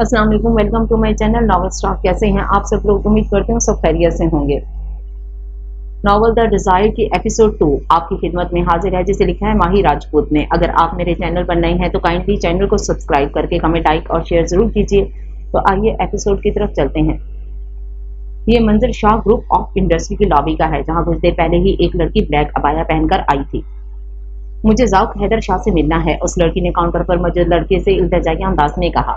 अस्सलाम वालेकुम welcome to my channel novel stock कैसे हैं आप सब लोग? उम्मीद करते हूँ सब खैरियत से होंगे। नॉवल द डिज़ायर की एपिसोड टू आपकी खिदमत में हाजिर है, जिसे लिखा है माही राजपूत ने। अगर आप मेरे चैनल पर नए हैं तो काइंडली चैनल को सब्सक्राइब करके कमेंट लाइक और शेयर ज़रूर कीजिए। तो आइए एपिसोड की तरफ़ चलते हैं। ये मंजिल शाह ग्रुप ऑफ़ इंडस्ट्री की लॉबी का है, जहाँ कुछ देर पहले ही एक लड़की ब्लैक अबाया पहनकर आई थी। मुझे जाउक हैदर शाह से मिलना है, उस लड़की ने काउंटर पर मौजूद लड़के से इल्तजाई अंदाज में कहा।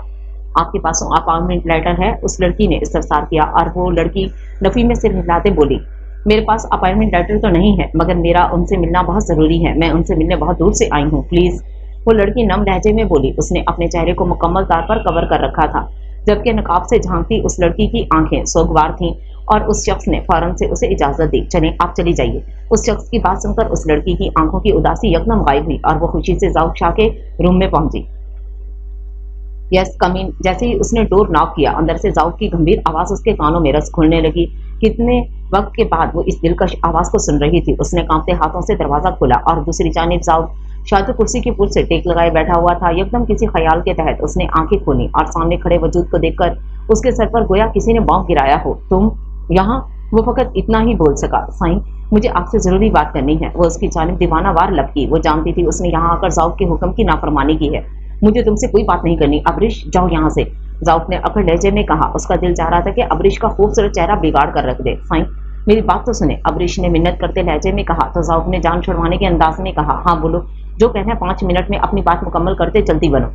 आपके पास अपॉइंटमेंट लेटर है, उस लड़की ने इस्तफसार किया और वो लड़की नफी में सिर हिलाते बोली, मेरे पास अपॉइंटमेंट लेटर तो नहीं है, मगर मेरा उनसे मिलना बहुत ज़रूरी है, मैं उनसे मिलने बहुत दूर से आई हूँ प्लीज़ वो लड़की नम लहजे में बोली, उसने अपने चेहरे को मुकम्मल तौर पर कवर कर रखा था, जबकि नकाब से झांकती उस लड़की की आँखें सोगवार थीं और उस शख्स ने फ़ौरन से उसे इजाज़त दी, चले, आप चली जाइए। उस शख्स की बात सुनकर उस लड़की की आँखों की उदासी यकदम गायब हुई और वो खुशी से जाउक शाह के रूम में पहुँची। यस कमीन जैसे ही उसने डोर नॉक किया, अंदर से जाउक की गंभीर आवाज़ उसके कानों में रस खुलने लगी। कितने वक्त के बाद वो इस दिलकश आवाज़ को सुन रही थी? उसने कांपते हाथों से दरवाज़ा खोला और दूसरी जानब जाउक शायद कुर्सी की पुल से टेक लगाए बैठा हुआ था। एकदम किसी ख्याल के तहत उसने आँखें खोली और सामने खड़े वजूद को देखकर उसके सर पर गोया किसी ने बॉम्ब गिराया हो। तुम यहाँ? वो फकत इतना ही बोल सका। साईं, मुझे आपसे ज़रूरी बात करनी है। वो उसकी जानब दीवाना वार लपकी। वो जानती थी उसने यहाँ आकर जाउक के हुक्म की नाफरमानी की है। मुझे तुमसे कोई बात नहीं करनी। अबरिश, जाओ यहाँ से। जाउक ने अकड़ लहजे में कहा। उसका दिल चाह रहा था कि अबरिश का खूबसूरत चेहरा बिगाड़ कर रख दे। साईं मेरी बात तो सुने। अबरिश ने मिन्नत करते लहजे में कहा। तो जाउक ने जान छुड़वाने के अंदाज में कहा। हाँ बोलो। जो कहना है पाँच मिनट में अपनी बात मुकम्मल करते जल्दी बनो।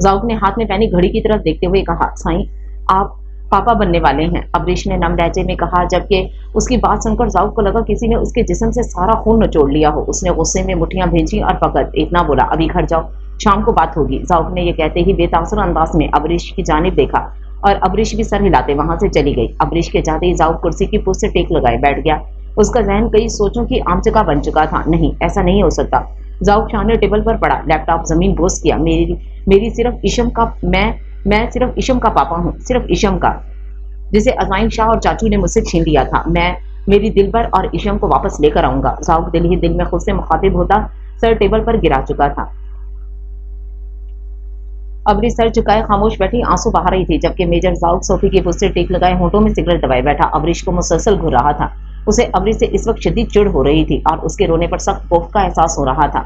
जाउक ने हाथ में पहनी घड़ी की तरफ़ देखते हुए कहा। साई आप पापा बनने वाले हैं। अबरीश ने नम लहजे में कहा, जबकि उसकी बात सुनकर जाउक को लगा किसी ने उसके जिसम से सारा खून नचोड़ लिया हो। उसने गुस्से में मुठियाँ भेजी और फकत इतना बोला, अभी घर जाओ। शाम को बात होगी। जाउक ने यह कहते ही बेतासर अंदाज में अबरीश की जानब देखा और अबरीश भी सर हिलाते वहाँ से चली गई। अबरीश के जाते ही जाउक कुर्सी की पुस्त से टेक लगाए, बैठ गया। उसका जहन कई सोचों की आम जगह बन चुका था। नहीं, ऐसा नहीं हो सकता। जाउक शाह ने टेबल पर पड़ा, लैपटॉप, ज़मीन, बोस किया। मेरी मेरी सिर्फ़ इशम का, मैं मैं सिर्फ़ इशम का पापा हूँ, सिर्फ़ इशम का। जिसे अजाइन शाह और चाचू ने मुझसे छीन लिया था। मैं, मेरी दिल पर और इशम को वापस लेकर आऊँगा। जाउक दिल ही दिल में खुद से मुखातिब होता, सर टेबल पर गिरा चुका था। अबरी सर झुकाए खामोश बैठी आँसू बहा रही थी जबकि मेजर जाउक सोफी के पुस्ते टेक लगाए होठों में सिगरेट दबाए बैठा। अबरीश को मुसलसल घुर रहा था। उसे अबरी से इस वक्त शदीद चिड़ हो रही थी और उसके रोने पर सख्त कोफ का एहसास हो रहा था।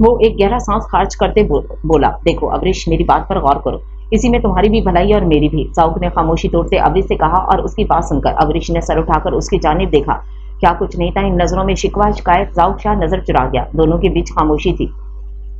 वो एक गहरा सांस खार्ज करते बो, बोला देखो अबरीश मेरी बात पर गौर करो। इसी में तुम्हारी भी भलाई और मेरी भी। साउक ने खामोशी तोड़ते अबरीश से कहा और उसकी बात सुनकर अबरीश ने सर उठाकर उसकी जानब देखा। क्या कुछ नहीं था? इन नज़रों में शिकवा शिकायत जाउक शाह नज़र चुरा गया। दोनों के बीच खामोशी थी।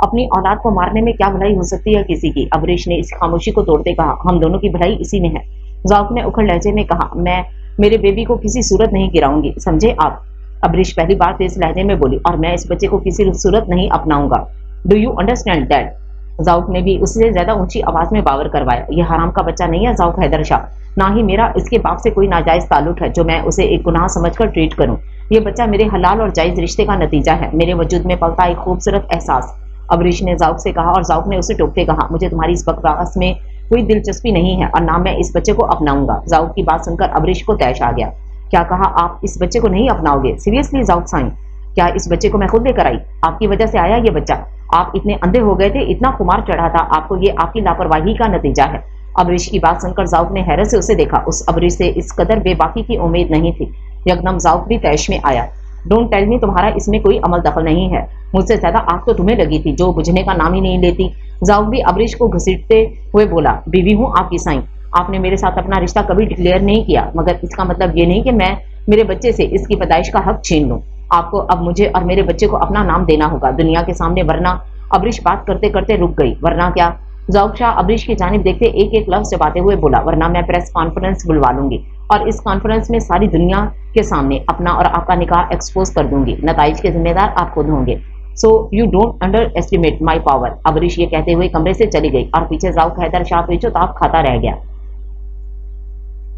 अपनी औलाद को मारने में क्या भलाई हो सकती है किसी की? अबरीश ने इस खामोशी को तोड़ते कहा, हम दोनों की भलाई इसी में है। जाउक ने उखड़ लहजे में कहा, मैं, मेरे बेबी को किसी सूरत नहीं गिराऊँगी। समझे आप? अबरीश पहली बार तेज लहजे में बोली, और मैं इस बच्चे को किसी सूरत नहीं अपनाऊँगा। Do you understand that Zauq ने भी उससे ज़्यादा ऊँची आवाज़ में बावर करवाया, यह हराम का बच्चा नहीं है जाउक हैदर शाह। ना ही मेरा इसके बाप से कोई नाजायज ताल्लुक है जो मैं उसे एक गुनाह समझकर ट्रीट करूँ। ये बच्चा मेरे हलाल और जायज़ रिश्ते का नतीजा है। मेरे वजूद में पलता एक खूबसूरत एहसास। अबरीश ने जाउक से कहा और जाउक ने उसे टोकते कहा, मुझे तुम्हारी इस बकवास में कोई दिलचस्पी नहीं है और ना मैं इस बच्चे को अपनाऊँगा जाउक की बात सुनकर अबरीश को तैश आ गया। क्या कहा, आप इस बच्चे को नहीं अपनाओगे? सीरियसली जाउक साइन क्या इस बच्चे को मैं खुद लेकर आई? आपकी वजह से आया ये बच्चा। आप इतने अंधे हो गए थे, इतना खुमार चढ़ा था, आपको ये आपकी लापरवाही का नतीजा है अबरीश की बात सुनकर जाउक ने हैरत से उसे देखा। उस अबरीश से इस कदर बेबाकी की उम्मीद नहीं थी। यकदम जाउक भी तैश में आया। डोंट टेल मी तुम्हारा इसमें कोई अमल दखल नहीं है। मुझसे ज़्यादा आग तो तुम्हें लगी थी, जो बुझने का नाम ही नहीं लेती। जाउक भी अबरीश को घसीटते हुए बोला, बीवी हूँ आपकी साई। आपने मेरे साथ अपना रिश्ता कभी डिक्लेयर नहीं किया। मगर इसका मतलब ये नहीं कि मैं मेरे बच्चे से इसकी पैदाइश का हक छीन लूँ। आपको अब मुझे और मेरे बच्चे को अपना नाम देना होगा दुनिया के सामने, वरना अबरीश बात करते करते रुक गई। वरना क्या? जाऊक शाह अबरीश की जानब देखते एक एक लफ्ज चबाते हुए बोला, वरना मैं प्रेस कॉन्फ्रेंस बुलवा लूँगी। और इस कॉन्फ्रेंस में सारी दुनिया के सामने अपना और आपका निकाह एक्सपोज कर दूँगी। नतज के जिम्मेदार आप खुद होंगे so you don't underestimate my power Abrish ये कहते हुए कमरे से चली गई और पीछे जाउक हैदर शाह पीछे ताप खाता रह गया।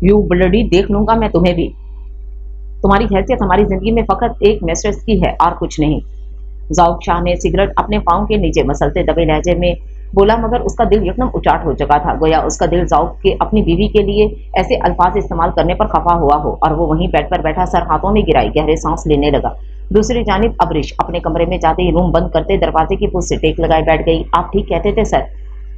यू ब्लडी देख लूँगा मैं तुम्हें भी। तुम्हारी हैसियत हमारी ज़िंदगी में फकत एक मैसेज की है और कुछ नहीं। जाऊक शाह ने सिगरेट अपने पाँव के नीचे मसलते दबे लहजे में बोला, मगर उसका दिल एकदम उचाट हो चुका था। गोया उसका दिल जाओ के अपनी बीवी के लिए ऐसे अल्फाज इस्तेमाल करने पर खफा हुआ हो और वो वहीं बेड पर बैठा सर हाथों में गिराई, गहरे सांस लेने लगा। दूसरी जानब अबरिश अपने कमरे में जाते ही रूम बंद करते दरवाजे की पुल से टेक लगाए बैठ गई। आप ठीक कहते थे, सर?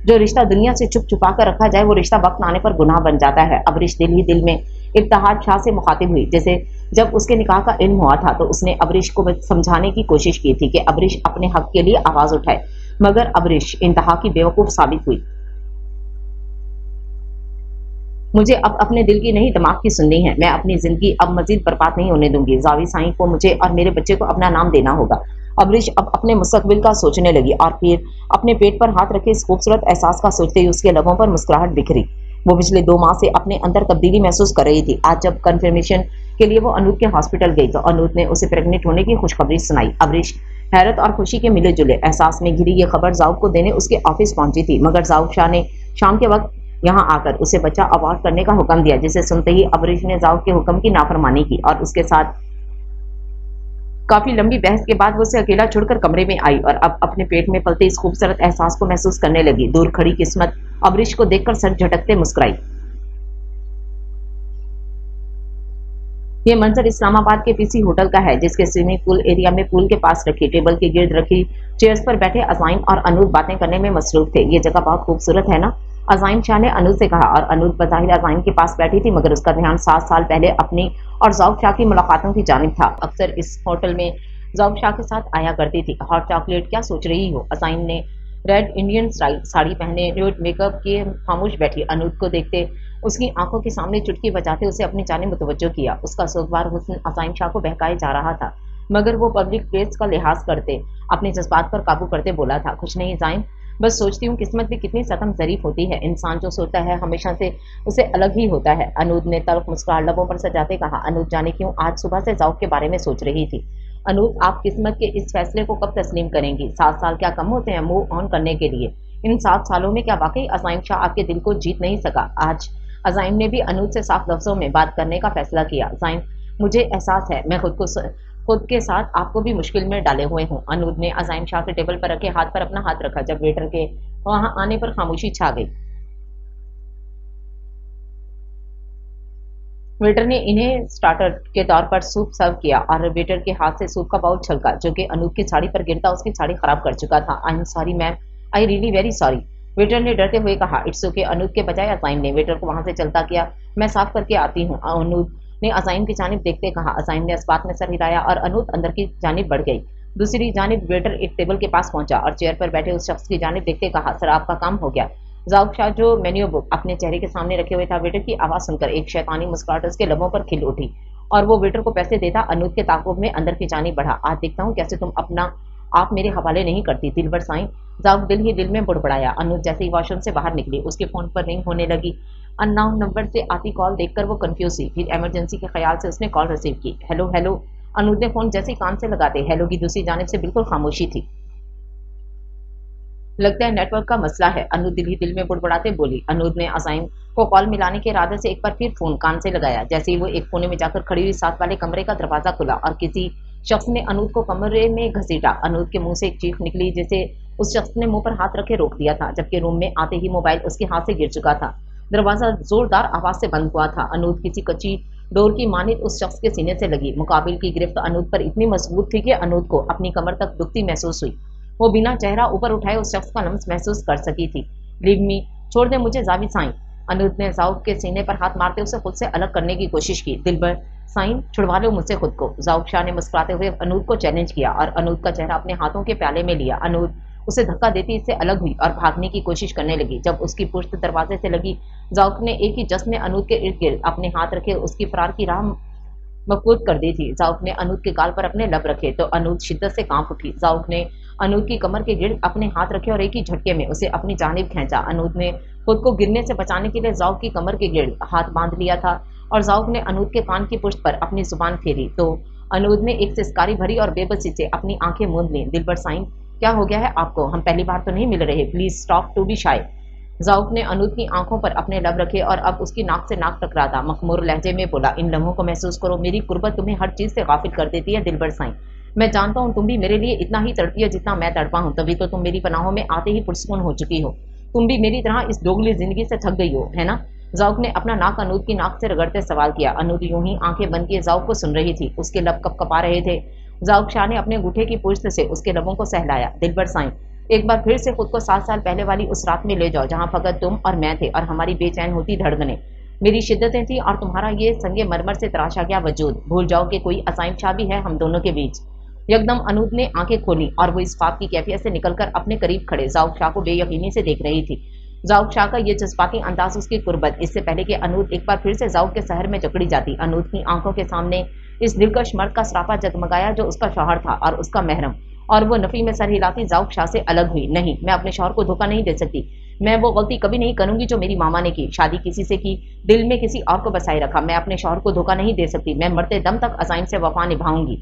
जो रिश्ता दुनिया से छुप छुपा कर रखा जाए, वो रिश्ता वक्त आने पर गुनाह बन जाता है। अबरिश दिल ही दिल में इफ्तहार शाह से मुखातिब हुई, जैसे जब उसके निकाह का इल्म हुआ था तो उसने अबरिश को समझाने की कोशिश की थी कि अबरिश अपने हक के लिए आवाज़ उठाए। मगर अबरिश इंतहा की बेवकूफ़ साबित हुई। मुझे अब अपने दिल की नहीं, दिमाग की सुननी है। मैं अपनी ज़िंदगी अब मजीद बर्बाद नहीं होने दूँगी। जावी साई को मुझे और मेरे बच्चे को अपना नाम देना होगा। अबरिश अब अपने मुस्तबिल का सोचने लगी और फिर अपने पेट पर हाथ रखे इस खूबसूरत एहसास का सोचते ही उसके लबों पर मुस्कुराहट बिखरी। वो पिछले दो माह से अपने अंदर तब्दीली महसूस कर रही थी। आज जब कन्फर्मेशन के लिए वो अनूप के हॉस्पिटल गई तो अनूप ने उसे प्रेग्नेंट होने की खुशखबरी सुनाई। अबरिश हैरत और खुशी के मिले जुले एहसास में घिरी ये खबर जाऊब को देने उसके ऑफ़िस पहुँची थी, मगर जाऊब शाह ने शाम के वक्त यहाँ आकर उसे बच्चा अवार्ड करने का हुक्म दिया, जिसे सुनते ही अबरीश ने जाओ के हुक्म की नाफरमानी की और उसके साथ काफ़ी लंबी बहस के बाद वो उसे अकेला छोड़कर कमरे में आई और अब अपने पेट में पलते इस खूबसूरत एहसास को महसूस करने लगी। दूर खड़ी किस्मत अबरीश को देखकर सर झटकते मुस्कुराई। ये मंजर इस्लामाबाद के पीसी होटल का है, जिसके स्विमिंग पूल एरिया में पूल के पास रखी, टेबल के गिर्द रखी, चेयर्स पर बैठे अजाइम और अनूप बातें करने में मसरूफ थे। ये जगह बहुत खूबसूरत है ना? अजाइम शाह ने अनूप से कहा और अनूप बजाहिर अजाइम के पास बैठी थी, मगर उसका ध्यान सात साल पहले अपनी और जौक शाह की मुलाकातों की जानब था। अक्सर इस होटल में जौक शाह के साथ आया करती थी। हॉट चॉकलेट, क्या सोच रही हो? अजाइम ने रेड इंडियन साड़ी पहने, न्यूड मेकअप किए खामोश बैठी। अनूप को देखते उसकी आँखों के सामने चुटकी बजाते उसे अपनी जाने मुतवजो किया। उसका सोगवार हुसन अजाइम शाह को बहकाए जा रहा था, मगर वो पब्लिक प्लेस का लिहाज करते, अपने जज्बात पर काबू करते बोला था। कुछ नहीं जाइम बस सोचती हूँ किस्मत भी कितनी सतम जरीफ होती है। इंसान जो सोचता है, हमेशा से उसे अलग ही होता है। अनूद ने तल्ख मुस्कुराहट लबों पर सजाते कहा, अनूद, जाने क्यों आज सुबह से जाऊक के बारे में सोच रही थी? अनूद, आप किस्मत के इस फैसले को कब तस्लीम करेंगी? सात साल क्या कम होते हैं मूव ऑन करने के लिए? इन सात सालों में क्या वाकई अजाइम शाह आपके दिल को जीत नहीं सका? आज अजाइम ने भी अनूद से साफ़ लफ्जों में बात करने का फैसला किया। अजाइम, मुझे एहसास है, मैं खुद को खुद के साथ आपको भी मुश्किल में डाले हुए हूँ। अनूद ने अजाइम शाह के टेबल पर रखे हाथ पर अपना हाथ रखा, जब वेटर के वहाँ आने पर खामोशी छा गई। वेटर ने इन्हें स्टार्टर के तौर पर सूप सर्व किया और वेटर के हाथ से सूप का बाउल छलका, जो कि अनूप की साड़ी पर गिरता उसकी साड़ी खराब कर चुका था। I am sorry ma'am I really very sorry waiter ने डरते हुए कहा इट्स ओके अनूप के बजाय अजाइम ने वेटर को वहाँ से चलता किया। मैं साफ़ करके आती हूँ। अनूप ने अजाइम की जानब देखते कहा। अजाइम ने इस बात में सर हिलाया और अनूप अंदर की जानब बढ़ गई। दूसरी जानब वेटर एक टेबल के पास पहुँचा और चेयर पर बैठे उस शख्स की जानब देखते कहा, सर, आपका काम हो गया। जाऊक शाह, जो मेन्यू बुक अपने चेहरे के सामने रखे हुए था, वेटर की आवाज़ सुनकर एक शैतानी मुस्कुराहट उसके लबों पर खिल उठी और वो वेटर को पैसे देता अनूप के ताकुब में अंदर की जानी बढ़ा। आज देखता हूँ कैसे तुम अपना आप मेरे हवाले नहीं करती दिल भर साई। जाऊक दिल ही दिल में बुड़बड़ाया। अनूप जैसे ही वॉशरूम से बाहर निकली, उसके फ़ोन पर रिंग होने लगी। अननाउन नंबर से आती कॉल देखकर वो कंफ्यूज हुई फिर इमरजेंसी के ख्याल से उसने कॉल रिसीव की। हेलो हेलो अनुज ने फ़ोन जैसे कान से लगाते हेलो की दूसरी जानब से बिल्कुल खामोशी थी। लगता है नेटवर्क का मसला है। अनुज दिल ही दिल में बुड़बड़ाते बोली, अनुज ने अजाइम को कॉल मिलाने के इरादे से एक बार फिर फ़ोन कान से लगाया। जैसे ही वो एक कोने में जाकर खड़ी हुई साथ वाले कमरे का दरवाज़ा खुला और किसी शख्स ने अनुज को कमरे में घसीटा। अनुज के मुँह से एक चीख निकली जिसे उस शख्स ने मुँह पर हाथ रखे रोक दिया था, जबकि रूम में आते ही मोबाइल उसके हाथ से गिर चुका था। दरवाज़ा जोरदार आवाज़ से बंद हुआ था। अनूद किसी कच्ची डोर की मानित उस शख्स के सीने से लगी। मुकाबिल की गिरफ्त अनूद पर इतनी मज़बूत थी कि अनूद को अपनी कमर तक दुखती महसूस हुई। वो बिना चेहरा ऊपर उठाए उस शख्स का लम्स महसूस कर सकी थी। लिव मी, छोड़ दे मुझे, जावी साई। अनूद ने जाऊब के सीने पर हाथ मारते उसे खुद से अलग करने की कोशिश की। दिल भर साइन छुड़वा लो मुझसे खुद को। जाऊब शाह ने मुस्कुराते हुए अनूद को चैलेंज किया और अनूद का चेहरा अपने हाथों के प्याले में लिया। अनूद उसे धक्का देती, इससे अलग हुई और भागने की कोशिश करने लगी। जब उसकी पुश्त दरवाजे से लगी जाउक ने एक ही जश्न में अनूद के इर्द गिर्द अपने हाथ रखे, उसकी फरार की राह मकबूत कर दी थी। जाउक ने अनूद के गाल पर अपने लब रखे तो अनूद शिद्दत से काँप उठी। जाउक ने अनूद की कमर के गिर्द अपने हाथ रखे और एक ही झटके में उसे अपनी जानब खींचा। अनूद ने खुद को गिरने से बचाने के लिए जाउक की कमर के गिर्द हाथ बाँध लिया था और जाउक ने अनूद के कान की पुष्ट पर अपनी ज़ुबान फेरी। तो अनूद ने एक सिस्कारी भरी और बेबसी से अपनी आँखें मूंद ली। दिल पर साइन क्या हो गया है आपको? हम पहली बार तो नहीं मिल रहे। प्लीज़ स्टॉप टू बी शाई जाउक ने अनूद की आँखों पर अपने लब रखे और अब उसकी नाक से नाक टकरा था। मखमूर लहजे में बोला, इन लम्हों को महसूस करो। मेरी कुर्बत तुम्हें हर चीज़ से गाफिल कर देती है दिलबर साई मैं जानता हूँ तुम भी मेरे लिए इतना ही तड़पी है जितना मैं तड़पा हूँ। तभी तो तुम मेरी पनाहों में आते ही पुरस्कून हो चुकी हो। तुम भी मेरी तरह इस दोगली ज़िंदगी से थक गई हो, है ना? जाउक ने अपना नाक अनूद की नाक से रगड़ते सवाल किया। अनूद यूँ ही आँखें बंद किए जाउक को सुन रही थी। उसके लब कप कपा रहे थे। जाउक शाह ने अपने गुठे की पुश्त से उसके लबों को सहलाया दिलबर साई। एक बार फिर से खुद को सात साल पहले वाली उस रात में ले जाओ, जहाँ फकत तुम और मैं थे और हमारी बेचैन होती धड़कने। मेरी शिद्दतें थी और तुम्हारा ये संगे मरमर से तराशा गया वजूद। भूल जाओ कि कोई असाइम शाह भी है हम दोनों के बीच। यकदम अनूप ने आँखें खोली और वो इस पाप की कैफियत से निकलकर अपने करीब खड़े। जाउक शाह को बेयकीनी से देख रही थी। जाउक शाह का ये जज्बाती अंदाज उसकी कुर्बत? इससे पहले कि अनूद एक बार फिर से जाऊक के शहर में जकड़ी जाती। अनूद की आँखों के सामने इस दिलकश मर्द का सराफा जगमगाया जो उसका शौहर था और उसका महरम। और वो नफी में सर हिलाती जाऊक शाह से अलग हुई? नहीं, मैं अपने शौहर को धोखा नहीं दे सकती। मैं वो गलती कभी नहीं करूँगी जो मेरी मामा ने की। शादी किसी से की, दिल में किसी और को बसाए रखा। मैं अपने शौहर को धोखा नहीं दे सकती। मैं मरते दम तक अजाइम से वफा निभाऊँगी।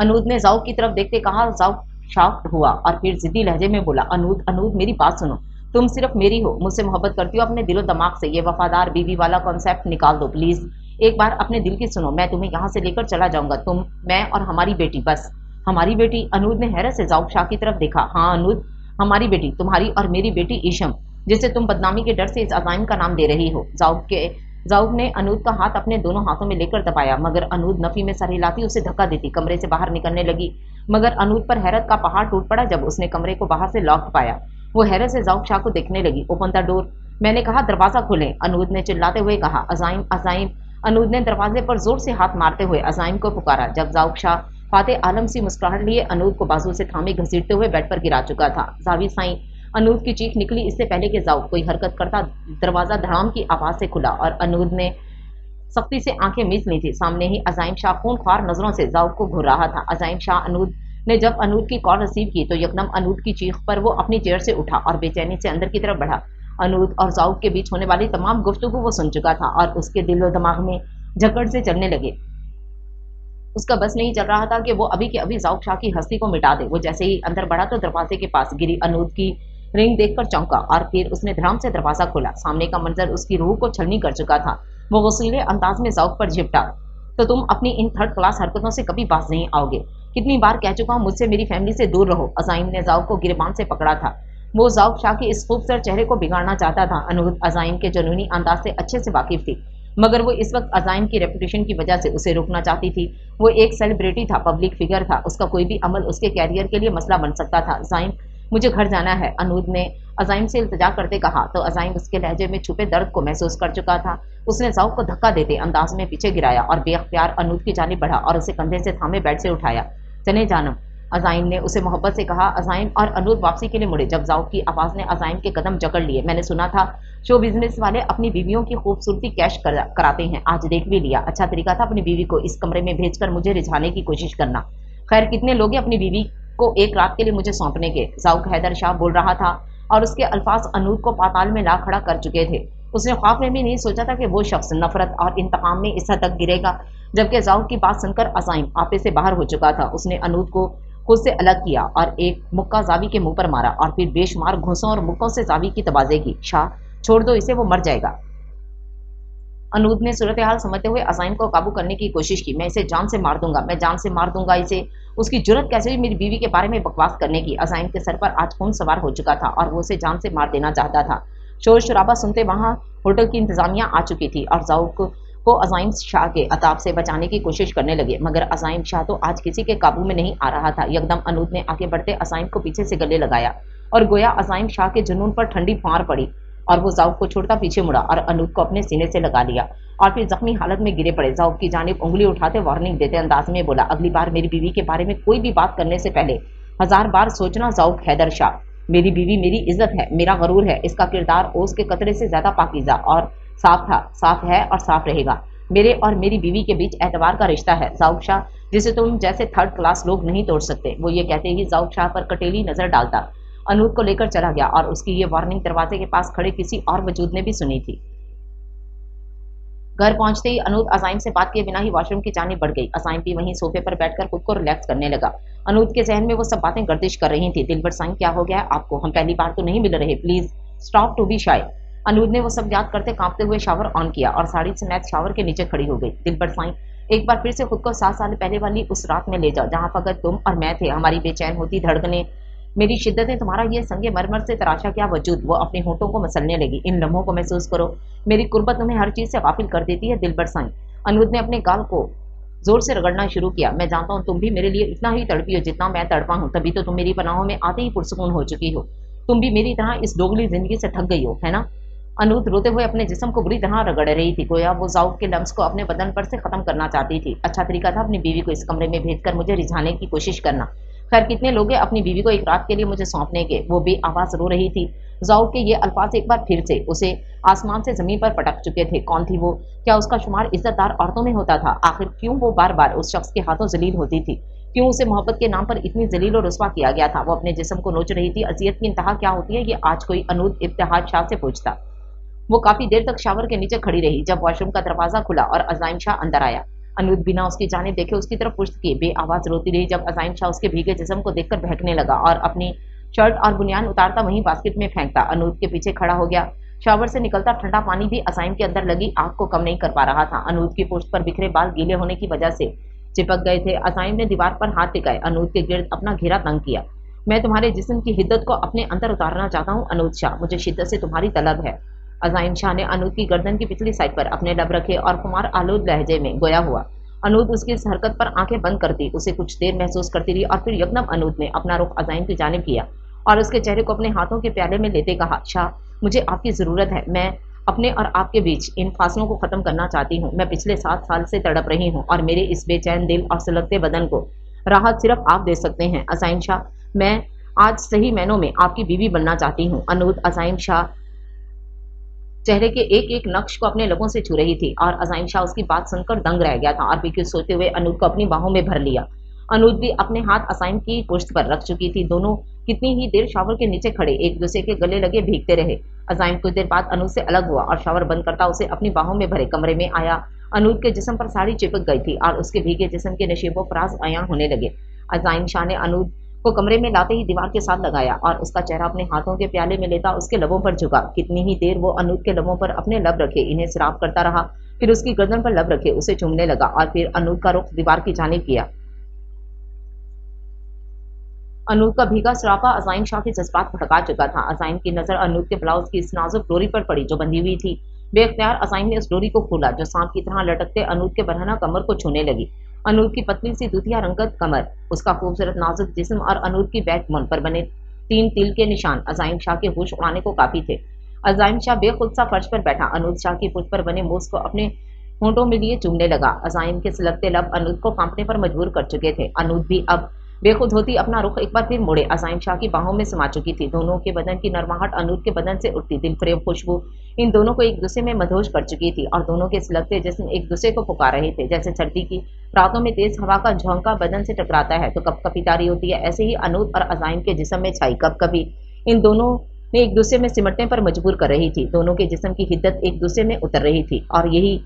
अनूद ने जाऊक की तरफ़ देखते कहा जाउक शॉक्ड हुआ और फिर जिद्दी लहजे में बोला, अनूद अनूद, मेरी बात सुनो। तुम सिर्फ़ मेरी हो, मुझसे मोहब्बत करती हो, अपने दिलो दिमाग से। ये वफादार बीवी वाला कॉन्सेप्ट निकाल दो प्लीज़ एक बार अपने दिल की सुनो, मैं तुम्हें यहाँ से लेकर चला जाऊँगा। तुम, मैं और हमारी बेटी, बस। हमारी बेटी अनूद ने हैरत से जाउक शाह की तरफ़ देखा हाँ अनूद, हमारी बेटी, तुम्हारी और मेरी बेटी ईशम, जिसे तुम बदनामी के डर से इस अजाइम का नाम दे रही हो। जाउक के जाउक ने अनूद का हाथ अपने दोनों हाथों में लेकर दबाया, मगर अनूद नफी में सर हिलाती उसे धक्का देती, कमरे से बाहर निकलने लगी। मगर अनूद पर हैरत का पहाड़ टूट पड़ा जब उसने कमरे को बाहर से लॉक पाया। वो हैरत से जाउक शाह को देखने लगी। ओपन द डोर मैंने कहा, दरवाज़ा खोले। अनूद ने चिल्लाते हुए कहा, अजाइम अजाइम। अनूद ने दरवाजे पर ज़ोर से हाथ मारते हुए अजाइम को पुकारा। जब जाउक शाह फाते आलम सी मुस्कुराहट लिए, अनूद को बाजू से थामे घसीटते हुए बेड पर गिरा चुका था। जावी साई अनूद की चीख निकली। इससे पहले कि जाऊ कोई हरकत करता, दरवाज़ा धड़ाम की आवाज़ से खुला और अनूद ने सख्ती से आँखें मीच ली थी। सामने ही अजाइम शाह खून ख्वार नज़रों से जाऊ को घूर रहा था। अजाइम शाह अनूद ने जब अनूद की कॉल रिसीव की तो यकदम अनूद की चीख पर वो अपनी चेयर से उठा और बेचैनी से अंदर की तरफ़ बढ़ा। अनूद और जाऊ के बीच होने वाली तमाम गुफ्तु वो सुन चुका था और उसके दिलो दिमाग में झकड़ से चलने लगे। उसका बस नहीं चल रहा था कि वो अभी के अभी जाउक शाह की हस्ती को मिटा दे। वो जैसे ही अंदर बढ़ा तो दरवाजे के पास गिरी। अनूद की रिंग देखकर चौंका और फिर उसने धराम से दरवाज़ा खोला। सामने का मंजर उसकी रूह को छलनी कर चुका था। वो वसीले अंदाज में जौक पर झिपटा। तो तुम अपनी इन थर्ड क्लास हरकतों से कभी बाज नहीं आओगे। कितनी बार कह चुका हूँ, मुझसे मेरी फैमिली से दूर रहो। अजाइम ने जाउक को गिरबान से पकड़ा था। वो जाउक शाह के इस खूबसूरत चेहरे को बिगाड़ना चाहता था। अनूद अजाइम के जुनूनी अंदाज से अच्छे से वाकिफ थी। मगर वो इस वक्त अजाइम की रेपुटेशन की वजह से उसे रोकना चाहती थी। वो एक सेलिब्रिटी था, पब्लिक फिगर था। उसका कोई भी अमल उसके कैरियर के लिए मसला बन सकता था। अजाइम मुझे घर जाना है। अनूद ने अजाइम से इल्तजा करते कहा तो अजाइम उसके लहजे में छुपे दर्द को महसूस कर चुका था। उसने जाउक को धक्का देते अंदाज में पीछे गिराया और बेअख्तियार अनूद की जानी बढ़ा और उसे कंधे से थामे बेड से उठाया। चले जानम अजाइम ने उसे मोहब्बत से कहा अजाइम और अनूद वापसी के लिए मुड़े। जब जाउक की आवाज़ ने अजाइम के कदम जकड़ लिए मैंने सुना था शो बिज़नेस वाले अपनी बीवियों की खूबसूरती कैश कर, कराते हैं। आज देख भी लिया। अच्छा तरीका था अपनी बीवी को इस कमरे में भेजकर मुझे रिझाने की कोशिश करना। खैर कितने लोग अपनी बीवी को एक रात के लिए मुझे सौंपने के जाउक हैदर शाह बोल रहा था और उसके अल्फाज अनूद को पाताल में ला खड़ा कर चुके थे। उसने ख्वाब में भी नहीं सोचा था कि वो शख्स नफरत और इंतकाम में इस हद तक गिरेगा, जबकि जाउक की बात सुनकर अजाइम आपे से बाहर हो चुका था। उसने अनूद को खुद से अलग किया और एक मुक्का जावी के मुँह पर मारा और फिर बेशुमार घुसों और मुक्कों से जावी की तबाजे की। शाह, छोड़ दो, इसे वो मर जाएगा। अनूद ने सूरत हाल समझते हुए अजाइम को काबू करने की कोशिश की। मैं इसे जान से मार दूँगा, मैं जान से मार दूँगा इसे। उसकी ज़रूरत कैसे भी मेरी बीवी के बारे में बकवास करने की? अजाइम के सर पर आज खून सवार हो चुका था और वो उसे जान से मार देना चाहता था। शोर शराबा सुनते वहाँ होटल की इंतजामिया आ चुकी थी और जाऊक को अजाइम शाह के अताब से बचाने की कोशिश करने लगे, मगर अजाइम शाह तो आज किसी के काबू में नहीं आ रहा था। यकदम अनूद ने आगे बढ़ते अजाइम को पीछे से गले लगाया और गोया अजाइम शाह के जुनून पर ठंडी फार पड़ी। और वो जाउक को छोड़ता पीछे मुड़ा और अनूद को अपने सीने से लगा लिया। और फिर जख्मी हालत में गिरे पड़े। जाउक की जानब उंगली उठाते वार्निंग देते अंदाज में बोला, अगली बार मेरी बीवी के बारे में कोई भी बात करने से पहले हज़ार बार सोचना जाउक हैदर शाह। मेरी बीवी मेरी इज़्ज़त है, मेरा गरूर है। इसका किरदार ओस के कतरे से ज़्यादा पाकिजा और साफ़ था, साफ़ है और साफ़ रहेगा। मेरे और मेरी बीवी के बीच एतवार का रिश्ता है। जाउक शाह, जिसे तुम जैसे थर्ड क्लास लोग नहीं तोड़ सकते। वो ये कहते ही जाउक शाह पर कटेली नज़र डालता। अनूद को लेकर चला गया और उसकी ये वार्निंग दरवाजे के पास खड़े किसी और वजूद ने भी सुनी थी। घर पहुँचते ही अनूद अजाइम से बात किए बिना ही वॉशरूम की जानी बढ़ गई। अजाइम भी वहीं सोफे पर बैठकर खुद को रिलैक्स करने लगा। अनूद के जहन में वो सब बातें गर्दिश कर रही थी। दिल साइन क्या हो गया है आपको? हम पहली बार तो नहीं मिल रहे। Please stop to be shy Anood ने वो सब याद करते कांपते हुए शावर ऑन किया और साड़ी से मैच शावर के नीचे खड़ी हो गई। दिल पर साई एक बार फिर से खुद को सात साल पहले वाली उस रात में ले जाओ जहाँ फकत तुम और मैं थे। हमारी बेचैन होती धड़कने मेरी शिद्दतें तुम्हारा ये संगे मरमर से तराशा क्या वजूद? वो अपने होठों को मसलने लगी। इन लम्हों को महसूस करो। मेरी कुर्बत तुम्हें हर चीज़ से गाफिल कर देती है, दिल पर साई। अनूद ने अपने गाल को ज़ोर से रगड़ना शुरू किया। मैं जानता हूँ तुम भी मेरे लिए इतना ही तड़पी हो जितना मैं तड़पा हूँ। तभी तो तुम मेरी पनाहों में आते ही पुरसकून हो चुकी हो। तुम भी मेरी तरह इस डोगली ज़िंदगी से थक गई हो, है ना? अनूत रोते हुए अपने जिसम को बुरी तरह रगड़ रही थी। गोया वो जाउक के लम्स को अपने बदन पर से खत्म करना चाहती थी। अच्छा तरीका था अपनी बीवी को इस कमरे में भेजकर मुझे रिझाने की कोशिश करना। खैर, कितने लोग अपनी बीवी को एक रात के लिए मुझे सौंपने के? वो भी आवाज़ रो रही थी। जाऊ के ये अल्फाज एक बार फिर से, उसे आसमान से ज़मीन पर पटक चुके थे। कौन थी वो? क्या उसका शुमार इज्जतदार औरतों में होता था? आखिर क्यों वो बार बार उस शख्स के हाथों जलील होती थी? क्यों उसे मोहब्बत के नाम पर इतनी जलील और रसवा किया गया था? वो अपने जिसम को नोच रही थी। अजियत की इंतहा क्या होती है? ये आज कोई अनूद इब्तहाज शाह से पूछता। वो काफ़ी देर तक शावर के नीचे खड़ी रही, जब वॉशरूम का दरवाज़ा खुला और अजाइम शाह अंदर आया। अनूद बिना उसकी जाने देखे, उसकी तरफ़ पुष्ट किए। बे आवाज़ रोती रही। जब अजाइम शाह उसके भीगे जिसम को देखकर बहकने लगा और अपनी शर्ट और बुनियान उतारता वहीं बास्केट में फेंकता। अनूद के पीछे खड़ा हो गया। शावर से निकलता ठंडा पानी भी असाइम के अंदर लगी। आग को कम नहीं कर पा रहा था। अनूद की पोस्ट पर बिखरे बाल गीले होने की वजह से चिपक गए थे। असाइम ने दीवार पर हाथ टिकाए। अनूद के गिर्द अपना घेरा तंग किया। मैं तुम्हारे जिसम की हिद्दत को अपने अंदर उतारना चाहता हूँ अनूद शाह। मुझे शिद्दत से तुम्हारी तलब है। अजाइम शाह ने अनूद की गर्दन की पिछली साइड पर अपने लब रखे और कुमार आलूद लहजे में गोया हुआ। अनूद उसकी इस हरकत पर आँखें बंद करती, उसे कुछ देर महसूस करती रही और फिर यकदम अनूद ने अपना रुख अजाइम की जानब किया और उसके चेहरे को अपने हाथों के प्याले में लेते कहा, शाह, मुझे आपकी ज़रूरत है। मैं अपने और आपके बीच इन फासलों को ख़त्म करना चाहती हूँ। मैं पिछले सात साल से तड़प रही हूँ और मेरे इस बेचैन दिल और सुलगते बदन को राहत सिर्फ़ आप दे सकते हैं। असाइन शाह, मैं आज सही मैनों में आपकी बीवी बनना चाहती हूँ। अनूद असाइन शाह चेहरे के एक एक नक्श को अपने लगों से छू रही थी और अजाइम शाह उसकी बात सुनकर दंग रह गया था। और बिल्कुल सोते हुए अनूद को अपनी बाहों में भर लिया। अनूद भी अपने हाथ असाइम की पुष्ट पर रख चुकी थी। दोनों कितनी ही देर शावर के नीचे खड़े, एक दूसरे के गले लगे भीगते रहे। अजाइम कुछ देर बाद अनूद से अलग हुआ और शावर बंद करता उसे अपनी बाहों में भरे कमरे में आया। अनूद के जिसम पर साड़ी चिपक गई थी और उसके भीगे जिसम के नशीबों फराज आया होने लगे। अजाइम शाह ने अनूद को कमरे में लाते ही दीवार के साथ लगाया और उसका चेहरा अपने हाथों के प्याले में लेता, उसके लबों पर झुका। कितनी ही देर वो अनूप के लबों पर अपने लब रखे, इन्हें सिराप करता रहा, फिर उसकी गर्दन पर लब रखे, उसे चूमने लगा और फिर अनूप का रुख दीवार की जानिब किया। अनूप का भीगा सरापा अजाइम शाह के जज्बात भड़का चुका था। अजाइम की नज़र अनूप के ब्लाउज की इस नाजुक डोरी पर पड़ी जो बंधी हुई थी। बेख्तियार अजाइम ने उस डोरी को खोला, जो सांप की तरह लटकते अनूप के बरहना कमर को छूने लगी। अनूप की पतली सी दुधिया रंगत कमर। उसका खूबसूरत नाजुक जिस्म और अनूप की बैक मन पर बने तीन तिल के निशान अजाइम शाह के होश उड़ाने को काफ़ी थे। अजाइम शाह बेखुद सा फर्श पर बैठा। अनूप शाह की पुट पर बने मोस को अपने होंठों में लिए चूमने लगा। अजाइम के सिलकते लब अनूप को कांपने पर मजबूर कर चुके थे। अनूप भी अब बेखुद होती अपना रुख एक बार फिर मुड़े। असाइम शाह की बाहों में समा चुकी थी। दोनों के बदन की नरमाहट अनूर के बदन से उठती दिल फरेब खुशबू, इन दोनों को एक दूसरे में मधोश कर चुकी थी और दोनों के सिलगते जिसम एक दूसरे को पुकार रहे थे। जैसे सर्दी की रातों में तेज हवा का झोंका बदन से टकराता है तो कब कभी तारी होती है। ऐसे ही अनूद और अजाइम के जिसम में छाई कब कभी इन दोनों ने एक दूसरे में सिमटने पर मजबूर कर रही थी। दोनों के जिसम की हिद्दत एक दूसरे में उतर रही थी और यही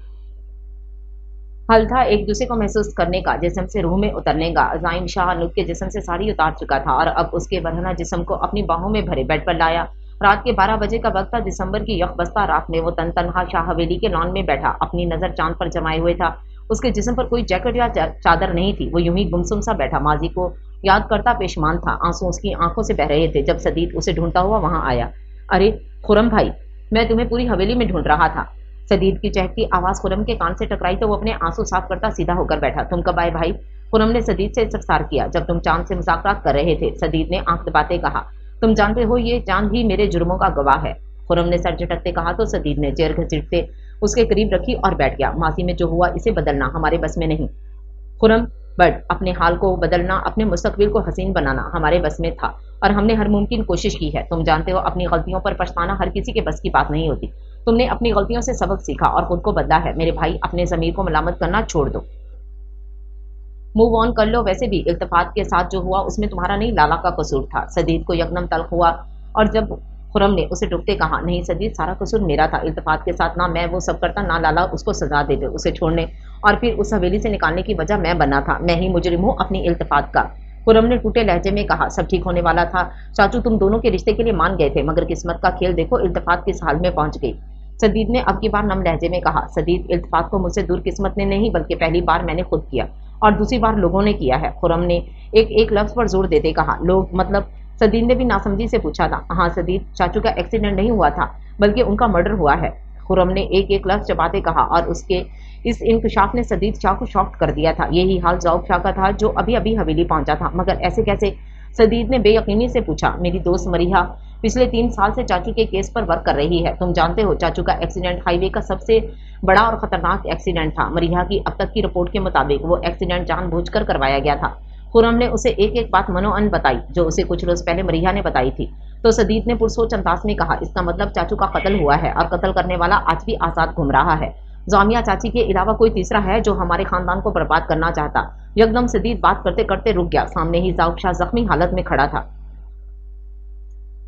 हल था एक दूसरे को महसूस करने का, जिसम से रूह में उतरने का। जाइन शाह अनुप के जिसम से साड़ी उतार चुका था और अब उसके बरहना जिसम को अपनी बाहों में भरे बेड पर लाया। रात के 12 बजे का वक्त था, दिसंबर की यकबस्ता रात में वो तन तनहा शाह हवेली के लॉन में बैठा, अपनी नज़र चाँद पर जमाए हुए था। उसके जिसम पर कोई जैकेट या चादर नहीं थी, वो यूँ ही गुमसुम सा बैठा। माजी को याद करता पेशमान था, आँसू उसकी आँखों से बह रहे थे। जब सदीद उसे ढूंढता हुआ वहाँ आया, अरे, खुरम भाई, मैं तुम्हें पूरी हवेली में ढूंढ रहा था। सदीद की चहकती आवाज़ खुरम के कान से टकराई तो वो अपने आँसू साफ़ करता सीधा होकर बैठा। तुम कब आए भाई? खुरम ने सदीद से इस्तफसार किया। जब तुम चाँद से मुजाकरात कर रहे थे, सदीद ने आँख दबाते कहा, तुम जानते हो, ये चाँद ही मेरे जुर्मों का गवाह है। खुरम ने सर झटकते कहा तो सदीद ने चेयर घसीटते उसके करीब रखी और बैठ गया। मासी, में जो हुआ, इसे बदलना, हमारे बस में नहीं। खुरम, बट, अपने हाल को बदलना, अपने मुस्तकबिल को हसीन बनाना, हमारे बस में था और हमने हर मुमकिन कोशिश की है। तुम जानते हो, अपनी गलतियों पर पछताना हर किसी के बस की बात नहीं होती। तुमने अपनी गलतियों से सबक सीखा और खुद को बदला है। मेरे भाई, अपने जमीर को मलामत करना छोड़ दो। मूव ऑन कर लो। वैसे भी इल्तफात के साथ जो हुआ, उसमें तुम्हारा नहीं, लाला का कसूर था। सदीद को यकदम तल्ख हुआ और जब खुरम ने उसे डुबते कहा, नहीं सदीद, सारा कसूर मेरा था। इल्तफात के साथ ना मैं वो सब करता, ना लाला उसको सजा दे देते उसे छोड़ने। और फिर उस हवेली से निकालने की वजह मैं बना था। मैं ही मुजरिम हूँ अपनी इल्तफात का। खुरम ने टूटे लहजे में कहा, सब ठीक होने वाला था। चाचू, तुम दोनों के रिश्ते के लिए मान गए थे, मगर किस्मत का खेल देखो, इल्तफात किस हाल में पहुँच गई। सदीद ने अब की बार नम लहजे में कहा, सदीद, इल्तफात को मुझसे दूर किस्मत ने नहीं, बल्कि पहली बार मैंने खुद किया और दूसरी बार लोगों ने किया है। खुरम ने एक एक लफ्ज पर ज़ोर देते कहा, लोग मतलब सदीद ने भी नासमझी से पूछा था हाँ सदीद, चाचू का एक्सीडेंट नहीं हुआ था, बल्कि उनका मर्डर हुआ है। खुरम ने एक एक लफ्ज चबाते कहा और उसके, इस इंकशाफ ने सदीद शाह को शॉक्ट कर दिया था। यही हाल जौक शाह का था, जो अभी अभी हवेली पहुँचा था। मगर ऐसे कैसे? सदीद ने बेयकीनी से पूछा, मेरी दोस्त मरिया पिछले तीन साल से चाचू के केस पर वर्क कर रही है। तुम जानते हो, चाचू का एक्सीडेंट हाईवे का सबसे बड़ा और खतरनाक एक्सीडेंट था। मरिया की अब तक की रिपोर्ट के मुताबिक वो एक्सीडेंट जानबूझकर करवाया गया था। खुरम ने उसे एक एक बात मनोअन बताई, जो उसे कुछ रोज पहले मरिया ने बताई थी। तो सदीद ने पुरसोच अंदाज में कहा, इसका मतलब चाचू का कत्ल हुआ है। और कत्ल करने वाला आज भी आज़ाद घूम रहा है। जामिया चाची के अलावा कोई तीसरा है जो हमारे खानदान को बर्बाद करना चाहता? यकदम सदीद बात करते करते रुक गया। सामने ही जाउक शाह जख्मी हालत में खड़ा था।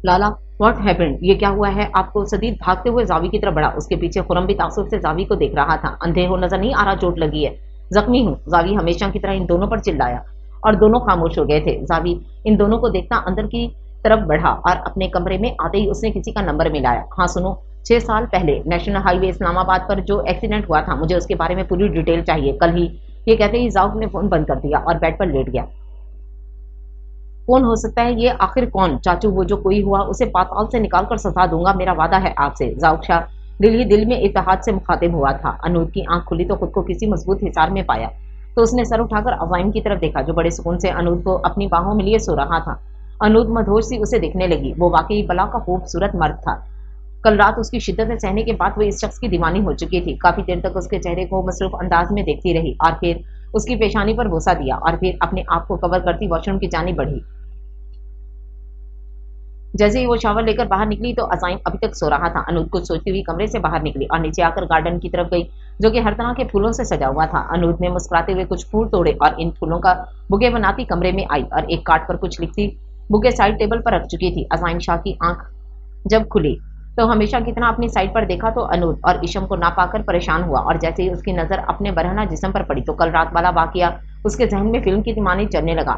लाला वॉट हैपेंड ये क्या हुआ है? आपको सदीद भागते हुए जावी की तरफ़ बढ़ा। उसके पीछे खुरम भी तासुर से जावी को देख रहा था। अंधे हो नज़र नहीं आ रहा, चोट लगी है। जख्मी हूँ। जावी हमेशा की तरह इन दोनों पर चिल्लाया और दोनों खामोश हो गए थे। जावी इन दोनों को देखता अंदर की तरफ़ बढ़ा और अपने कमरे में आते ही उसने किसी का नंबर मिलाया। हाँ सुनो, छह साल पहले नेशनल हाईवे इस्लामाबाद पर जो एक्सीडेंट हुआ था, मुझे उसके बारे में पूरी डिटेल चाहिए। कल ही ये कहते ही जाउक ने फ़ोन बंद कर दिया और बेड पर लेट गया। कौन हो सकता है? ये आखिर कौन? चाचू, वो जो कोई हुआ, उसे पाताल से निकाल कर सजा दूँगा, मेरा वादा है आपसे। जाउक शाह। दिल ही दिल में इतिहाद से मुखातिब हुआ था। अनूद की आँख खुली तो खुद को किसी मज़बूत हिसार में पाया। तो उसने सर उठाकर अजाइम की तरफ़ देखा, जो बड़े सुकून से अनूद को अपनी बाहों में लिए सो रहा था। अनूद मधोश सी उसे दिखने लगी। वो वाकई बला का खूबसूरत मर्द था। कल रात उसकी शिद्दत सहने के बाद वो इस शख्स की दीवानी हो चुकी थी। काफ़ी देर तक उसके चेहरे को मसरूफ अंदाज में देखती रही, और फिर उसकी पेशानी पर भूसा दिया, और फिर अपने आप को कवर करती वॉशरूम की जानी बढ़ी। जैसे ही वो शावर लेकर बाहर निकली तो अजाइम अभी तक सो रहा था। अनूद कुछ सोचती हुई कमरे से बाहर निकली और नीचे आकर गार्डन की तरफ़ गई, जो कि हर तरह के फूलों से सजा हुआ था। अनूद ने मुस्कुराते हुए कुछ फूल तोड़े और इन फूलों का बुके बनाती कमरे में आई और एक कार्ड पर कुछ लिखती, बुके साइड टेबल पर रख चुकी थी। अजाइम शाह की आँख जब खुली तो हमेशा कितना अपनी साइड पर देखा तो अनूद और ईशम को ना पाकर परेशान हुआ और जैसे ही उसकी नज़र अपने बरहना जिसम पर पड़ी तो कल रात वाला वाकया उसके जहन में फ़िल्म की तिमानी चलने लगा।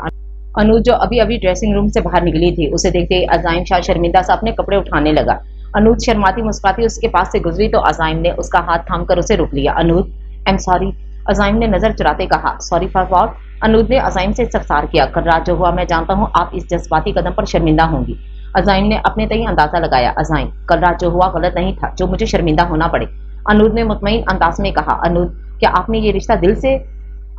अनूज जो अभी अभी ड्रेसिंग रूम से बाहर निकली थी, उसे देखते ही अजाइम शाह शर्मिंदा से अपने कपड़े उठाने लगा। अनूज शर्माती मुस्कुराती उसके पास से गुजरी तो अजाइम ने उसका हाथ थाम कर उसे रोक लिया। अनूद आई एम सॉरी अजाइम ने नज़र चुराते कहा सॉरी फॉर वॉट अनूद ने अजाइम से सफसार किया, कल रात जो हुआ, मैं जानता हूँ, आप इस जज्बाती कदम पर शर्मिंदा होंगी। अजाइम ने अपने तय अंदाज़ा लगाया, अजाइम, कल रात जो हुआ, गलत नहीं था, जो मुझे शर्मिंदा होना पड़े। अनूद ने मुतमिन अंदाज में कहा अनूद क्या आपने ये रिश्ता दिल से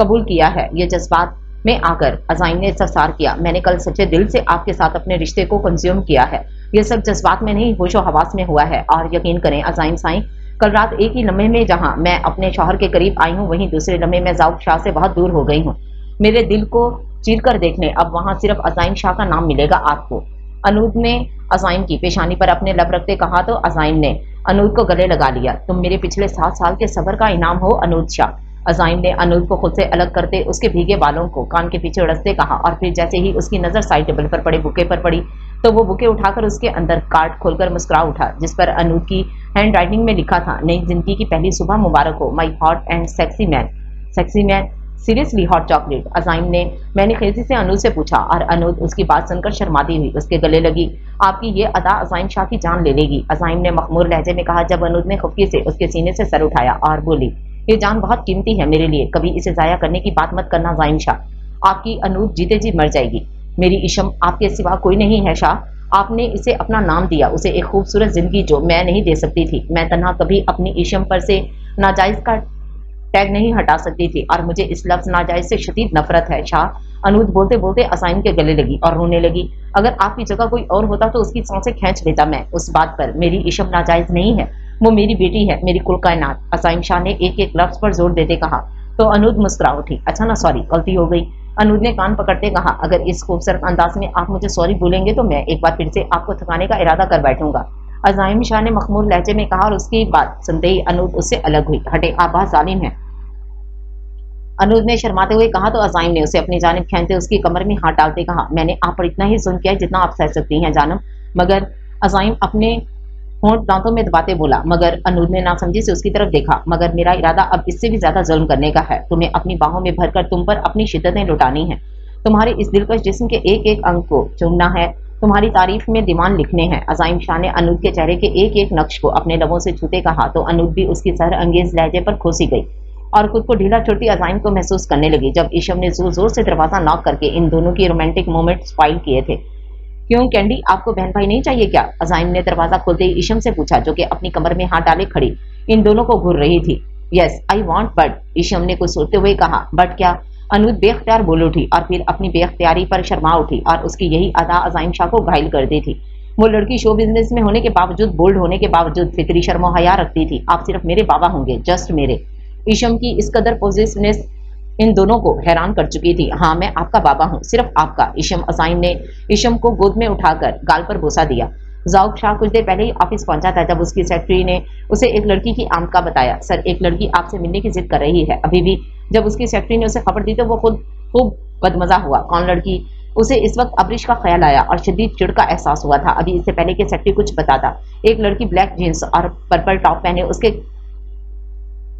कबूल किया है? ये जज्बात में आकर अजाइम ने सफसार किया। मैंने कल सच्चे दिल से आपके साथ अपने रिश्ते को कंज्यूम किया है। यह सब जज्बात में नहीं, होशो हवास में हुआ है। और यकीन करें अजाइम साई, कल रात एक ही लम्हे में जहाँ मैं अपने शौहर के करीब आई हूँ, वहीं दूसरे लम्हे में जाउक शाह से बहुत दूर हो गई हूँ। मेरे दिल को चीर कर देखने, अब वहाँ सिर्फ़ अजाइम शाह का नाम मिलेगा आपको। अनूद ने अजाइम की पेशानी पर अपने लब रखते कहा तो अजाइम ने अनूद को गले लगा लिया। तुम मेरे पिछले सात साल के सफ़र का इनाम हो अनूद शाह। अजाइम ने अनूद को खुद से अलग करते उसके भीगे बालों को कान के पीछे उड़सते कहा और फिर जैसे ही उसकी नज़र साइड टेबल पर पड़े, बुके पर पड़ी तो वो बुके उठाकर उसके अंदर कार्ड खोलकर मुस्कुरा उठा, जिस पर अनूप की हैंड राइटिंग में लिखा था, नई ज़िंदगी की पहली सुबह मुबारक हो my hot and sexy man sexy man, seriously hot chocolate. Azaim ने, मैंने खेजी से अनूद से पूछा और अनूद उसकी बात सुनकर शर्माती हुई, उसके गले लगी, आपकी ये अदा अजाइम शाह की जान ले लेगी। अजाइम ने मखमूर लहजे में कहा, जब अनूद ने खुफकी से उसके सीने से सर उठाया और बोली ये जान बहुत कीमती है मेरे लिए। कभी इसे जाया करने की बात मत करना जाइन शाह। आपकी अनूप जीते जी मर जाएगी। मेरी इशम आपके सिवा कोई नहीं है शाह। आपने इसे अपना नाम दिया, उसे एक खूबसूरत ज़िंदगी जो मैं नहीं दे सकती थी। मैं तनहा कभी अपनी इशम पर से नाजायज का टैग नहीं हटा सकती थी और मुझे इस लफ्ज नाजायज से शदीद नफरत है शाह। अनूद बोलते बोलते असाइन के गले लगी और रोने लगी। अगर आपकी जगह कोई और होता तो उसकी साँसें खींच लेता मैं। उस बात पर मेरी इशम नाजायज नहीं है। वो मेरी बेटी है, मेरी कुल कायनात असाइम शाह ने एक एक लफ्ज पर ज़ोर देते कहा। तो अनुद मुस्कुरा उठी। अच्छा ना, सॉरी, गलती हो गई। अनुद ने कान पकड़ते कहा, अगर इस खूबसूरत अंदाज में आप मुझे सॉरी बोलेंगे तो मैं एक बार फिर से आपको थकाने का इरादा कर बैठूँगा। अजाइम शाह ने मखमूर लहजे में कहा और उसकी बात सुनते ही अनुद उससे अलग हुई। हटे, आप जालिम है। अनुद ने शर्माते हुए कहा तो अजाइम ने उसे अपनी जानब खेलते उसकी कमर में हाथ डालते कहा, मैंने आप पर इतना ही सुन किया जितना आप सह सकती हैं, जानम। मगर अजाइम अपने होंठ दांतों में दबाते बोला, मगर अनूर ने ना नासमझी से उसकी तरफ़ देखा, मगर मेरा इरादा अब इससे भी ज़्यादा जुल्म करने का है। तुम्हें अपनी बाहों में भरकर तुम पर अपनी शिद्दतें लुटानी है। तुम्हारे इस दिलकश जिस्म के एक एक अंग को चुनना है। तुम्हारी तारीफ़ में दीवान लिखने हैं। अजाइम शाह ने अनूद के चेहरे के एक एक नक्श को अपने लबों से छूते कहा तो अनूद भी उसकी सर अंगेज लहजे पर खोसी गई और खुद को ढीला छोटी अजाइम को महसूस करने लगी, जब ईशम ने ज़ोर ज़ोर से दरवाज़ा नॉक करके इन दोनों की रोमांटिक मोमेंट स्पाइल किए थे। क्यों? कैंडी, आपको बहन भाई नहीं चाहिए क्या? अजाइम ने दरवाज़ा खोलते ही ईशम से पूछा, जो कि अपनी कमर में हाथ डाले खड़ी। इन दोनों को घूर रही थी। Yes, I want but, Isham ने कुछ सोचते हुए कहा। बट क्या? अनूद बेख्तियार बोल उठी और फिर अपनी बेख्तियारी पर शर्मा उठी और उसकी यही अदा अजाइम शाह को घायल कर दी थी। वो लड़की शो बिज़नेस में होने के बावजूद, बोल्ड होने के बावजूद फिक्री शर्मा हया रखती थी। आप सिर्फ़ मेरे बाबा होंगे, जस्ट मेरे। ईशम की इस कदर पोजिशनेस इन दोनों को हैरान कर चुकी थी। हाँ मैं आपका बाबा हूँ, सिर्फ़ आपका। ईशम असाइन ने ईशम को गोद में उठाकर गाल पर बोसा दिया। जाउक शाह, कुछ देर पहले ही ऑफ़िस पहुँचा था जब उसकी सेक्रेटरी ने उसे एक लड़की की आमद का बताया। सर, एक लड़की आपसे मिलने की जिद कर रही है। अभी भी जब उसकी सेक्रेटरी ने उसे खबर दी तो वो खुद खूब बदमजा हुआ। कौन लड़की? उसे इस वक्त अबरिश का ख्याल आया और शदीद चिड़ का एहसास हुआ था। अभी इससे पहले कि सेक्रेटरी कुछ बताता। एक लड़की ब्लैक जीन्स और पर्पल टॉप पहने उसके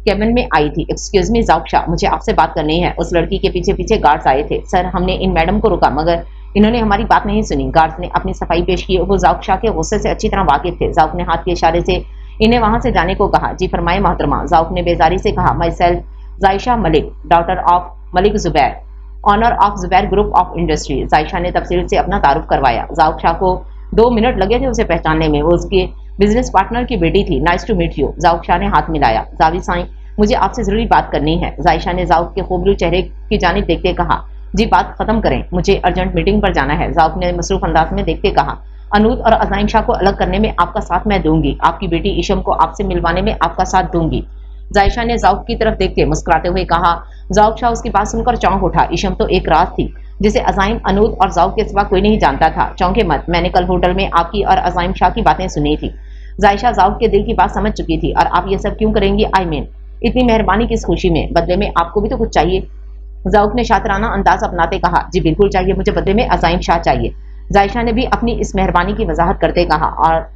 केबिन में आई थी। एक्सक्यूज मी जाउक्षा मुझे आपसे बात करनी है। उस लड़की के पीछे पीछे गार्ड्स आए थे। सर हमने इन मैडम को रुका, मगर इन्होंने हमारी बात नहीं सुनी। गार्ड्स ने अपनी सफ़ाई पेश की, वो जाउक्षा के गुस्से से अच्छी तरह वाकिफ थे। जाउक ने हाथ के इशारे से इन्हें वहाँ से जाने को कहा। जी, फरमाए मोहतरमा। जाउक ने बेजारी से कहा myself Zaisha Malik daughter of Malik Zubair owner of Zubair group of industry Zaisha ने तफसील से अपना तारुफ करवाया। जाउक शाह को दो मिनट लगे थे उसे पहचानने में। वो उसके बिज़नेस पार्टनर की बेटी थी। Nice to meet you Zauq Shah ने हाथ मिलाया। जावी साई, मुझे आपसे ज़रूरी बात करनी है। जायशा ने जाउक के खूबरू चेहरे की जानब देखते कहा, जी, बात खत्म करें। मुझे अर्जेंट मीटिंग पर जाना है। जाउक ने मसरूफ अंदाज में देखते कहा, अनूद और अजाइम शाह को अलग करने में आपका साथ मैं दूँगी। आपकी बेटी ईशम को आपसे मिलवाने में आपका साथ दूँगी। जायशा ने जाउक की तरफ़ देखते मुस्कुराते हुए कहा जाउक शाह उसकी बात सुनकर चौंक उठा। ईशम तो एक रात थी, जिसे अजाइम अनूद और जाउक के सिवा कोई नहीं जानता था। चौंके मत। मैंने कल होटल में आपकी और अजाइम शाह की बातें सुनी थी। जायशा जाउक के दिल की बात समझ चुकी थी और आप ये सब क्यों करेंगी? आई मीन इतनी मेहरबानी किस खुशी में? बदले में आपको भी तो कुछ चाहिए। जाउक ने शातराना अंदाज अपनाते कहा, जी, बिल्कुल चाहिए, मुझे बदले में अजाइम शाह चाहिए। जायशा ने भी अपनी इस मेहरबानी की वजाहत करते कहा और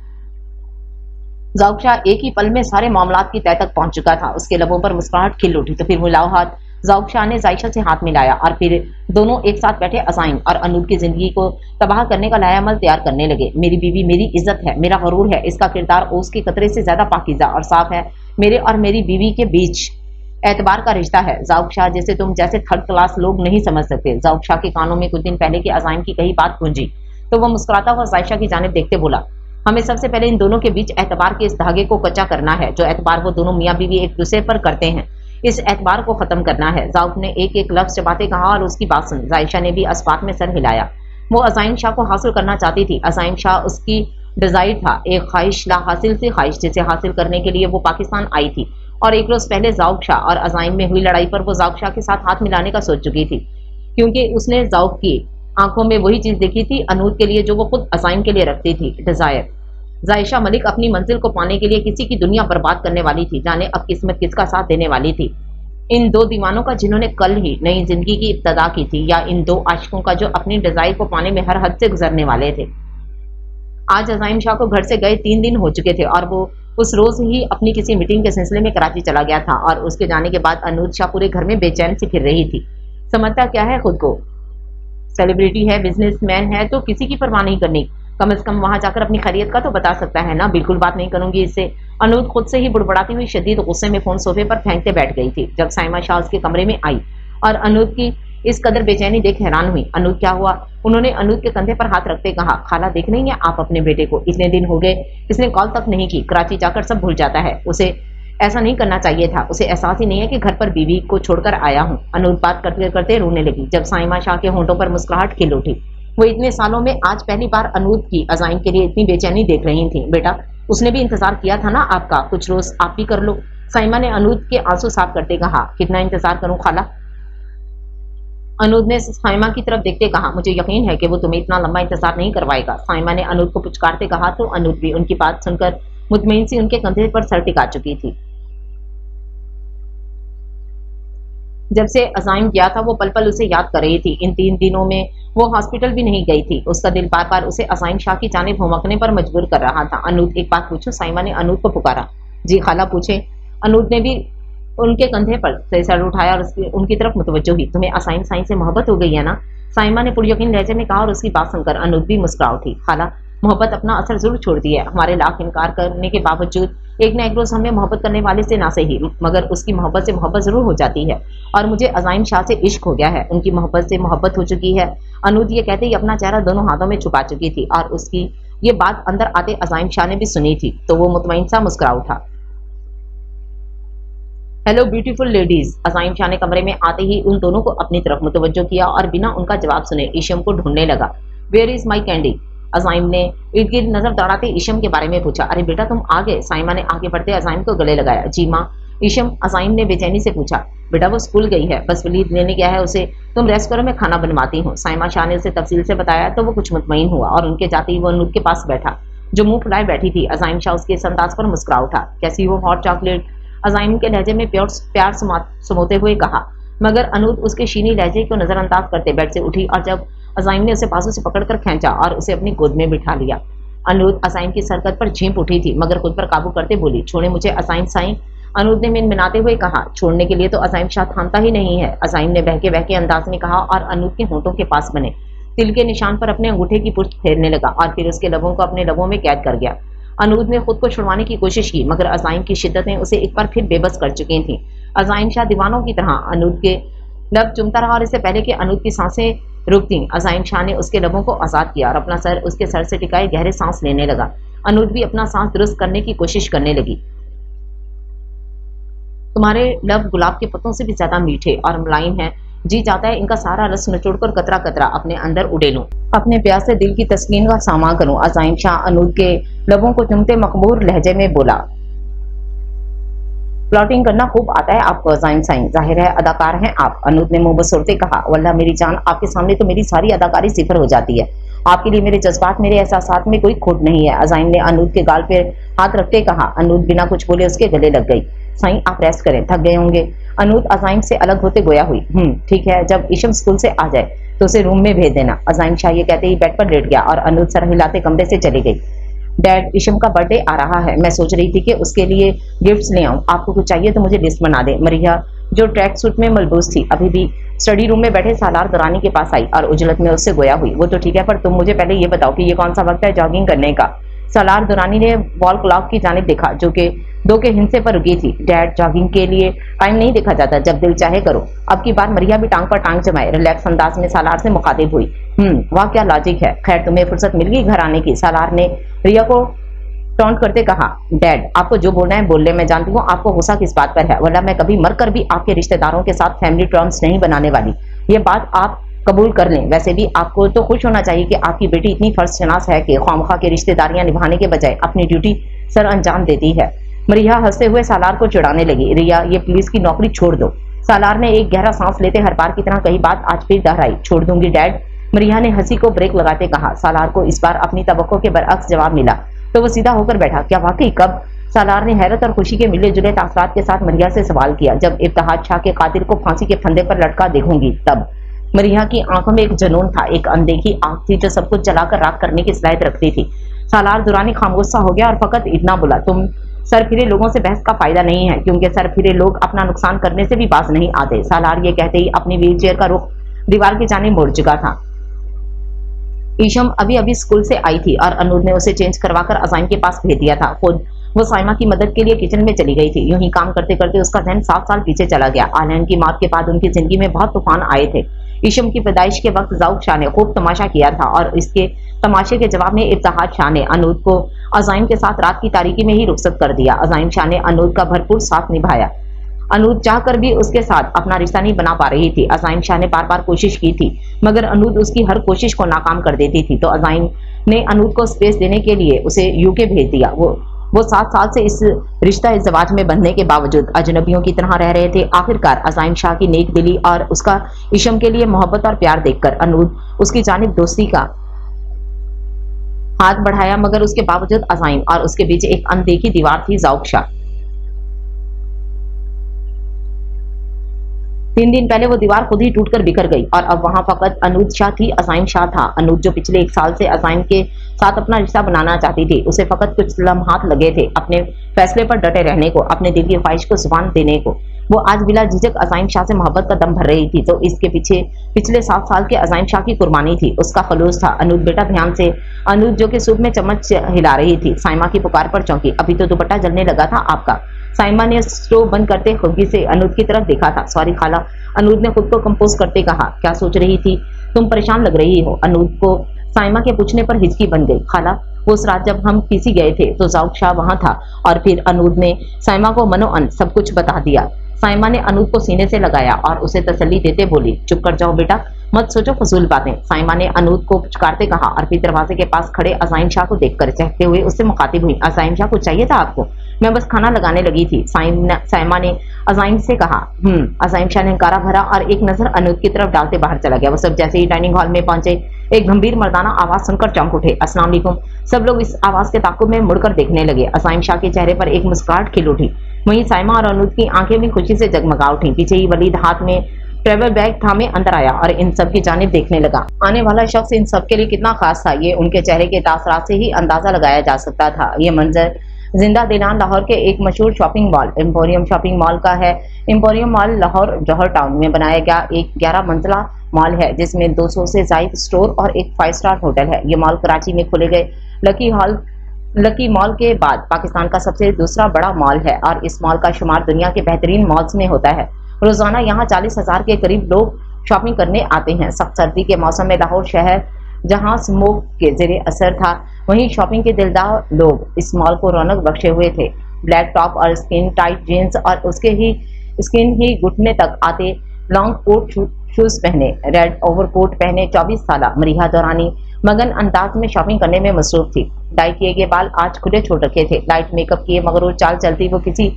जाउक शाह एक ही पल में सारे मामला की तय तक पहुँच चुका था। उसके लबों पर मुस्कुराहट खिल उठी तो फिर मुलाव जाउक शाह ने जायशा से हाथ मिलाया और फिर दोनों एक साथ बैठे असाइन और अनूप की ज़िंदगी को तबाह करने का लायामल तैयार करने लगे। मेरी बीवी मेरी इज़्ज़त है, मेरा गरूर है, इसका किरदार ओस के कतरे से ज़्यादा पाकिजा और साफ़ है। मेरे और मेरी बीवी के बीच एतबार का रिश्ता है। जाऊक शाह, जैसे तुम जैसे थर्ड क्लास लोग नहीं समझ सकते। जाऊक शाह के कानों में कुछ दिन पहले के अजाइम की कही बात गूंजी। तो वह मुस्कुराता हुआ जायशा की जानब देखते बोला, हमें सबसे पहले इन दोनों के बीच एतबार के इस धागे को कच्चा करना है। जो एतबार वो दोनों मियाँ बीवी एक दूसरे पर करते हैं। इस एतबार को खत्म करना है। जाउक ने एक एक लफ्ज चबाते कहा और उसकी बात सुन। जायशा ने भी अस्पात में सर हिलाया। वो अजाइम शाह को हासिल करना चाहती थी। अजाइम शाह उसकी डिज़ायर था। एक ख्वाहिश ला हासिल से ख्वाहिश जिसे हासिल करने के लिए वो पाकिस्तान आई थी। और एक रोज पहले जाउक शाह और अजाइम में हुई लड़ाई पर वो जाउक शाह के साथ हाथ मिलाने का सोच चुकी थी। क्योंकि उसने जाउक की आँखों में वही चीज़ देखी थी अनूद के लिए जो वो खुद अजाइम के लिए रखती थी, डिज़ायर। जायशा मलिक अपनी मंजिल को पाने के लिए किसी की दुनिया बर्बाद करने वाली थी, जाने अब किस्मत किसका साथ देने वाली थी। इन दो दीवानों का जिन्होंने कल ही नई ज़िंदगी की इब्तदा की थी या इन दो आशिकों का जो अपनी डिज़ायर को पाने में हर हद से गुजरने वाले थे। आज अजाइम शाह को घर से गए तीन दिन हो चुके थे और वो उस रोज ही अपनी किसी मीटिंग के सिलसिले में कराची चला गया था और उसके जाने के बाद अनूज शाह पूरे घर में बेचैन से फिर रही थी। समझता क्या है खुद को? सेलिब्रिटी है, बिजनेसमैन है तो किसी की परवाह नहीं करनी। कम से कम वहाँ जाकर अपनी खरीद का तो बता सकता है ना। बिल्कुल बात नहीं करूँगी इससे। अनूद खुद से ही बुड़बड़ाती हुई शदीद गुस्से में फ़ोन सोफे पर फेंकते बैठ गई थी, जब साइमा शाह उसके कमरे में आई और अनूद की इस कदर बेचैनी देख हैरान हुई। अनूद क्या हुआ? उन्होंने अनूद के कंधे पर हाथ रखते कहा, खाला देख नहीं है आप अपने बेटे को? इतने दिन हो गए, इसने कॉल तक नहीं की। कराची जाकर सब भूल जाता है। उसे ऐसा नहीं करना चाहिए था। उसे एहसास ही नहीं है कि घर पर बीवी को छोड़कर आया हूँ। अनूद बात करते करते रोने लगी, जब साइमा शाह के होंठों पर मुस्कुराहट खिल उठी। वो इतने सालों में आज पहली बार अनूद की अजाइन के लिए इतनी बेचैनी देख रही थी। बेटा, उसने भी इंतज़ार किया था ना आपका, कुछ रोज आप भी कर लो। साइमा ने अनूद के आँसू साफ़ करते कहा, कितना इंतज़ार करूँ खाला? अनूद ने साइमा की तरफ़ देखते कहा, मुझे यकीन है कि वो तुम्हें इतना लंबा इंतज़ार नहीं करवाएगा। साइमा ने अनूद को पुचकारते कहा तो अनूद भी उनकी बात सुनकर मुतमिन सी उनके कंधे पर सर टिका चुकी थी। जब से अजाइम गया था, वो पल पल उसे याद कर रही थी। इन तीन दिनों में वो हॉस्पिटल भी नहीं गई थी। उसका दिल बार बार उसे अजाइम शाह की जाने भुमकने पर मजबूर कर रहा था। अनूद एक बात पूछो? साइमा ने अनूद को पुकारा। जी, खाला पूछे। अनूद ने भी उनके कंधे पर से सर उठाया और उसकी, उनकी तरफ़ मुतवजो हुई तुम्हें असाइन साइन से मोहब्बत हो गई है ना? साइमा ने पुरयकीन लहजे में कहा और उसकी बात सुनकर अनूद भी मुस्कुरा उठी खाला, मोहब्बत अपना असर ज़रूर छोड़ दिया है। हमारे लाख इनकार करने के बावजूद एक न एक रोज हमें मोहब्बत करने वाले से ना सही, मगर उसकी मोहब्बत से मोहब्बत ज़रूर हो जाती है। और मुझे अजाइम शाह से इश्क हो गया है। उनकी मोहब्बत से मोहब्बत हो चुकी है। अनूद ये कहते ही अपना चेहरा दोनों हाथों में छुपा चुकी थी और उसकी ये बात अंदर आते अजाइम शाह ने भी सुनी थी। तो वो मुतमिन सा मुस्कुरा उठा। Hello beautiful ladies Azaim Shah ने कमरे में आते ही उन दोनों को अपनी तरफ़ मुतवजो किया और बिना उनका जवाब सुने ईशम को ढूँढने लगा। Where is my candy Azaim ने इर्द गिर्द नज़र दौड़ाते ईशम के बारे में पूछा, अरे बेटा, तुम आ गए साइमा ने आगे बढ़ते अजाइम को गले लगाया। जी माँ। ईशम अजाइम ने बेचैनी से पूछा, बेटा, वो स्कूल गई है, बस वलीद लेने गया है उसे। तुम रेस्ट करो, मैं खाना बनवाती हूँ। साइमा शाह ने उसे तफसील से बताया तो वो कुछ मुतमिन हुआ और उनके जाते ही वो अनूद के पास बैठा। जो मुँह फुलाए बैठी थी, अजाइम शाह उसके संदाज पर मुस्कुरा उठा। कैसी वो हॉट चॉकलेट अजाइम के लहजे में प्योर प्यार समोते हुए कहा। मगर अनूद उसके शीनी लहजे को नजरअंदाज करते बेड से उठी और जब अजाइम ने उसे बाजू से पकड़कर खींचा और उसे अपनी गोद में बिठा लिया। अनूद असाइन की सरकत पर झींप उठी थी, मगर खुद पर काबू करते बोली, छोड़े मुझे असाइन साइन अनूद ने मिन मिनाते हुए कहा, छोड़ने के लिए तो अजाइम शाह थामता ही नहीं है। अजाइम ने बहके बहके अंदाज में कहा और अनूद के होंठों के पास बने। तिल के निशान पर अपने अंगूठे की पुष्ट फेरने लगा और फिर उसके लबों को अपने लबों में कैद कर गया। अनूद ने खुद को छुड़वाने की कोशिश की, मगर अजाइम की शिद्दतें उसे एक बार फिर बेबस कर चुकी थी। अजाइम शाह दीवानों की तरह अनूद के लब चुमता रहा और इससे पहले कि अनूद की साँसें रुकती। अजाइम शाह ने उसके लबों को आज़ाद किया और अपना सर उसके सर से टिकाए गहरे सांस लेने लगा। अनूद भी अपना सांस दुरुस्त करने की कोशिश करने लगी। तुम्हारे लब गुलाब के पत्तों से भी ज़्यादा मीठे और मुलायम है। जी चाहता है इनका सारा रस निचोड़कर कतरा कतरा अपने अंदर उड़े लूँ अपने प्यासे दिल की तस्कीन का सामा करूँ। अजाइम शाह अनूद के लबों को चुमते मकबूर लहजे में बोला प्लॉटिंग करना खूब आता है। आपको अजाइम साइन ज़ाहिर है, अदाकार हैं आप। अनूद ने मुँह बसुरते कहा वल्ला मेरी जान, आपके सामने तो मेरी सारी अदाकारी सिफर हो जाती है। आपके लिए मेरे जज्बात, मेरे एहसास में कोई खोट नहीं है। अजाइम ने अनूद के गाल पे हाथ रखते कहा। अनूद बिना कुछ बोले उसके गले लग गई। साई आप रेस्ट करें। थक गए होंगे अनूद अजाइम से अलग होते गोया हुई। हम्म ठीक है। जब ईशम स्कूल से आ जाए तो उसे रूम में भेज देना अजाइम शाह ये कहते ही बेड पर लेट गया और अनूद सर हिलाते कमरे से चली गई। डैड ईशम का बर्थडे आ रहा है। मैं सोच रही थी कि उसके लिए गिफ्ट्स ले आऊँ। आपको कुछ चाहिए तो मुझे लिस्ट बना दे। मरिया, जो ट्रैक सूट में मलबूस थी, अभी भी स्टडी रूम में बैठे सालार दुरानी के पास आई और उजलत में उससे गोया हुई। वो तो ठीक है, पर तुम मुझे पहले ये बताओ कि ये कौन सा वक्त है जॉगिंग करने का? सालार दुरानी ने वॉल क्लॉक की जानब देखा, जो कि दो के हिंसे पर रुकी थी। डैड जॉगिंग के लिए टाइम नहीं देखा जाता, जब दिल चाहे करो। अब की बार मरिया भी टांग पर टांग जमाए रिलैक्स अंदाज में सालार से मुखातिब हुई। हम्म वाह, क्या लॉजिक है। खैर, तुम्हें फुर्सत मिल गई घर आने की, सालार ने रिया को टॉन्ट करते कहा। डैड आपको जो बोलना है बोलने मैं जानती हूँ, आपको गुस्सा किस बात पर है? वरना मैं कभी मर कर भी आपके रिश्तेदारों के साथ फैमिली टर्म्स नहीं बनाने वाली। ये बात आप कबूल कर लें। वैसे भी आपको तो खुश होना चाहिए कि आपकी बेटी इतनी फ़र्ज़ शनास है कि खामखा के रिश्तेदारियाँ निभाने के बजाय अपनी ड्यूटी सर अंजाम देती है। मरिया हँसते हुए सालार को चिड़ाने लगी। रिया, ये पुलिस की नौकरी छोड़ दो। सालार ने एक गहरा सांस लेते हर बार की तरह कही बात आज फिर दोहराई। छोड़ दूँगी, डैड। मरिया ने हँसी को ब्रेक लगाते कहा। सालार को इस बार अपनी तो के बरअक्स जवाब मिला। तो वो सीधा होकर बैठा। क्या वाकई? कब? सालार ने हैरत और खुशी के मिले जुले तासरात के साथ मरिया से सवाल किया। जब इफ्तहार शाह के कातिल को फांसी के फंदे पर लटका देखूँगी, तब। मरिया की आँखों में एक जनून था, एक अनदेखी आँख थी जो सब कुछ जलाकर राख करने की सलाहियत रखती थी। सालार दुरानी खामोशा हो गया और फकत इतना बोला, तुम सर फिरे लोगों से बहस का फ़ायदा नहीं है, क्योंकि सर फिरे लोग अपना नुकसान करने से भी बाज नहीं आते। सालार ये कहते ही अपनी व्हील चेयर का रुख दीवार की जाने मोड़ चुका था। ईशम अभी अभी स्कूल से आई थी और अनूर ने उसे चेंज करवाकर अजाइम के पास भेज दिया था। खुद वो साइमा की मदद के लिए किचन में चली गई थी। यूँ ही काम करते करते उसका जहन सात साल पीछे चला गया। आलैन की मौत के बाद उनकी ज़िंदगी में बहुत तूफ़ान आए थे। ईशम की पैदाइश के वक्त जाऊक शाह ने खूब तमाशा किया था और इसके तमाशे के जवाब में इफ्तहार शाह ने अनूद को अजाइम के साथ रात की तारीखी में ही रुखसत कर दिया। अजाइम शाह ने अनूद का भरपूर साथ निभाया। अनूद चाहकर भी उसके साथ अपना रिश्ता नहीं बना पा रही थी। अजाइम शाह ने बार बार कोशिश की थी, मगर अनूद उसकी हर कोशिश को नाकाम कर देती थी। तो अजाइम ने अनूद को स्पेस देने के लिए उसे यूके भेज दिया। वो वो सात साल से इस रिश्ता इजवाज में बंधने के बावजूद अजनबियों की तरह रह रहे थे। आखिरकार अजाइम शाह की नेक दिली और उसका इशम के लिए मोहब्बत और प्यार देखकर अनूद उसकी जानब दोस्ती का हाथ बढ़ाया, मगर उसके बावजूद अजाइम और उसके बीच एक अनदेखी दीवार थी जाउकशा तीन दिन पहले वो दीवार खुद ही टूटकर बिखर गई और अब वहाँ फकत अनूद शाह थी, अजाइम शाह था। अनूद जो पिछले एक साल से अजाइम के साथ अपना रिश्ता बनाना चाहती थी, उसे फकत कुछ लम्हात लगे थे, अपने फैसले पर डटे रहने को, अपने दिल की ख्वाहिश को ज़ुबान देने को। वो आज बिला झिझक, अजाइम शाह से मोहब्बत का दम भर रही थी तो इसके पीछे पिछले सात साल के अजाइम शाह की कुर्बानी थी। उसका खलूस था अनूद बेटा ध्यान से। अनूद जो कि सूप में चम्मच हिला रही थी, साइमा की पुकार पर चौंकी। अभी तो दुपट्टा जलने लगा था आपका। साइमा ने स्टोव बंद करते खुगी से अनूद की तरफ़ देखा था। सॉरी खाला अनूद ने खुद को कंपोज करते कहा, क्या सोच रही थी? तुम परेशान लग रही हो। अनूद को साइमा के पूछने पर हिचकी बन गई। खाला उस रात जब हम पीसी गए थे तो जाऊक शाह वहाँ था और फिर अनूद ने साइमा को मनो अन, सब कुछ बता दिया। साइमा ने अनूप को सीने से लगाया और उसे तसली देते बोली, चुप कर जाओ बेटा मत सोचो फजूल बातें। साइमा ने अनूद को पुचकारते कहा और फिर दरवाजे के पास खड़े अजाइम शाह को देखकर चहते हुए उससे मुखातिब हुई, अजाइम शाह को चाहिए था आपको? मैं बस खाना लगाने लगी थी। साइमा ने अजाइम से कहा हम्म। अजाइम शाह ने हंकारा भरा और एक नज़र अनूद की तरफ़ डालते बाहर चला गया। वो सब जैसे ही डाइनिंग हॉल में पहुँचे, एक गंभीर मर्दाना आवाज़ सुनकर चौंक उठे। अस्सलाम वालेकुम। सब लोग इस आवाज़ के ताकुब में मुड़कर देखने लगे। असाइम शाह के चेहरे पर एक मुस्कुराहट खिल उठी। वहीं साइमा और अनूद की आँखें भी खुशी से जगमगा उठी। पीछे ही वलीद हाथ में ट्रेवल बैग थामे अंदर आया और इन सब की जानब देखने लगा। आने वाला शख्स इन सब के लिए कितना खास था, ये उनके चेहरे के तासरात से ही अंदाज़ा लगाया जा सकता था। ये मंजर ज़िंदा दिलान लाहौर के एक मशहूर shopping mall, emporium shopping mall का है। Emporium mall Lahore, Johar town में बनाया गया एक ग्यारह मंजिला मॉल है, जिसमें 200 से जायद स्टोर और एक फाइव स्टार होटल है। ये मॉल कराची में खुले गए लकी हॉल, लकी मॉल के बाद पाकिस्तान का सबसे दूसरा बड़ा मॉल है और इस मॉल का शुमार दुनिया के बेहतरीन मॉल्स में होता है। रोज़ाना यहाँ चालीस हज़ार के करीब लोग शॉपिंग करने आते हैं। सख्त सर्दी के मौसम में लाहौर शहर, जहाँ स्मोक के जेर असर था, वहीं शॉपिंग के दिलदार लोग इस मॉल को रौनक बख्शे हुए थे। ब्लैक टॉप और स्किन टाइट जीन्स और उसके ही स्किन ही घुटने तक आते लॉन्ग कोट शूज़ पहने। रेड ओवरकोट पहने 24 साल मरीहा दौरानी मगन अंदाज में शॉपिंग करने में मसरूफ थी। डाई किए गए बाल आज खुले छोड़ रखे थे। लाइट मेकअप किए मगर वो चाल चलती वो किसी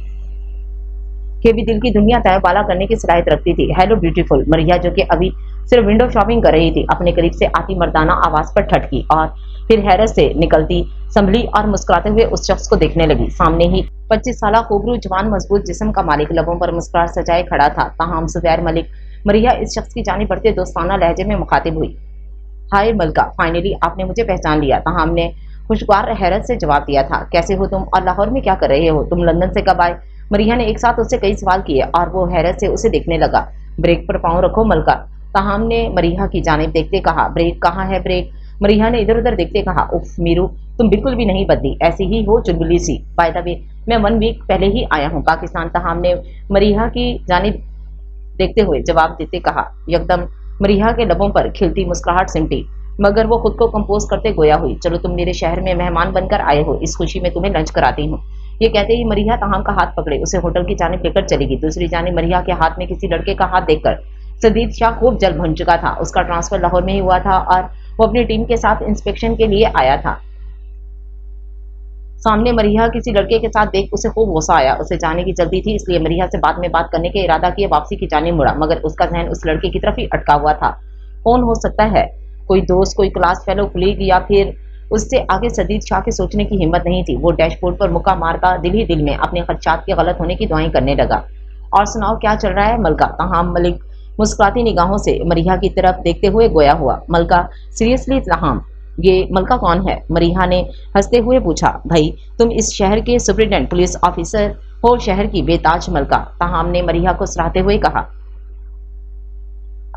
के भी दिल की दुनिया तय बाला करने की सलाहियत रखती थी। हेलो ब्यूटीफुल मरिया, जो कि अभी सिर्फ़ विंडो शॉपिंग कर रही थी, अपने करीब से आती मर्दाना आवाज़ पर ठटकी और फिर हैरत से निकलती, संभली और मुस्कुराते हुए उस शख्स को देखने लगी। सामने ही पच्चीस साल खोबरू, जवान, मज़बूत जिसम का मालिक लबों पर मुस्कुराहट सजाए खड़ा था। तहम सुबैर मलिक, मरिया, इस शख्स की जानी बढ़ते दोस्ताना लहजे में मुखातिब हुई। हाय मलका फाइनली आपने मुझे पहचान लिया। तहम ने खुशगवार हैरत से जवाब दिया था, कैसे हो तुम और लाहौर में क्या कर रहे हो? तुम लंदन से कब आए? मरिया ने एक साथ उससे कई सवाल किए और वो हैरत से उसे देखने लगा। ब्रेक पर पाँव रखो, मलका। तहाम ने मरिया की जानब देखते कहा, ब्रेक, कहाँ है ब्रेक? मरिया ने इधर उधर देखते कहा, उफ, मीरू, तुम बिल्कुल भी नहीं बदली। ऐसी ही हो, चुलबुली सी। बाय द वे मैं वन वीक पहले ही आया हूँ पाकिस्तान। तहाम ने मरिया की जानब देखते हुए जवाब देते कहा, यकदम। मरिया के लबों पर खिलती मुस्कुराहट सिमटी, मगर वो खुद को कंपोज करते गोया हुई, चलो तुम मेरे शहर में मेहमान बनकर आए हो, इस खुशी में तुम्हें लंच कराती हूँ। ये कहते ही मरिया तहाम का हाथ पकड़े, उसे होटल की जानब लेकर चली गई। दूसरी जानब मरिया के हाथ में किसी लड़के का हाथ देखकर। सदीद शाह खूब जल भुन चुका था। उसका ट्रांसफ़र लाहौर में ही हुआ था और वो अपनी टीम के साथ इंस्पेक्शन के लिए आया था। सामने मरिया किसी लड़के के साथ देख उसे खूब गुस्सा आया। उसे जाने की जल्दी थी, इसलिए मरिया से बाद में बात करने के इरादा किए, वापसी की जाने मुड़ा। मगर उसका जहन उस लड़के की तरफ़ ही अटका हुआ था। कौन हो सकता है? कोई दोस्त, कोई क्लास फेलो कुलीग या फिर उससे आगे सदीद शाह के सोचने की हिम्मत नहीं थी। वो डैशबोर्ड पर मुक्का मारता दिल ही दिल में अपने खदशात के गलत होने की दुआएँ करने लगा। और सुनाओ, क्या चल रहा है? मलका तहाम मलिक मुस्कुराती निगाहों से मरिया की तरफ़ देखते हुए गोया हुआ। मलका सीरियसली तहाम ये मलका कौन है? मरीहा ने हँसते हुए पूछा। भाई, तुम इस शहर के सुप्रिटेंडेंट, पुलिस ऑफिसर हो शहर की बेताज मलका। तहाम ने मरीहा को सराहते हुए कहा।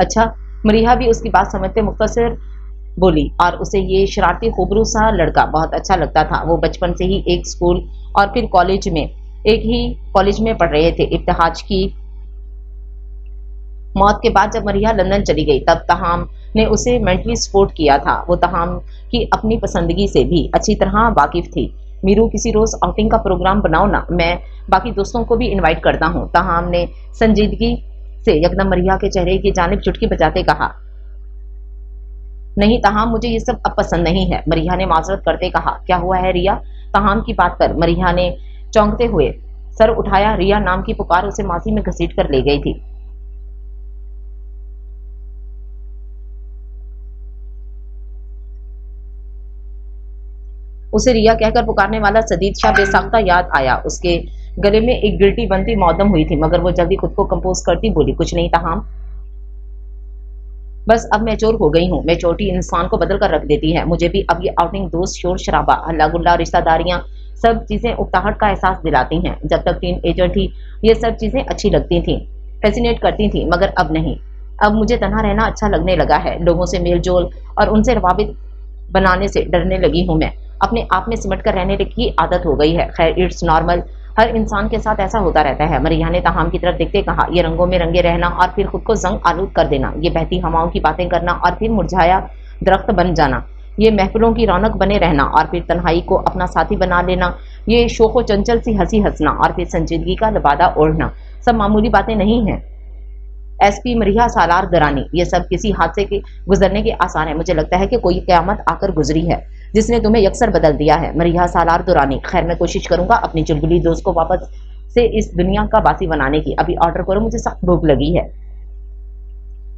अच्छा। मरीहा भी उसकी बात समझते मुख्तर बोली। और उसे ये शरारती खुबरू सा लड़का बहुत अच्छा लगता था। वो बचपन से ही एक स्कूल और फिर कॉलेज में, एक ही कॉलेज में पढ़ रहे थे। इब्तहाज की मौत के बाद जब मरिया लंदन चली गई, तब तहाम ने उसे मेंटली सपोर्ट किया था। वो तहाम की अपनी पसंदगी से भी अच्छी तरह वाकिफ थी। मीरू, किसी रोज आउटिंग का प्रोग्राम बनाओ ना, मैं बाकी दोस्तों को भी इनवाइट करता हूँ। तहाम ने संजीदगी से यकदम मरिया के चेहरे की जानब चुटकी बजाते कहा नहीं, तहाम मुझे ये सब अब पसंद नहीं है। मरिया ने माजरत करते कहा, क्या हुआ है रिया? तहाम की बात पर। मरिया ने चौंकते हुए सर उठाया। रिया नाम की पुकार उसे मासी में घसीट कर ले गई थी। उसे रिया कहकर पुकारने वाला सदीद शाह बेसाख्ता याद आया। उसके गले में एक गिल्टी बनती मौदम हुई थी, मगर वो जल्दी खुद को कंपोज करती बोली, कुछ नहीं था हम बस अब मैं चोर हो गई हूँ। मैं चोटी इंसान को बदल कर रख देती है। मुझे भी अब ये आउटिंग दोस्त, शोर शराबा हल्ला गुल्ला, रिश्तेदारियाँ, सब चीज़ें उकताहट का एहसास दिलाती हैं। जब तक टीन एजर थी, ये सब चीज़ें अच्छी लगती थी फैसिनेट करती थी, मगर अब नहीं। अब मुझे तना रहना अच्छा लगने लगा है। लोगों से मेल जोल और उनसे रवाबित बनाने से डरने लगी हूँ मैं। अपने आप में सिमट कर रहने की आदत हो गई है। खैर इट्स नॉर्मल हर इंसान के साथ ऐसा होता रहता है। मरिया ने तहाम की तरफ़ देखते कहा, ये रंगों में रंगे रहना और फिर खुद को जंग आलूद कर देना। ये बहती हवाओं की बातें करना और फिर मुरझाया दरख्त बन जाना। ये महफिलों की रौनक बने रहना और फिर तन्हाई को अपना साथी बना लेना। ये शोखो चंचल सी हँसी हंसना और फिर संजीदगी का लबादा ओढ़ना। सब मामूली बातें नहीं हैं। एसपी मरिया सालार दरानी, ये सब किसी हादसे के गुजरने के आसार है। मुझे लगता है कि कोई क्यामत आकर गुजरी है। जिसने तुम्हें यकसर बदल दिया है। मरिया सालार दुरानी, खैर मैं कोशिश करूँगा अपनी चुलबुली दोस्त को वापस से इस दुनिया का बासी बनाने की। अभी ऑर्डर करो, मुझे सख्त भूख लगी है।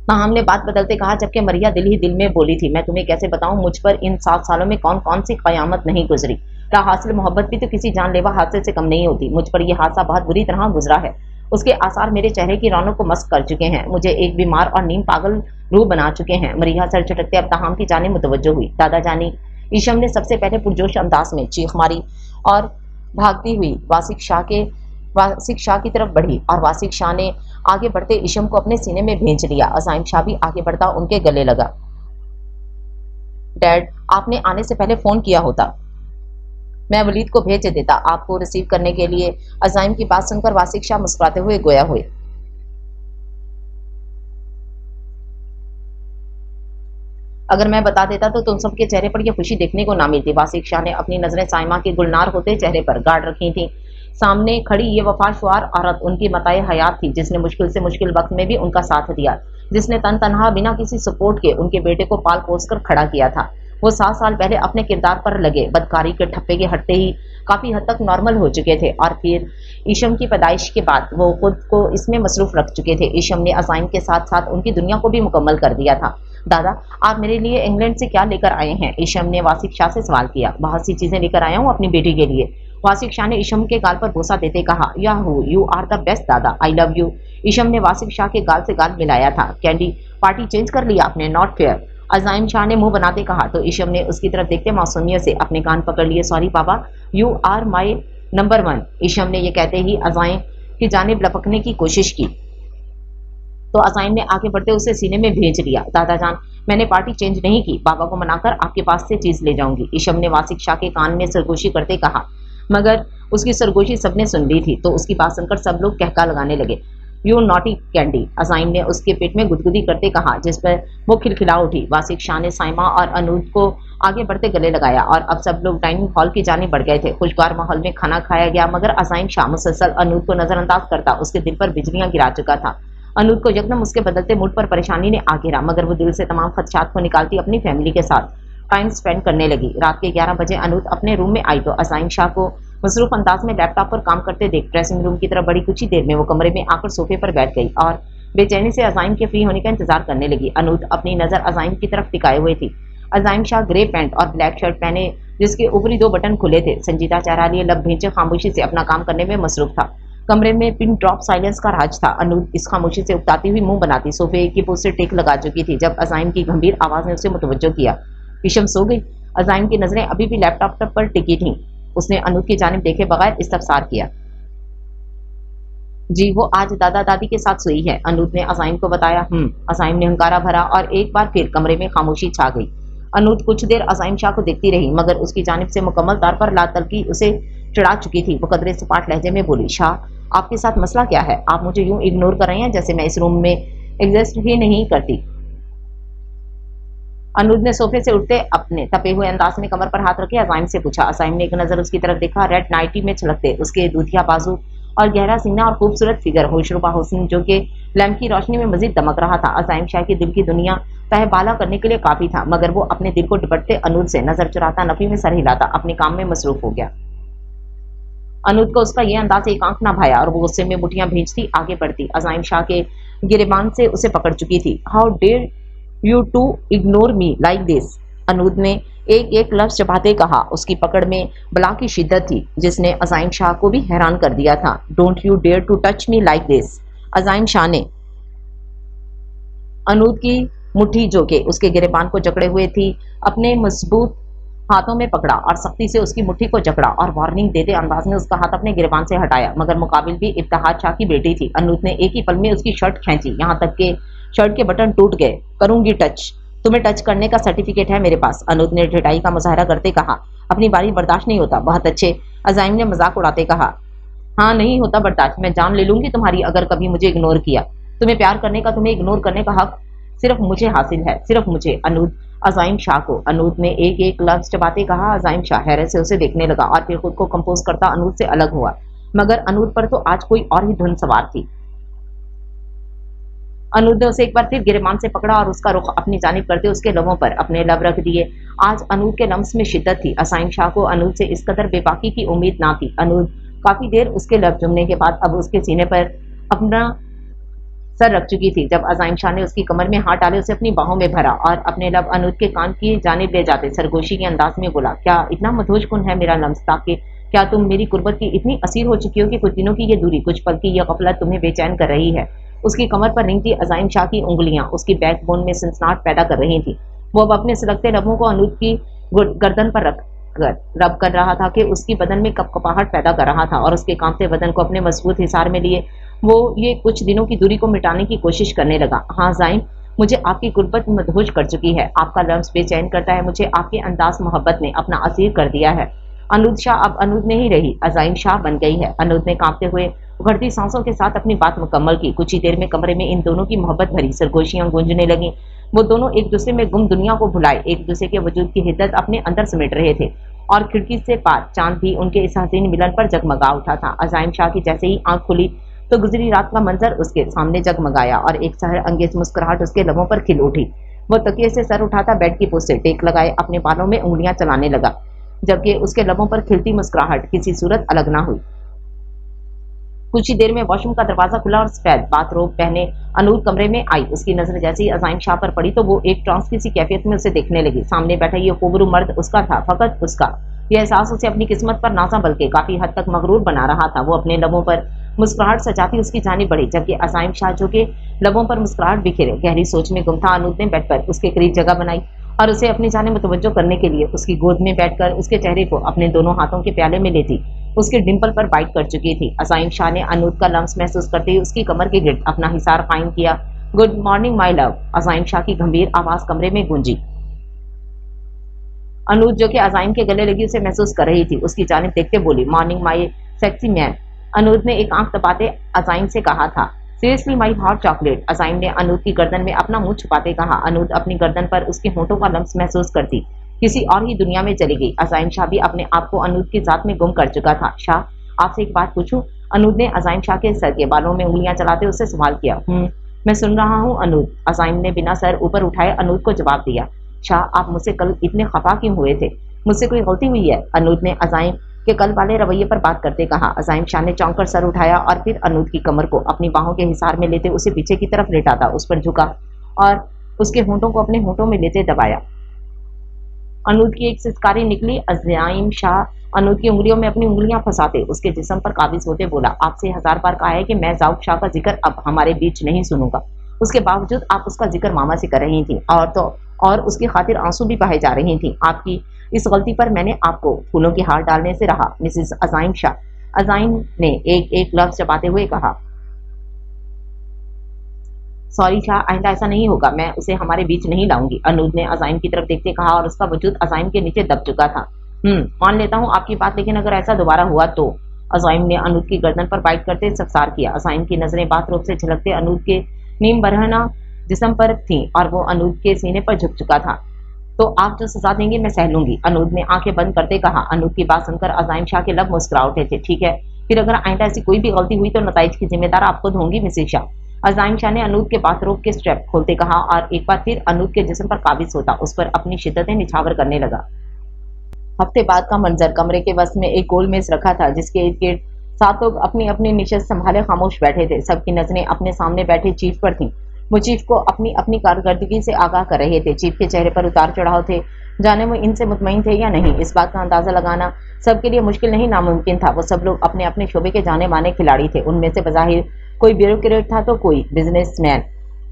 ताहम ने बात बदलते कहा जबकि मरिया दिल ही दिल में बोली थी, मैं तुम्हें कैसे बताऊँ, मुझ पर इन सात सालों में कौन कौन सी कयामत नहीं गुजरी। क्या हासिल मोहब्बत भी तो किसी जानलेवा हादसे से कम नहीं होती। मुझ पर यह हादसा बहुत बुरी तरह गुजरा है। उसके आसार मेरे चेहरे की रौनक को मस्क कर चुके हैं। मुझे एक बीमार और नीम पागल रूह बना चुके हैं। मरिया सर चटकते अब तहाम की जाने मुतवजो हुई। दादा जानी ईशम ने सबसे पहले पुरजोश अंदाज में चीख मारी और भागती हुई वासिक शाह के, वासिक शाह की तरफ़ बढ़ी और वासिक शाह ने आगे बढ़ते ईशम को अपने सीने में भेज लिया। अजाइम शाह भी आगे बढ़ता उनके गले लगा। डैड, आपने आने से पहले फ़ोन किया होता। मैं वलीद को भेज देता, आपको रिसीव करने के लिए। अजाइम की बात सुनकर वासिक शाह मुस्कुराते हुए गोया हुए। अगर मैं बता देता तो तुम सबके चेहरे पर यह खुशी देखने को ना मिलती। वासिक शाह ने अपनी नज़रें साइमा के गुलनार होते चेहरे पर गाड़ रखी थी। सामने खड़ी ये वफाशवार औरत उनकी मताए हयात थी, जिसने मुश्किल से मुश्किल वक्त में भी उनका साथ दिया, जिसने तन तनहा बिना किसी सपोर्ट के उनके बेटे को पाल पोस कर खड़ा किया था। वो सात साल पहले अपने किरदार पर लगे, बदकारी के ठप्पे के हटते ही काफ़ी हद तक नॉर्मल हो चुके थे और फिर ईशम की पैदाइश के बाद वो खुद को इसमें मसरूफ रख चुके थे। ईशम ने अजाइम के साथ साथ उनकी दुनिया को भी मुकम्मल कर दिया था। दादा, आप मेरे लिए इंग्लैंड से क्या लेकर आए हैं? ईशम ने वासिक शाह से सवाल किया। बहुत सी चीज़ें लेकर आया हूँ अपनी बेटी के लिए। वासिक शाह ने ईशम के गाल पर भूसा देते कहा, yahoo you are the best दादा आई लव यू ईशम ने वासिक शाह के गाल से गाल मिलाया था। कैंडी पार्टी चेंज कर लिया आपने नॉट फेयर अजाइम शाह ने मुँह बनाते कहा तो ईशम ने उसकी तरफ़ देखते मासूमियत से अपने कान पकड़ लिए sorry papa you are my number one Isham ने यह कहते ही अजाइम की जानब लपकने की कोशिश की। तो अजाइम ने आगे बढ़ते उसे सीने में भेज लिया दादा जान, मैंने पार्टी चेंज नहीं की। बाबा को मनाकर आपके पास से चीज़ ले जाऊँगी। ईशम ने वासिक शाह के कान में सरगोशी करते कहा। मगर उसकी सरगोशी सबने सुन ली थी तो उसकी बात सुनकर सब लोग कहका लगाने लगे। यू नॉटी कैंडी अजाइम ने उसके पेट में गुदगुदी करते कहा, जिस पर वो खिलखिला उठी। वासिक शाह ने साइमा और अनूद को आगे बढ़ते गले लगाया और अब सब लोग डाइनिंग हॉल की जाने बढ़ गए थे। खुशगवार माहौल में खाना खाया गया, मगर अजाइम शाह मुसलसल अनूद को नजरअंदाज करता। उसके दिल पर बिजलियाँ गिरा चुका था। अनूद को यकदम उसके बदलते मूड पर परेशानी ने आ गिरा मगर वो दिल से तमाम खदशात को निकालती अपनी फैमिली के साथ टाइम स्पेंड करने लगी। रात के 11 बजे अनूद अपने रूम में आई तो अजाइम शाह को मसरूफ अंदाज में लैपटॉप पर काम करते देख ड्रेसिंग रूम की तरफ़ बड़ी कुछ ही देर में वो कमरे में आकर सोफे पर बैठ गई और बेचैनी से अजाइम के फ्री होने का इंतज़ार करने लगी। अनूद अपनी नज़र अजाइम की तरफ़ टिकाए हुए थी। अजाइम शाह ग्रे पैंट और ब्लैक शर्ट पहने, जिसके ऊपरी दो बटन खुले थे। संजीदा चेहरा लिए लब भेजे खामोशी से अपना काम करने में मसरूफ था। कमरे में पिन ड्रॉप साइलेंस का राज था। अनूद इस खामोशी से उगताती हुई मुँह बनाती। सोफे की पोस्ट से टेक लगा चुकी थी, जब अजाइम की गंभीर आवाज़ ने उसे मुतवजो किया। ईशम सो गई। अजाइम की नज़रें अभी भी लैपटॉप पर टिकी थीं। उसने अनूप की जानब देखे बगैर इस्तफसार किया। जी, वो आज दादा दादी के साथ सोई है, अनूप ने अजाइम को बताया। हम्म अजाइम ने हंकारा भरा और एक बार फिर कमरे में खामोशी छा गई। अनूप कुछ देर अजाइम शाह को देखती रही, मगर उसकी जानब से मुकम्मल तौर पर लातलकी उसे चढ़ा चुकी थी। वो कदरे सपाट लहजे में बोली, शाह आपके साथ मसला क्या है? आप मुझे यूँ इग्नोर कर रहे हैं जैसे मैं इस रूम में एग्जिस्ट ही नहीं करती। अनुज ने सोफे से उठते अपने तपे हुए अंदाज में कमर पर हाथ रखे, अजाइम से पूछा। असाइम ने एक नज़र उसकी तरफ़ देखा रेड नाइटी में छलकते। उसके दूधिया बाजू और गहरा सीना और खूबसूरत फिगर होशरुबा हुसन, जो कि लैम्प की रोशनी में मजीद दमक रहा था। असाइम शाह की दिल की दुनिया तहबाला करने के लिए काफ़ी था, मगर वो अपने दिल को डिपटते अनुज से नज़र चुराता, नफी में सर हिलाता, अपने काम में मसरूफ हो गया। अनुज को उसका यह अंदाज एक आँख ना भाया और वो गुस्से में मुठियाँ भेजती, आगे बढ़ती। अजाइम शाह के गिरेबान से उसे पकड़ चुकी थी। How dare you to ignore me like this Anood ने एक एक लफ्ज चबाते कहा। उसकी पकड़ में बला की शिद्दत थी, जिसने अजाइम शाह को भी हैरान कर दिया था। Don't you dare to touch me like this Azaim Shah ने अनूद की मुट्ठी जो के उसके गिरेबान को जकड़े हुए थी, अपने मज़बूत हाथों में पकड़ा और सख्ती से उसकी मुट्ठी को जकड़ा और वार्निंग देते अंदाज में उसका हाथ अपने गिरबान से हटाया। मगर मुकाबिल भी इफ्तहार शाह की बेटी थी। अनूद ने एक ही पल में उसकी शर्ट खींची। यहाँ तक के शर्ट के बटन टूट गए। करूँगी टच तुम्हें टच करने का सर्टिफिकेट है मेरे पास। अनुज ने ढिटाई का मुजाहरा करते कहा, अपनी बारी बर्दाश्त नहीं होता। बहुत अच्छे। अजाइम ने मज़ाक उड़ाते कहा हाँ नहीं होता बर्दाश्त। मैं जान ले लूँगी तुम्हारी अगर कभी मुझे इग्नोर किया। तुम्हें प्यार करने का, तुम्हें इग्नोर करने का हक सिर्फ़ मुझे हासिल है। सिर्फ़ मुझे। अनूद अजाइम शाह को। अनूद ने एक एक लफ्ज चबाते कहा, अजाइम शाह हैरत से उसे देखने लगा। और फिर खुद को कंपोज करता अनूद से अलग हुआ। मगर अनूद पर तो आज कोई और ही धुन सवार थी। अनूद ने उसे एक बार फिर गिरमान से पकड़ा और उसका रुख अपनी जानिब करते उसके लबों पर अपने लब रख दिए। आज अनूद के लम्स में शिद्दत थी। असाइम शाह को अनूद से इस कदर बेबाकी की उम्मीद ना थी। अनूद काफ़ी देर उसके लब जुमने के बाद अब उसके सीने पर अपना सर रख चुकी थी। जब अजाइम शाह ने उसकी कमर में हाथ डाले, उसे अपनी बाहों में भरा और अपने लब अनूद के कान की जानिब ले जाते। सरगोशी के अंदाज में बोला, क्या इतना मधोज कुन है मेरा लम्स ताकि क्या तुम मेरी कुर्बत की इतनी असीर हो चुकी हो कि कुछ दिनों की ये दूरी, कुछ पल की यह गफलत तुम्हें बेचैन कर रही है? उसकी कमर पर रिंगती अजाइम शाह की उंगलियाँ, उसकी बैक बोन में सनसनाहट पैदा कर रही थी। वो अब अपने सिलकते लबों को अनूद की गर्दन पर रख कर, रब कर रहा था कि उसकी बदन में कपकपाहट पैदा कर रहा था और उसके कांपते बदन को अपने मज़बूत हिसार में लिए वो ये कुछ दिनों की दूरी को मिटाने की कोशिश करने लगा। हाँ जाइम मुझे आपकी गुर्बत मदहोश कर चुकी है। आपका लम्स बेचैन करता है, मुझे आपके अंदाज मोहब्बत ने अपना असीर कर दिया है। अनुद शाह अब अनुद नहीं रही, अजाइम शाह बन गई है। अनुद ने कांपते हुए उभरती सांसों के साथ अपनी बात मुकम्मल की। कुछ ही देर में कमरे में इन दोनों की मोहब्बत भरी, सरगोशियाँ गूंजने लगी। वो दोनों एक दूसरे में गुम दुनिया को भुलाए, एक दूसरे के वजूद की हिद्दत अपने अंदर समेट रहे थे। और खिड़की से पार, चाँद भी उनके इस हसीन मिलन पर जगमगा उठा था। अजाइम शाह की जैसे ही आँख खुली तो गुजरी रात का मंजर उसके सामने जगमगाया और एक सहर अंगेज मुस्कुराहट उसके लबों पर खिल उठी। वो तकिए से सर उठाता बेड की पोस्ट से टेक लगाए, अपने बालों में उंगलियाँ चलाने लगा। जबकि उसके लबों पर खिलती मुस्कुराहट किसी सूरत अलग ना हुई। कुछ ही देर में वॉशरूम का दरवाज़ा खुला और सफ़ेद बाथरोब पहने अनूर कमरे में आई। उसकी नज़र जैसे अजाइम शाह पर पड़ी तो वो एक ट्रांस की सी कैफियत में उसे देखने लगी। सामने बैठा ये कोबरू मर्द उसका था, फकत उसका। यह एहसास उसे अपनी किस्मत पर नासा बल्कि काफ़ी हद तक मगरूर बना रहा था। वो अपने लबों पर मुस्कुराहट सजाती उसकी जानी बढ़ी जबकि असाइम शाह जो के लबों पर मुस्कुराहट बिखेरे गहरी सोच में गुम था अनूद ने बैठ पर उसके करीब जगह बनाई और उसे अपनी जाने मुतवजो करने के लिए उसकी गोद में बैठकर उसके चेहरे को अपने दोनों हाथों के प्याले में लेती। उसके डिंपल पर बाइट कर चुकी थी। असाइम शाह ने अनूद का लम्स महसूस करते ही उसकी कमर के गिर्द अपना हिसार कायम किया। Good morning my love, Azaim Shah की गंभीर आवाज़ कमरे में गूंजी। अनूद जो कि अजाइम के गले लगी उसे महसूस कर रही थी। उसकी जानब देखते बोली, morning my sexy man. Anood ने एक आँख तपाते अजाइम से कहा था। Seriously my hot chocolate Azaim ने अनूद की गर्दन में अपना मुँह छुपाते कहा। अनूद अपनी गर्दन पर उसके होठों का लम्स महसूस करती। किसी और ही दुनिया में चली गई। अजाइम शाह भी अपने आप को अनूद की जात में गुम कर चुका था। शाह, आपसे एक बात पूछूँ? अनूद ने अजाइम शाह के सर के बालों में उंगलियाँ चलाते उससे सवाल किया। हम्म मैं सुन रहा हूँ अनूद अजाइम ने बिना सर ऊपर उठाए अनूद को जवाब दिया। शाह, आप मुझसे कल इतने खफा क्यों हुए थे? मुझसे कोई गलती हुई है? अनूद ने अजाइम के कल वाले रवैये पर बात करते कहा। अजाइम शाह ने चौंक कर सर उठाया और फिर अनूद की कमर को अपनी बाहों के हिसार में लेते उसे पीछे की तरफ़ लेटा था, उस पर झुका और उसके होंठों को अपने होंठों में लेते दबाया। अनूद की एक सिस्कारी निकली, अजाइम शाह अनूद की उंगलियों में अपनी उंगलियाँ फंसाते, उसके जिसम पर काबिज होते बोला, आपसे हज़ार बार कहा है कि मैं जाऊक शाह का ज़िक्र अब हमारे बीच नहीं सुनूँगा। उसके बावजूद आप उसका ज़िक्र मामा से कर रही थी और तो और उसकी खातिर आँसू भी बहाई जा रही थी। आपकी इस गलती पर मैंने आपको फूलों की हार डालने से रहा, मिसिस अजाइम शाह। अजाइम ने एक एक लफ्ज चबाते हुए कहा, सॉरी शाह, आइंदा ऐसा नहीं होगा, मैं उसे हमारे बीच नहीं लाऊँगी। अनूद ने अजाइम की तरफ़ देखते कहा और उसका वजूद अजाइम के नीचे दब चुका था। हम्म मान लेता हूँ आपकी बात, लेकिन अगर ऐसा दोबारा हुआ तो? अजाइम ने अनूद की गर्दन पर बाइट करते सफसार किया। अजाइम की नज़रें बात रूप से झलकते अनूद के नीम बरहना जिसम पर थी और वो अनूद के सीने पर झुक चुका था। तो आप जो सजा देंगे, मैं सह लूँगी। अनूद ने आँखें बंद करते कहा। अनूद की बात सुनकर अजाइम शाह के लब मुस्कुरा उठे थे, ठीक है? फिर अगर आइंदा ऐसी कोई भी गलती हुई तो नतज की जिम्मेदार आप खुद होंगी मिसिस शाह। अजाइम शाह ने अनूद के बाथरूम के स्ट्रेप खोलते कहा और एक बार फिर अनूद के जिसम पर काबिज होता, उस पर अपनी शिद्दतें निछावर करने लगा। हफ़्ते बाद का मंजर, कमरे के वस्त में एक गोल मेज रखा था, जिसके इर्द गिर्द सात लोग अपनी अपनी निशत संभाले खामोश बैठे थे। सबकी नज़रें अपने सामने बैठे चीफ पर थीं। वो चीफ को अपनी अपनी कारकर्दगी से आगाह कर रहे थे। चीफ के चेहरे पर उतार चढ़ाव थे। जाने वो इनसे मुतमिन थे या नहीं, इस बात का अंदाज़ा लगाना सबके लिए मुश्किल नहीं, नामुमकिन था। वो सब लोग अपने अपने शोबे के जाने माने खिलाड़ी थे। उनमें से बजाहिर कोई ब्यूरोक्रेट था तो कोई बिजनेसमैन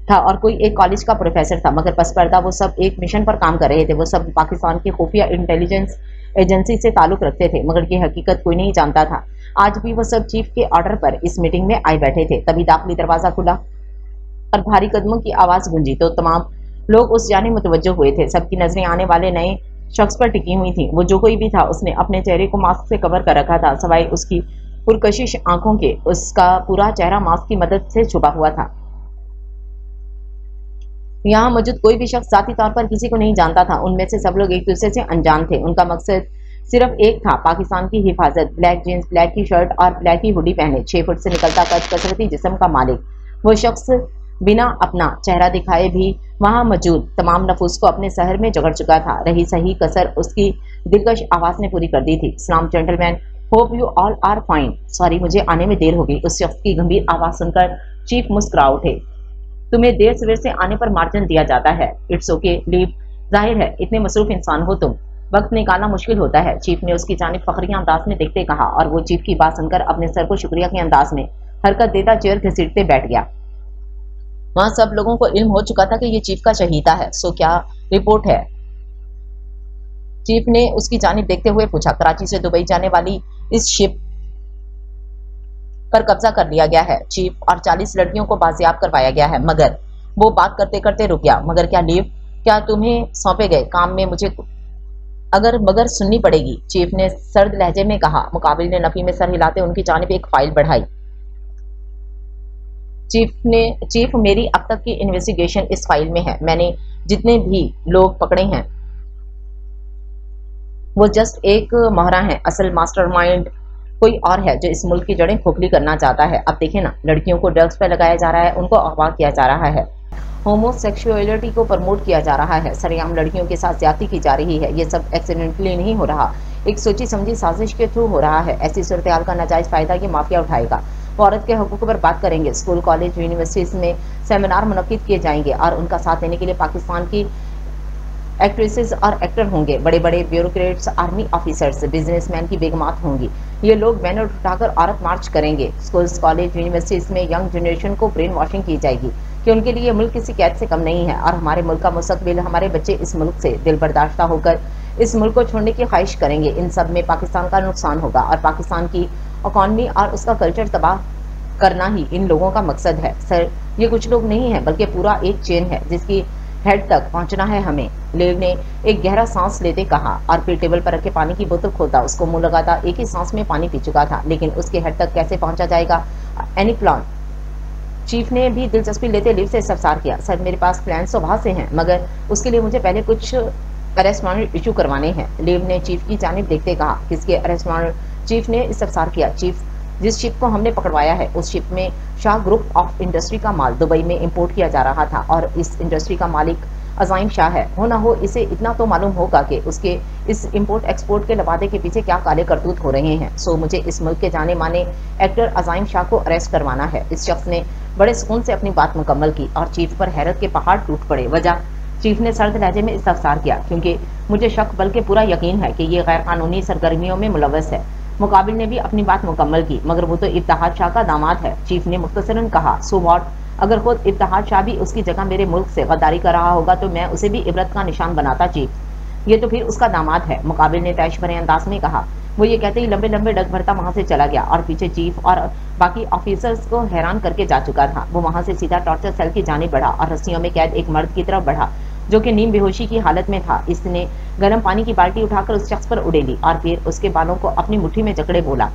था और कोई एक कॉलेज का प्रोफेसर था। मगर पसपर्दा वो सब एक मिशन पर काम कर रहे थे। वो सब पाकिस्तान की खुफिया इंटेलिजेंस एजेंसी से ताल्लुक रखते थे, मगर ये हकीकत कोई नहीं जानता था। आज भी वो सब चीफ के ऑर्डर पर इस मीटिंग में आए बैठे थे। तभी दाखिली दरवाज़ा खुला। और भारी कदमों की आवाज़ गुंजी। तो तमाम लोग उस जाने मुतवजो हुए थे। सबकी नज़रें आने वाले नए शख्स पर टिकी हुई थी। वो जो कोई भी था, उसने अपने चेहरे को मास्क से कवर कर रखा था। सवाई उसकी पुरकशिश आँखों के, उसका पूरा चेहरा मास्क की मदद से छुपा हुआ था। यहाँ मौजूद कोई भी शख्स जाती तौर पर किसी को नहीं जानता था। उनमें से सब लोग एक दूसरे से अनजान थे। उनका मकसद सिर्फ़ एक था, पाकिस्तान की हिफाजत। ब्लैक जींस ब्लैक की शर्ट और ब्लैक की हुडी पहने। छह फुट से निकलता कसरती जिसम का मालिक। वो शख्स बिना अपना चेहरा दिखाए भी वहाँ मौजूद तमाम नफूस को अपने शहर में जगड़ चुका था। रही सही कसर उसकी दिलकश आवाज़ ने पूरी कर दी थी। सलाम gentleman hope you all are fine sorry मुझे आने में देर हो गई। उस शख्स की गंभीर आवाज़ सुनकर चीफ मुस्कुरा उठे। तुम्हें देर सवेर से आने पर मार्जिन दिया जाता है। इट्स ओके लीव ज़ाहिर है, इतने मसरूफ इंसान हो तुम। वक्त निकालना मुश्किल होता है। चीफ ने उसकी जानब फखरिया अंदाज में देखते कहा और वो चीफ की बात सुनकर अपने सर को शुक्रिया के अंदाज में हरकत देता चेयर घसीटते बैठ गया। वहाँ सब लोगों को इल्म हो चुका था कि ये चीफ का शहीदा है। सो क्या रिपोर्ट है? चीफ ने उसकी जानब देखते हुए पूछा, कराची से दुबई जाने वाली इस शिप पर कब्जा कर लिया गया है। चीफ, और 40 लड़कियों को बाजियाब करवाया गया है। मगर वो बात करते करते रुक गया। मगर क्या लीव, क्या तुम्हें सौंपे गए? काम में मुझे अगर मगर सुननी पड़ेगी, चीफ ने सर्द लहजे में कहा। मुकाबिल ने नफी में सर हिलाते उनकी जानब एक फ़ाइल बढ़ाई। चीफ ने, चीफ मेरी अब तक की इन्वेस्टिगेशन इस फ़ाइल में है। मैंने जितने भी लोग पकड़े हैं, वो जस्ट एक महरा है, असल मास्टरमाइंड कोई और है जो इस मुल्क की जड़ें खोखली करना चाहता है। अब देखें ना, लड़कियों को ड्रग्स पर लगाया जा रहा है, उनको अगवा किया जा रहा है। होमोसेक्सुअलिटी को प्रमोट किया जा रहा है। सरेआम लड़कियों के साथ ज़्यादा की जा रही है। ये सब एक्सीडेंटली नहीं हो रहा। एक सोची समझी साजिश के थ्रू हो रहा है। ऐसी सूरत का नाजायज फ़ायदा ये माफिया उठाएगा। औरत के हकूक पर बात करेंगे। स्कूल, कॉलेज, यूनिवर्सिटीज में सेमिनार मुनद किए जाएँगे और उनका साथ देने के लिए पाकिस्तान की एक्ट्रेसेस और एक्टर होंगे। बड़े बड़े ब्यूरोक्रेट्स, आर्मी ऑफिसर्स, बिजनेसमैन की बेगमात होंगी। ये लोग बैनर उठाकर औरत मार्च करेंगे। स्कूल्स, कॉलेज, यूनिवर्सिटीज में यंग जनरेशन को ब्रेन वॉशिंग की जाएगी कि उनके लिए मुल्क किसी कैद से कम नहीं है और हमारे मुल्क का मुस्तबिल हमारे बच्चे इस मुल्क से दिल बर्दाश्ता होकर इस मुल्क को छोड़ने की ख्वाहिश करेंगे। इन सब में पाकिस्तान का नुकसान होगा और पाकिस्तान की इकॉनमी और उसका कल्चर तबाह करना ही इन लोगों का मकसद है। सर, ये कुछ लोग नहीं है, बल्कि पूरा एक चेन है, जिसकी हेड तक पहुँचना है हमें। लेव ने एक गहरा सांस लेते कहा और फिर टेबल पर रखे पानी की बोतल खोलता। उसको मुँह लगाता, एक ही सांस में पानी पी चुका था, लेकिन उसके हेड तक कैसे पहुँचा जाएगा? एनी प्लान चीफ ने भी दिलचस्पी लेते लिव से सफसार किया। सर, मेरे पास प्लान स्वभाव से हैं, मगर उसके लिए मुझे पहले कुछ अरेस्ट वारंट इशू करवाने हैं। लिव ने चीफ की जानब देखते कहा, किसके अरेस्ट वारंट चीफ ने इस्तफसार किया। चीफ, जिस शिप को हमने पकड़वाया है, उस शिप में शाह ग्रुप ऑफ़ इंडस्ट्री का माल दुबई में इंपोर्ट किया जा रहा था और इस इंडस्ट्री का मालिक अजाइम शाह है। हो ना हो, इसे इतना तो मालूम होगा कि उसके इस इंपोर्ट एक्सपोर्ट के लवादे के पीछे क्या काले करतूत हो रहे हैं। सो मुझे इस मुल्क के जाने माने एक्टर अजाइम शाह को अरेस्ट करवाना है। इस शख्स ने बड़े सुकून से अपनी बात मुकम्मल की और चीफ पर हैरत के पहाड़ टूट पड़े। वजह, चीफ ने सर्द लहजे में इस्तफसार किया, क्योंकि मुझे शक बल्कि पूरा यकीन है कि ये गैर कानूनी सरगर्मियों में मुलवस है। मुकाबिल ने भी अपनी बात मुकम्मल की, मगर वो तो इब्तहाद शाह का दामाद है। चीफ ने मुख्तसरन कहा, सो वॉट अगर खुद इब्तहाद शाह भी उसकी जगह मेरे मुल्क से गद्दारी कर रहा होगा तो मैं उसे भी इबरत का निशान बनाता, चीफ। ये तो फिर उसका दामाद है, मुकाबिल ने तैश भरे अंदाज में कहा। वो ये कहते ही लंबे लंबे डग भरता वहाँ से चला गया, और पीछे चीफ और बाकी ऑफिसर्स को हैरान करके जा चुका था। वो वहाँ से सीधा टॉर्चर सेल की जाने बढ़ा, और रस्सियों में कैद एक मर्द की तरफ़ बढ़ा। जो कि नीम बेहोशी की हालत में था। इसने गर्म पानी की बाल्टी उठाकर उस शख्स पर उड़ेली और फिर उसके बालों को अपनी मुट्ठी में जकड़े बोला।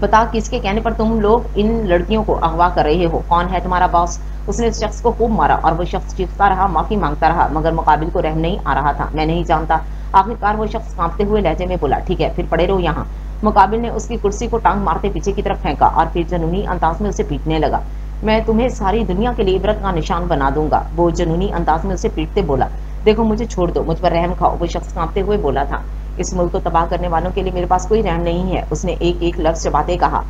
बता किसके कहने पर तुम लोग इन लड़कियों को अगवा कर रहे हो? कौन है तुम्हारा बॉस? उसने उस शख्स को खूब मारा और वो शख्स चीखता रहा, माफ़ी माँगता रहा, मगर मुकाबिल को रहम नहीं आ रहा था। मैं नहीं जानता। आखिरकार वो शख्स कांपते हुए लहजे में बोला, ठीक है, फिर पड़े रहो यहाँ। मुकाबिल ने उसकी कुर्सी को टांग मारते पीछे की तरफ़ फेंका और फिर जनूनी अंदाज में उसे पीटने लगा। मैं तुम्हें सारी दुनिया के लिए इबरत का निशान बना दूँगा। वो जनूनी अंदाज में उसे पीटते बोला, देखो, मुझे छोड़ दो, मुझ पर रहम खाओ। वो शख्स कांपते हुए बोला था, इस मुल्क को तबाह करने वालों के लिए मेरे पास कोई रहम नहीं है। उसने एक एक लफ्ज चबाते कहा,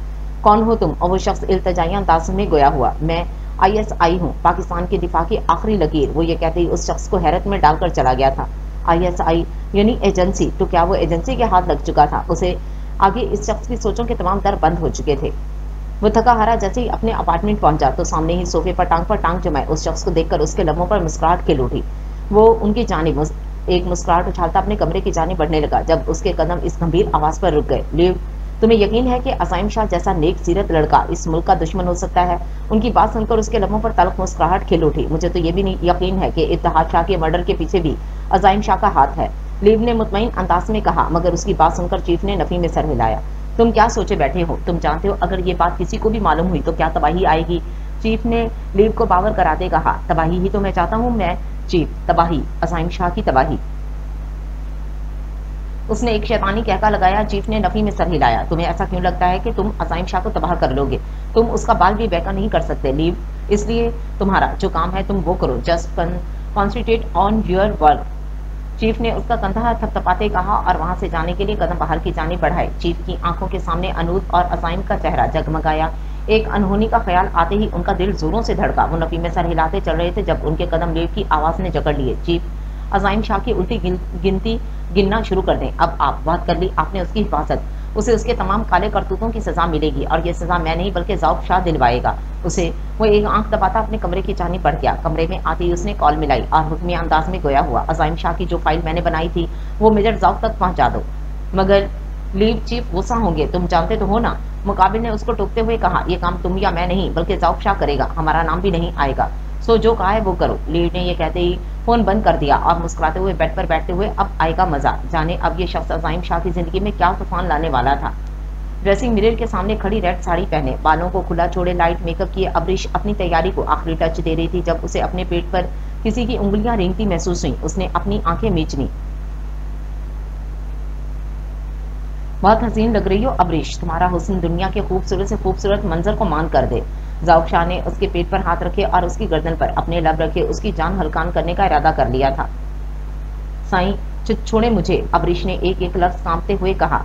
कौन हो तुम? और वो शख्स इल्तजाई अंदाज में गोया हुआ, मैं आई एस आई हूँ, पाकिस्तान के दिफा की आखिरी लकीर। वो ये कहते ही उस शख्स को हैरत में डालकर चला गया था। आई एस आई यानी एजेंसी तो क्या वो एजेंसी के हाथ लग चुका था? उसे आगे इस शख्स की सोचों के तमाम दर बंद हो चुके थे। वो थका हारा जैसे ही अपने अपार्टमेंट पहुँचा तो सामने ही सोफे पर टांग पर टांग जमाए उस शख्स को देखकर उसके लबों पर मुस्कुराहट खिल उठी। वो उनकी जानी एक मुस्कुराहट उछालता अपने कमरे की जानी बढ़ने लगा, जब उसके कदम इस गंभीर आवाज़ पर रुक गए। तुम्हें यकीन है कि असाइम शाह जैसा नेक सीरत लड़का इस मुल्क का दुश्मन हो सकता है? उनकी बात सुनकर उसके लबों पर तलख मुस्कुराहट खिल उठी। मुझे तो ये भी नहीं यकीन है कि इतिहाद शाह के मर्डर के पीछे भी अजाइम शाह का हाथ है। लीव ने मुतमिन अंदाज में कहा, मगर उसकी बात सुनकर चीफ ने नफी में सर हिलाया तुम क्या सोचे बैठे हो? तुम जानते हो, अगर ये बात किसी को भी मालूम हुई तो क्या तबाही आएगी? चीफ ने लीव को बावर कराते कहा, तबाही ही तो मैं चाहता हूँ, मैं चीफ, तबाही असाइम शाह की तबाही। उसने एक शैतानी कहका लगाया, चीफ ने नफी में सर हिलाया, तुम्हें ऐसा क्यों लगता है कि तुम असाइम शाह को तबाह कर लोगे? तुम उसका बाल भी बैका नहीं कर सकते, लीव। इसलिए तुम्हारा जो काम है, तुम वो करो, just concentrate on your work. Chief ने उसका कंधा थपथपाते कहा और वहाँ से जाने के लिए कदम बाहर की जानी बढ़ाए चीफ की आँखों के सामने अनूद और असाइम का चेहरा जगमगाया। एक अनहोनी का ख्याल आते ही उनका दिल जोरों से धड़का। वो नफी में सर हिलाते चल रहे थे जब उनके कदम लेव की आवाज़ ने जकड़ लिए। चीफ, अजाइम शाह की उल्टी गिनती गिनना शुरू कर दें। अब आप बात कर ली, आपने उसकी हिफाजत। उसे उसके तमाम काले करतूतों की सजा मिलेगी और ये सजा मैं नहीं बल्कि जाउब शाह दिलवाएगा। उसे वो एक आँख दबाता अपने कमरे की चानी पड़ गया। कमरे में आते ही उसने कॉल मिलाई और हुक्मी अंदाज में गोया हुआ, अजाइम शाह की जो फ़ाइल मैंने बनाई थी, वो मेजर जाउब तक पहुँचा दो। मगर लीव चीफ गुस्सा होंगे, तुम जानते तो हो ना? मुकाबिल ने उसको टोकते हुए कहा यह काम तुम या मैं नहीं, बल्कि जाउब शाह करेगा, हमारा नाम भी नहीं आएगा। सो जो कहा है वो करो। लीड ने यह कहते ही फ़ोन बंद कर दिया। और मुस्कुराते हुए बेड पर बैठते हुए अब आएगा मज़ा। जाने अब ये शख्स अजाइम शाह की ज़िंदगी में क्या तूफ़ान लाने वाला था। ड्रेसिंग मिरर के सामने खड़ी रेड साड़ी पहने। बालों को खुला छोड़े लाइट मेकअप किए अबरीश अपनी तैयारी को आखिरी टच दे रही थी जब उसे अपने पेट पर किसी की उंगलियाँ रेंगती महसूस हुई। उसने अपनी आँखें मीचनी बहुत हसीन लग रही हो अबरीश तुम्हारा हुसन दुनिया के खूबसूरत से खूबसूरत मंजर को मान कर दे। जाउक शाह ने उसके पेट पर हाथ रखे और उसकी गर्दन पर अपने लब रखे, उसकी जान हल्कान करने का इरादा कर लिया था। साई छोड़े मुझे अबरीश ने एक एक लफ्ज कांपते हुए कहा।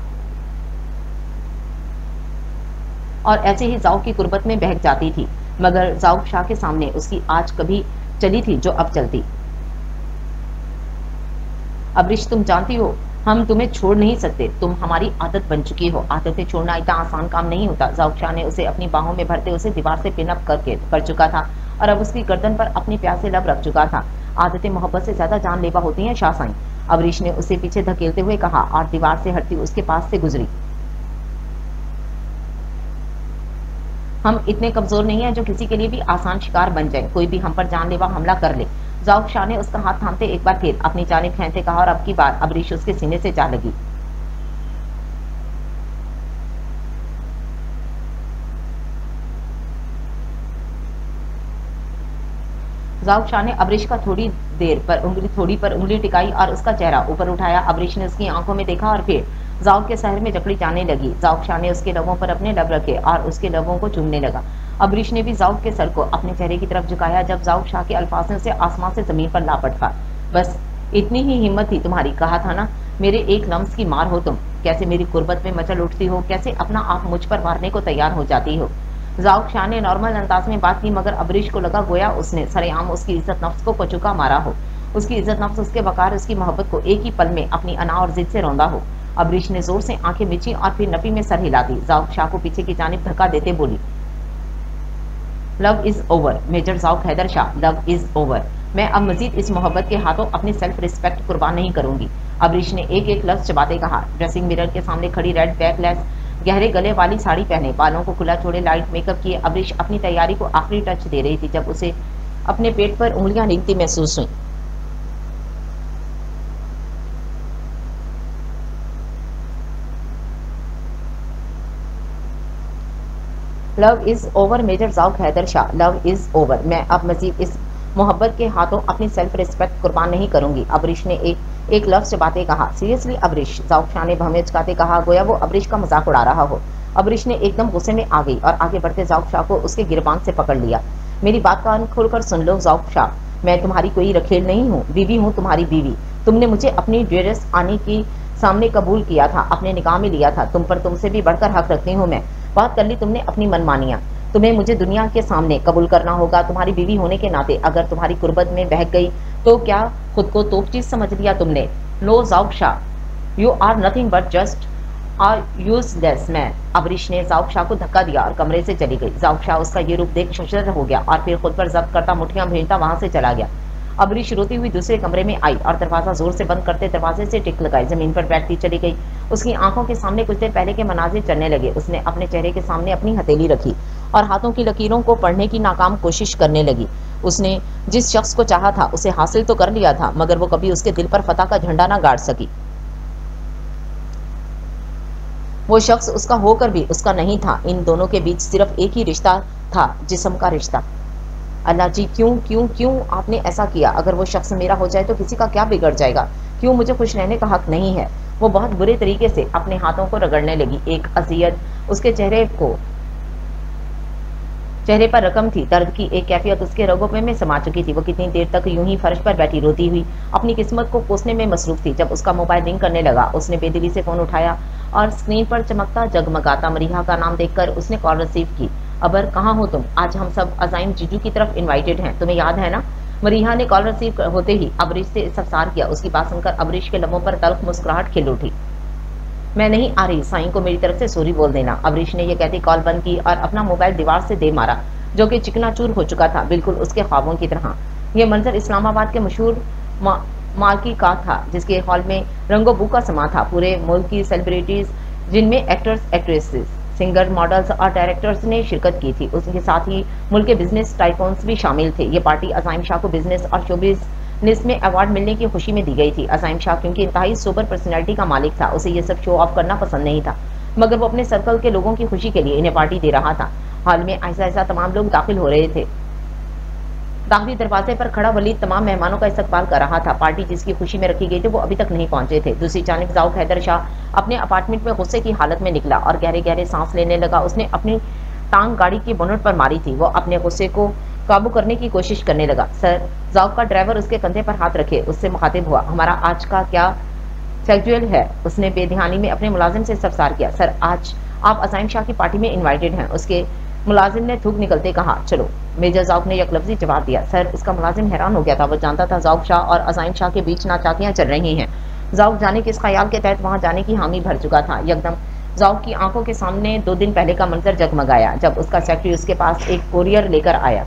और ऐसे ही जाओ की कुर्बत में बहक जाती थी, मगर जाउक शाह के सामने उसकी आज कभी चली थी जो अब चलती। अबरीश तुम जानती हो हम तुम्हें छोड़ नहीं सकते। तुम हमारी आदत बन चुकी हो। आदतें छोड़ना इतना आसान काम नहीं होता। जाउक शाह ने उसे अपनी बाहों में भरते उसे दीवार से पिनअप करके कर चुका था और अब उसकी गर्दन पर अपनी प्यासे लब रख चुका था। आदतें मोहब्बत से ज़्यादा जानलेवा होती हैं शाह साई। अबरीश ने उसे पीछे धकेलते हुए कहा और दीवार से हटती उसके पास से गुजरी। हम इतने कमज़ोर नहीं है जो किसी के लिए भी आसान शिकार बन जाए। कोई भी हम पर जानलेवा हमला कर ले। जाउक शाह ने उसका हाथ थामते एक बार फिर अपनी जानब खेलते कहा, और अब की बार अबरीश उसके सीने से जा लगी। जाऊक शाह ने अबरीश का थोड़ी देर पर उंगली, थोड़ी पर उंगली टिकाई और उसका चेहरा ऊपर उठाया। अबरीश ने उसकी आँखों में देखा और फिर जाऊक के शहर में जकड़ी जाने लगी। जाऊक शाह ने उसके लबों पर अपने लब रखे और उसके लबों को चूमने लगा। अबरीश ने भी जाऊक के सर को अपने चेहरे की तरफ़ झुकाया जब जाऊक शाह के अल्फाजों से आसमान से ज़मीन पर लापट था बस, इतनी ही हिम्मत थी, तुम्हारी। कहा था ना, मेरे एक लम्स की मार हो तुम। कैसे मेरी कुर्बत में मचल उठती हो? कैसे अपना आप मुझ पर मारने को तैयार हो जाती हो? जाऊक शाह ने नॉर्मल अंदाज में बात की, मगर अबरीश को लगा गोया उसने। सरेआम उसकी इज़्ज़त नफ्स को पचुका मारा हो। उसकी इज़्ज़त नफ्स, उसके बकार उसकी मोहब्बत को एक ही पल में अपनी अना और जिद से रौंदा हो। अबरीश ने ज़ोर से आँखें मिची और फिर नफी में सर हिला दी। जाऊक शाह को पीछे की जानब धक्का देते बोली love is over major Zauq Haider Shah love is over मैं अब मजीद इस मोहब्बत के हाथों अपनी सेल्फ रिस्पेक्ट कुर्बान नहीं करूँगी। अबरीश ने एक एक लफ्ज चबाते कहा। ड्रेसिंग मिरर के सामने खड़ी रेड बैकलेस गहरे गले वाली साड़ी पहने, बालों को खुला छोड़े लाइट मेकअप किए, अबरीश अपनी तैयारी को आखिरी टच दे रही थी, जब उसे अपने पेट पर उंगलियाँ रिंगती महसूस हुई। Love is over major Zauq Haider Shah love is over मैं अब मजीद इस मोहब्बत के हाथों अपनी सेल्फ रिस्पेक्ट कुर्बान नहीं करूँगी। अबरीश ने एक एक लफ्ज बातें कहा। सीरियसली अबरीश जाउक शाह ने भमेज चुकाते कहा, गोया वो अबरीश का मज़ाक उड़ा रहा हो। अबरीश ने एकदम गुस्से में आ गई और आगे बढ़ते जाउक शाह को उसके गिरबान से पकड़ लिया। मेरी बात कान खोलकर सुन लो जाउक शाह। मैं तुम्हारी कोई रखेल नहीं हूँ। बीवी हूँ तुम्हारी बीवी। तुमने मुझे अपनी ड्रेस आने की सामने कबूल किया था, अपने निकाह में लिया था। तुम पर तुमसे भी बढ़कर हक रखती हूँ मैं। बात कर ली, तुमने अपनी मनमानिया। तुम्हें मुझे दुनिया के सामने कबूल करना होगा, तुम्हारी बीवी होने के नाते अगर तुम्हारी कुर्बत में बह गई तो क्या खुद को तोप चीज़ समझ लिया तुमने? No Zauq Shah you are nothing but just are useless man Abrish ने जाउक शाह को धक्का दिया और कमरे से चली गई। जाउक शाह उसका ये रूप देख शशर हो गया और फिर खुद पर जब्त करता मुठियाँ भेजता वहाँ से चला गया। अबरीश रोती हुई दूसरे कमरे में आई और दरवाज़ा ज़ोर से बंद करते दरवाजे से टिक लगाई। ज़मीन पर बैठती चली गई। उसकी आँखों के सामने कुछ देर पहले के मनाजिर चलने लगे। उसने अपने चेहरे के सामने अपनी हथेली रखी और हाथों की लकीरों को पढ़ने की नाकाम कोशिश करने लगी। उसने जिस शख्स को चाहा था, उसे हासिल तो कर लिया था, मगर वो कभी उसके दिल पर फतह का झंडा ना गाड़ सकी। वो शख्स उसका होकर भी उसका नहीं था। इन दोनों के बीच सिर्फ़ एक ही रिश्ता था, जिसम का रिश्ता। अल्लाह जी, क्यों क्यों क्यों आपने ऐसा किया? अगर वो शख्स मेरा हो जाए तो किसी का क्या बिगड़ जाएगा? क्यों मुझे खुश रहने का हक नहीं है? वो बहुत बुरे तरीके से अपने हाथों को रगड़ने लगी। एक अजियत उसके चेहरे को, चेहरे पर रकम थी। दर्द की एक कैफियत उसके रगों में समा चुकी थी। वो कितनी देर तक यूँ ही फर्श पर बैठी रोती हुई, अपनी किस्मत को कोसने में मसरूफ थी। जब उसका मोबाइल रिंग करने लगा, उसने बेदिली से फ़ोन उठाया और स्क्रीन पर चमकता जगमगाता मरीहा का नाम देखकर उसने कॉल रिसीव की। अबर कहाँ हो तुम? आज हम सब अजाइम जीजू की तरफ़ इन्वाइटेड हैं। तुम्हें याद है ना? मरीहा ने कॉल रिसीव होते ही अबरीश से इस्तफसार किया। उसकी बात सुनकर अबरीश के लबों पर तल्ख मुस्कुराहट खिल उठी। मैं नहीं आ रही, साईं को मेरी तरफ़ से सॉरी बोल देना। अबरीश ने यह कहती कॉल बंद की और अपना मोबाइल दीवार से दे मारा, जो कि चिकनाचूर हो चुका था। बिल्कुल उसके ख्वाबों की तरह। यह मंजर इस्लामाबाद के मशहूर मार्की का था, जिसके हॉल में रंगो का समा था। पूरे मुल्क की सेलिब्रिटीज जिनमें एक्टर्स एक्ट्रेसेस सिंगर, मॉडल्स और डायरेक्टर्स ने शिरकत की थी। उसके साथ ही मुल्क के बिज़नेस टाइकोन्स भी शामिल थे। ये पार्टी अजाइम शाह को बिज़नेस और शोबिस में अवार्ड मिलने की खुशी में दी गई थी। अजाइम शाह क्योंकि इंतहाई सुपर पर्सनैलिटी का मालिक था। उसे ये सब शो ऑफ़ करना पसंद नहीं था। मगर वो अपने सर्कल के लोगों की खुशी के लिए इन्हें पार्टी दे रहा था। हाल में ऐसा ऐसा तमाम लोग दाखिल हो रहे थे। दाखिली दरवाजे पर खड़ा वलीद तमाम मेहमानों का इस्तकबाल कर रहा था। पार्टी जिसकी खुशी में रखी गई थी, वो अभी तक नहीं पहुँचे थे। दूसरी जानब जाऊक हैदर शाह अपने अपार्टमेंट में गुस्से की हालत में निकला और गहरे गहरे सांस लेने लगा। उसने अपनी टांग गाड़ी की बोनट पर मारी थी। वो अपने गुस्से को काबू करने की कोशिश करने लगा। सर जाउक का ड्राइवर उसके कंधे पर हाथ रखे, उससे मुखातिब हुआ, हमारा आज का क्या सेक्जुअल है? उसने बेध्यानी में अपने मुलाजिम से सफसार किया। सर, आज आप अजाइम शाह की पार्टी में इन्वाइटेड हैं। उसके मुलाजिम ने थूक निकलते कहा, चलो, मेजर जाउक ने एक लफ्जी जवाब दिया। सर उसका मुलाजिम हैरान हो गया था। वो जानता था जाउक शाह और अजाइम शाह के बीच नाचाकियाँ चल रही हैं। जाउक जाने के इस ख्याल के तहत वहाँ जाने की हामी भर चुका था। यकदम जाउक की आँखों के सामने दो दिन पहले का मंजर जगमगाया, जब उसका सेक्रेटरी उसके पास एक कोरियर लेकर आया।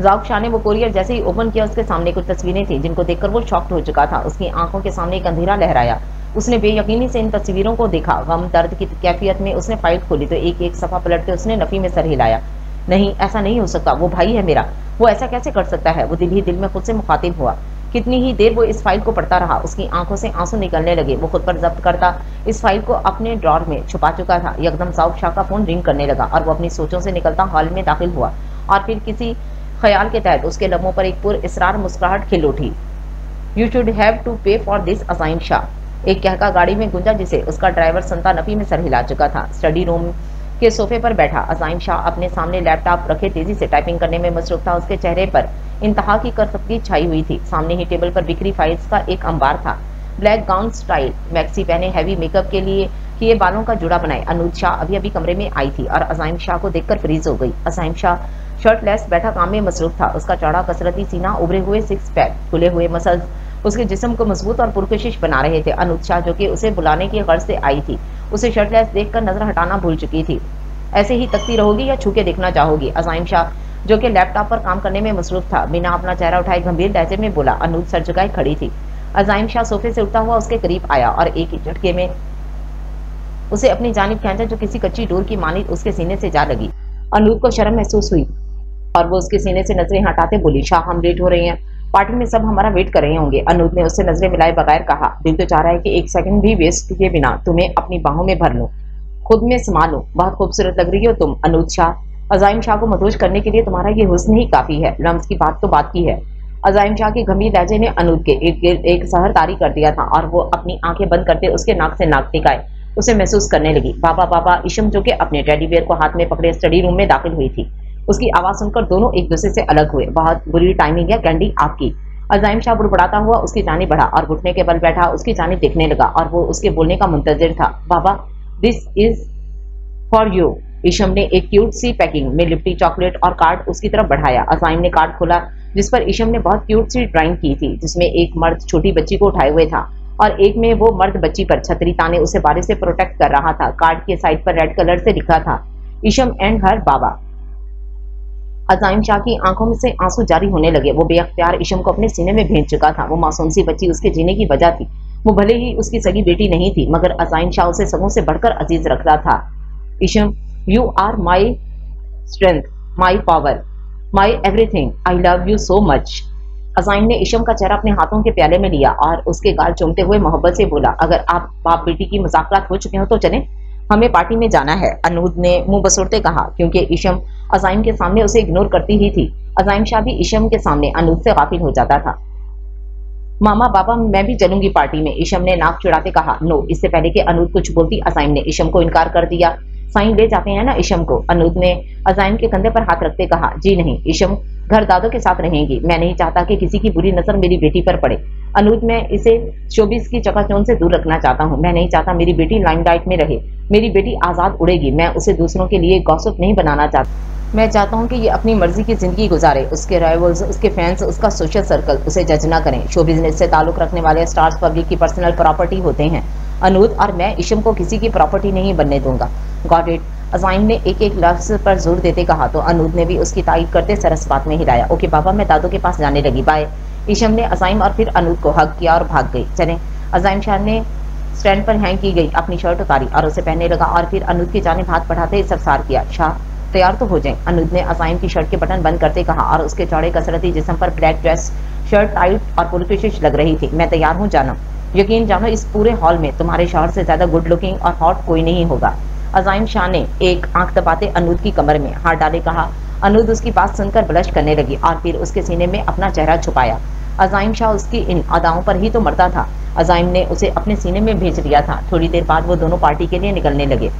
जाउक शाह ने वो कोरियर जैसे ही ओपन किया, उसके सामने कुछ तस्वीरें थी, जिनको देखकर वो शॉक्ट हो चुका था। उसकी आँखों के सामने एक अंधेरा लहराया। उसने बेयकीनी से इन तस्वीरों को देखा। गम, दर्द की कैफियत में उसने फ़ाइल खोली तो एक एक सफ़ा पलटते उसने नफी में सर हिलाया। नहीं, ऐसा नहीं हो सकता। वो भाई है मेरा। वो ऐसा कैसे कर सकता है? वो दिल ही दिल में खुद से मुखातिब हुआ। कितनी ही देर वो इस फ़ाइल को पढ़ता रहा, उसकी आँखों से आँसू निकलने लगे। वो खुद पर जब्त करता, इस फ़ाइल को अपने ड्रॉर में छुपा चुका था। यकदम साउफ शाह का फ़ोन रिंग करने लगा और वो अपनी सोचों से निकलता हॉल में दाखिल हुआ और फिर किसी ख्याल के तहत उसके लबों पर एक पुर इसरार मुस्कुराहट खिल उठी। You should have to pay for this Azaim Shah. एक कहका गाड़ी में गुंजा जिसे उसका ड्राइवर संता नफी में सर हिला चुका था। स्टडी रूम के सोफे पर बैठा अजाइम शाह अपने सामने लैपटॉप रखे तेज़ी से टाइपिंग करने में मसरूफ था। उसके चेहरे पर इंतहा की करसकती छाई हुई थी। सामने ही टेबल पर बिक्री फाइल्स का एक अंबार था। ब्लैक गाउन स्टाइल, मैक्सी पहने हैवी मेकअप के लिए किए बालों का जुड़ा बनाए। अनूज शाह अभी अभी कमरे में आई थी और अजाइम शाह को देखकर फ्रीज हो गई। अजाइम शाह शर्टलेस बैठा काम में मसरूफ था। उसका चौड़ा कसरती सीना उभरे हुए सिक्स पैक खुले हुए मसल्स उसके जिस्म को मज़बूत और पुरकशिश बना रहे थे। अनुज शाह, जो कि उसे बुलाने की गर्ज से आई थी, उसे शर्टलेस देखकर नज़र हटाना भूल चुकी थी। ऐसे ही तकती रहोगी या छूके देखना चाहोगी? अजाइम शाह, जो कि लैपटॉप पर काम करने में मसरूफ था, बिना अपना चेहरा उठाए गंभीर लहजे में बोला अनुज सर झुकाई खड़ी थी। अजाइम शाह सोफे से उठता हुआ उसके करीब आया और एक झटके में उसे अपनी जानब खेचा जो किसी कच्ची डोर की मानी उसके सीने से जा लगी। अनूप को शर्म महसूस हुई और वो उसके सीने से नज़रें हटाते बोली, शाह, हम लेट हो रहे हैं। पार्टी में सब हमारा वेट कर रहे होंगे। अनूप ने उससे नज़रें मिलाए बगैर कहा, दिल तो चाह रहा है कि एक सेकंड भी वेस्ट किए बिना तुम्हें अपनी बाहों में भर लो। खुद में समा लो बहुत खूबसूरत लग रही हो तुम, अनूप शाह। अजाइम शाह को मदोज करने के लिए तुम्हारा ये हुस्न ही काफ़ी है। लम्स की बात तो बात की है। अजाइम शाह के गंभीर लहजे ने अनूप के एक एक सहर तारी कर दिया था और वो अपनी आँखें बंद करते उसके नाक से नाक टिकाए। उसे महसूस करने लगी। बाबा बाबा, इशम जो के अपने टेडी बेयर को हाथ में पकड़े स्टडी रूम में दाखिल हुई थी। उसकी आवाज़ सुनकर दोनों एक दूसरे से अलग हुए। बहुत बुरी टाइमिंग है कैंडी आपकी। अजाइम शाह बुड़बड़ाता हुआ, उसकी जानी बढ़ा और घुटने के बल बैठा, उसकी जानी देखने लगा और वो उसके बोलने का मुंतजर था। बाबा this is for you Isham ने एक क्यूट सी पैकिंग में लिप्टी चॉकलेट और कार्ड उसकी तरफ़ बढ़ाया। अजाइम ने कार्ड खोला, जिस पर ईशम ने बहुत क्यूट सी ड्राइंग की थी, जिसमें एक मर्द छोटी बच्ची को उठाए हुए था और एक में वो मर्द बच्ची पर छतरी ताने उसे बारिश से प्रोटेक्ट कर रहा था। कार्ड के साइड पर रेड कलर से लिखा था, ईशम एंड हर बाबा। अजाइम शाह की आँखों में से आँसू जारी होने लगे। वो बेअख्तियार इशम को अपने सीने में भेज चुका था। वो मासूम सी बच्ची, उसके जीने की वजह थी। वो भले ही उसकी सगी बेटी नहीं थी, मगर अजाइम शाह उसे सबों से बढ़कर अज़ीज़ रखता था। Isham you are my strength my power my everything I love you so much Azaim ने इशम का चेहरा अपने हाथों के प्याले में लिया और उसके गाल चूमते हुए मोहब्बत से बोला, अगर आप बाप बेटी की मजाकरात हो चुके हो तो चले, हमें पार्टी में जाना है। अनूद ने मुँह बसोड़ते कहा, क्योंकि इशम अजाइम के सामने उसे इग्नोर करती ही थी। अजाइम शाह भी ईशम के सामने अनूद से गाफिल हो जाता था। मामा बाबा, मैं भी चलूँगी पार्टी में, ईशम ने नाक चुड़ाते कहा नो इससे पहले कि अनूद कुछ बोलती असाइम ने ईशम को इनकार कर दिया। साइन ले जाते हैं ना ईशम को। अनूद ने अजाइम के कंधे पर हाथ रखते कहा, जी नहीं, ईशम घर दादों के साथ रहेंगी। मैं नहीं चाहता कि किसी की बुरी नज़र मेरी बेटी पर पड़े। अनूद मैं इसे शोबिस की चकाचौंध से दूर रखना चाहता हूँ। मैं नहीं चाहता मेरी बेटी लाइमलाइट में रहे। मेरी बेटी आज़ाद उड़ेगी। मैं उसे दूसरों के लिए गौसप नहीं बनाना चाहता मैं चाहता हूँ कि ये अपनी मर्ज़ी की ज़िंदगी गुजारे। उसके राइवल्स उसके फैंस उसका सोशल सर्कल उसे जज ना करें। शो बिज़नेस से ताल्लुक रखने वाले स्टार्स पब्लिक की पर्सनल प्रॉपर्टी होते हैं। अनूद और मैं इशम को किसी की प्रॉपर्टी नहीं बनने दूँगा। गॉड इट अजाइम ने एक एक लफ्ज पर ज़ोर देते कहा तो अनूद ने भी उसकी तारीफ़ करते सरस बात में हिलाया। ओके, बाबा, मैं दादू के पास जाने लगी। बाय ईशम ने अजाइम और फिर अनूद को हक किया और भाग गई। चले। अजाइम शाह ने स्टैंड पर हैंग की गई, अपनी शर्ट उतारी और उसे पहनने लगा और फिर अनूद की जाने हाथ बढ़ाते सरसार किया। शाह, तैयार तो हो जाए। अनूद ने अजाइम की शर्ट के बटन बंद करते कहा और उसके चौड़े कसरती जिसम पर ब्लैक ड्रेस शर्ट टाइट और पुरकशिश लग रही थी। मैं तैयार हूँ, जाना। यकीन जानो, इस पूरे हॉल में तुम्हारे शहर से ज़्यादा गुड लुकिंग और हॉट कोई नहीं होगा। अजाइम शाह ने एक आँख दबाते अनूद की कमर में हाथ डाले कहा, अनूद उसकी बात सुनकर ब्लश करने लगी और फिर उसके सीने में अपना चेहरा छुपाया। अजाइम शाह उसकी इन अदाओं पर ही तो मरता था। अजाइम ने उसे अपने सीने में भेज दिया था। थोड़ी देर बाद वो दोनों पार्टी के लिए निकलने लगे।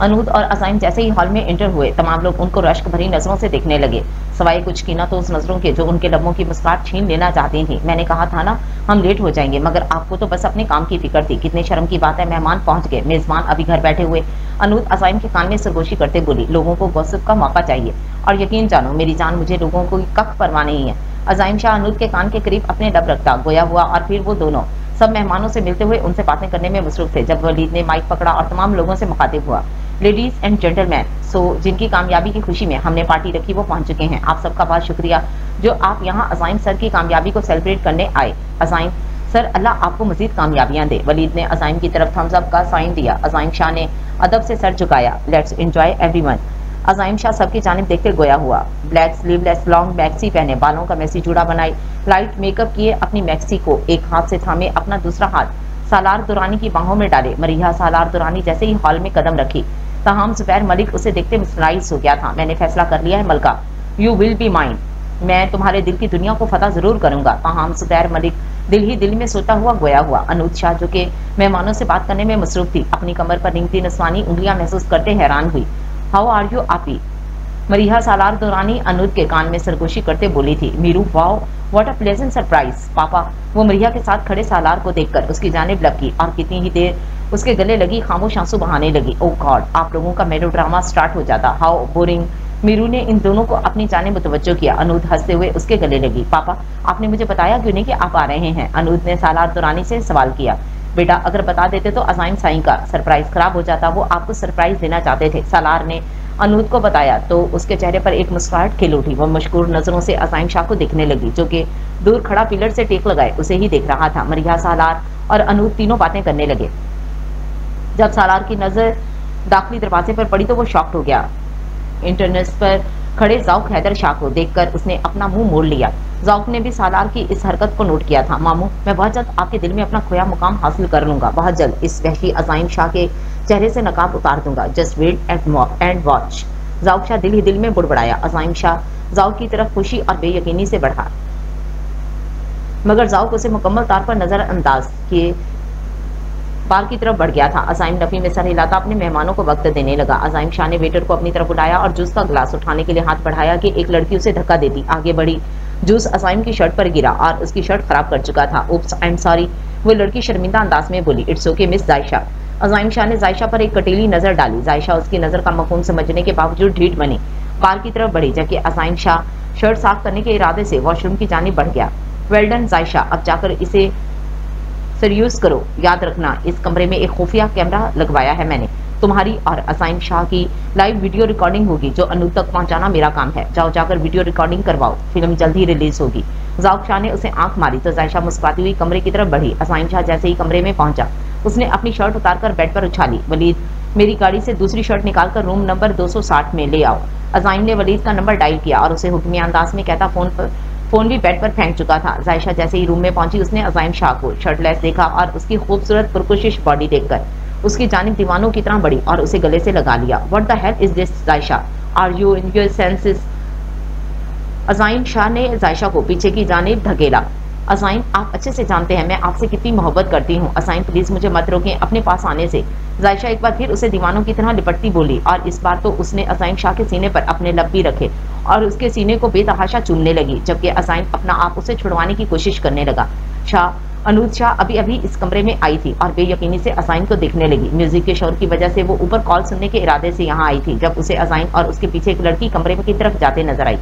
अनूद और अजाइम जैसे ही हॉल में एंटर हुए, तमाम लोग उनको रश्क भरी नज़रों से देखने लगे। सवाई कुछ कीना तो उस नज़रों के जो उनके लबों की मुस्कुराहट छीन लेना चाहती थी। मैंने कहा था ना हम लेट हो जाएँगे, मगर आपको तो बस अपने काम की फ़िक्र थी। कितने शर्म की बात है, मेहमान पहुँच गए। मेजबान अभी घर बैठे हुए। अनूद अजाइम के कान में सरगोशी करते बोली, लोगों को गौसब का मौका चाहिए, और यकीन जानो, मेरी जान मुझे लोगों को कख परवा नहीं है। अजाइम शाह अनूद के कान के करीब अपने लब रखता, गोया हुआ और फिर वो दोनों, सब मेहमानों से मिलते हुए उनसे बातें करने में मसरूफ थे, जब वलीद ने माइक पकड़ा और तमाम लोगों से मुखातिब हुआ। लेडीज़ एंड जेंटलमैन सो जिनकी कामयाबी की खुशी में हमने पार्टी रखी, वो पहुँच चुके हैं। आप सबका बहुत शुक्रिया। जो आप यहाँ अजाइम सर की कामयाबी को सेलिब्रेट करने आए, अजाइम सर, अल्लाह आपको मजीद कामयाबियाँ दे। वलीद ने अजाइम की तरफ़ थम्स अप का साइन दिया। अजाइम शाह ने अदब से सर झुकाया। Let's enjoy everyone Azaim Shah सबकी जानब देखते गोया हुआ। ब्लैक स्लीवलेस लॉन्ग मैक्सी पहने, बालों का मैसी जुड़ा बनाई लाइट मेकअप किए अपनी मैक्सी को एक हाथ से थामे, अपना दूसरा हाथ सालार दुरानी की बाहों में डाले मरिया सालार दुरानी जैसे ही हॉल में कदम रखी। तहम जुबैर मलिक उसे देखते मिसराइज हो गया था। मैंने फैसला कर लिया है मलका। यू विल बी माइंड मैं तुम्हारे दिल की दुनिया को फतह ज़रूर करूँगा। तहम जुबैर मलिक दिल ही दिल में सोता हुआ गोया हुआ। अनूद शाह, जो के मेहमानों से बात करने में मसरूफ थी, अपनी कमर पर रिंगती नसवानी उंगलियाँ महसूस करते हैरान हुई। हाउ आर यू आपी मरिया सालार दौरानी अनुद के कान में सरगोशी करते बोली थी, Miru wow what a pleasant surprise papa, वो मरिया के साथ खड़े सालार को देखकर उसकी जानिब लगी और कितनी ही देर उसके गले लगी, खामोश आँसू बहाने लगी। ओ oh गॉड आप लोगों का मेरो ड्रामा स्टार्ट हो जाता। हाउ बोरिंग मीरू ने इन दोनों को अपनी जाने मुतवजो किया। अनूद हँसते हुए उसके गले लगी। पापा, आपने मुझे बताया क्यों नहीं कि आप आ रहे हैं? अनूद ने सालार दुरानी से सवाल किया। बेटा, अगर बता देते तो अजाइम साई का सरप्राइज़ खराब हो जाता। वो आपको सरप्राइज़ देना चाहते थे। सालार ने अनूद को बताया तो उसके चेहरे पर एक मुस्कुराहट खिल उठी। वो मशहूर नज़रों से अजाइम शाह को देखने लगी, जो कि दूर खड़ा पिलर से टेक लगाए। उसे ही देख रहा था। मरिया, सालार और अनूद तीनों बातें करने लगे। जब सालार की नज़र दाखिली दरवाजे पर पड़ी तो वो शॉक्ट हो गया। इंटरनेट पर खड़े जाउक हैदर शाह को देखकर उसने अपना मुँह मोड़ लिया। जाउक ने भी सालार की इस हरकत को नोट किया था। मामू, मैं बहुत जल्द आपके दिल में अपना खोया मुकाम हासिल कर लूँगा। बहुत जल्द इस वहशी अजाइम शाह के चेहरे से नकाब उतार दूँगा। Just wait and watch Zauq Shah दिल ही दिल में बुड़बड़ाया। अजाइम शाह जाउक की तरफ़ खुशी और बेयकीनी से बढ़ा। मगर जाउक उसे मुकम्मल तौर पर नजरअंदाज किए बार की तरफ़ बढ़ गया था। अजाइम नफी में सर हिलाता अपने मेहमानों को वक्त देने लगा। अजाइम शाह ने वेटर को अपनी तरफ़ बुलाया और जूस का गिलास उठाने के लिए हाथ बढ़ाया कि एक लड़की उसे धक्का देती आगे बढ़ी। जूस अजाइम की शर्ट पर गिरा और उसकी शर्ट खराब कर चुका था। उप्स आई एम सॉरी वो लड़की शर्मिंदा अंदाज में बोली it's okay miss Zaisha Azaim Shah ने जायशा पर एक कटीली नज़र डाली। जायशा उसकी नज़र का मफहूम समझने के बावजूद ढीठ बनी। बार की तरफ़ बढ़ी, जबकि अजाइम शाह शर्ट साफ़ करने के इरादे से वॉशरूम की जानी बढ़ गया। वेल्डन जायशा अब जाकर इसे सरयूज करो। याद रखना, इस कमरे में एक खुफिया कैमरा लगवाया है मैंने। तुम्हारी और असाइम शाह की लाइव वीडियो रिकॉर्डिंग होगी, जो अनु तक पहुंचाना मेरा काम है। जाओ जाकर वीडियो रिकॉर्डिंग करवाओ। फ़िल्म जल्द ही रिलीज़ होगी। जाउक शाह ने उसे आँख मारी तो जायशा मुस्कुराती हुई कमरे की तरफ़ बढ़ी। असाइम शाह जैसे ही कमरे में पहुँचा, उसने अपनी शर्ट उतारकर बेड पर उछाली। वलीद, मेरी गाड़ी से दूसरी शर्ट निकालकर रूम नंबर 260 में ले आओ। अजाइम ने वलीद का नंबर डायल किया और उसे हुक्मिया अंदाज में कहता, फ़ोन पर फ़ोन भी बेड पर फेंक चुका था। जायशा जैसे ही रूम में पहुँची, उसने अजाइम शाह को शर्टलेस देखा और उसकी खूबसूरत पुरकुशिश बॉडी देखकर, उसकी जानब दीवानों की तरह बढ़ी और उसे गले से लगा लिया। What the hell is this Zaisha? Are you in your senses Azaim Shah ने जायशा को पीछे की जानब धकेला। असाइन आप अच्छे से जानते हैं, मैं आपसे कितनी मोहब्बत करती हूँ। असाइन प्लीज़ मुझे मत रोकें, अपने पास आने से। जायशा एक बार फिर उसे दीवानों की तरह लिपटती बोली और इस बार तो उसने असाइन शाह के सीने पर अपने लब भी रखे। और उसके सीने को बेतहाशा चूमने लगी, जबकि असाइन अपना आप उसे छुड़वाने की कोशिश करने लगा। शाह, अनुज शाह अभी अभी इस कमरे में आई थी और बेयकीनी से असाइन को देखने लगी। म्यूज़िक के शोर की वजह से वो ऊपर कॉल सुनने के इरादे से यहाँ आई थी, जब उसे असाइन और उसके पीछे एक लड़की कमरे की तरफ़ जाते नज़र आई।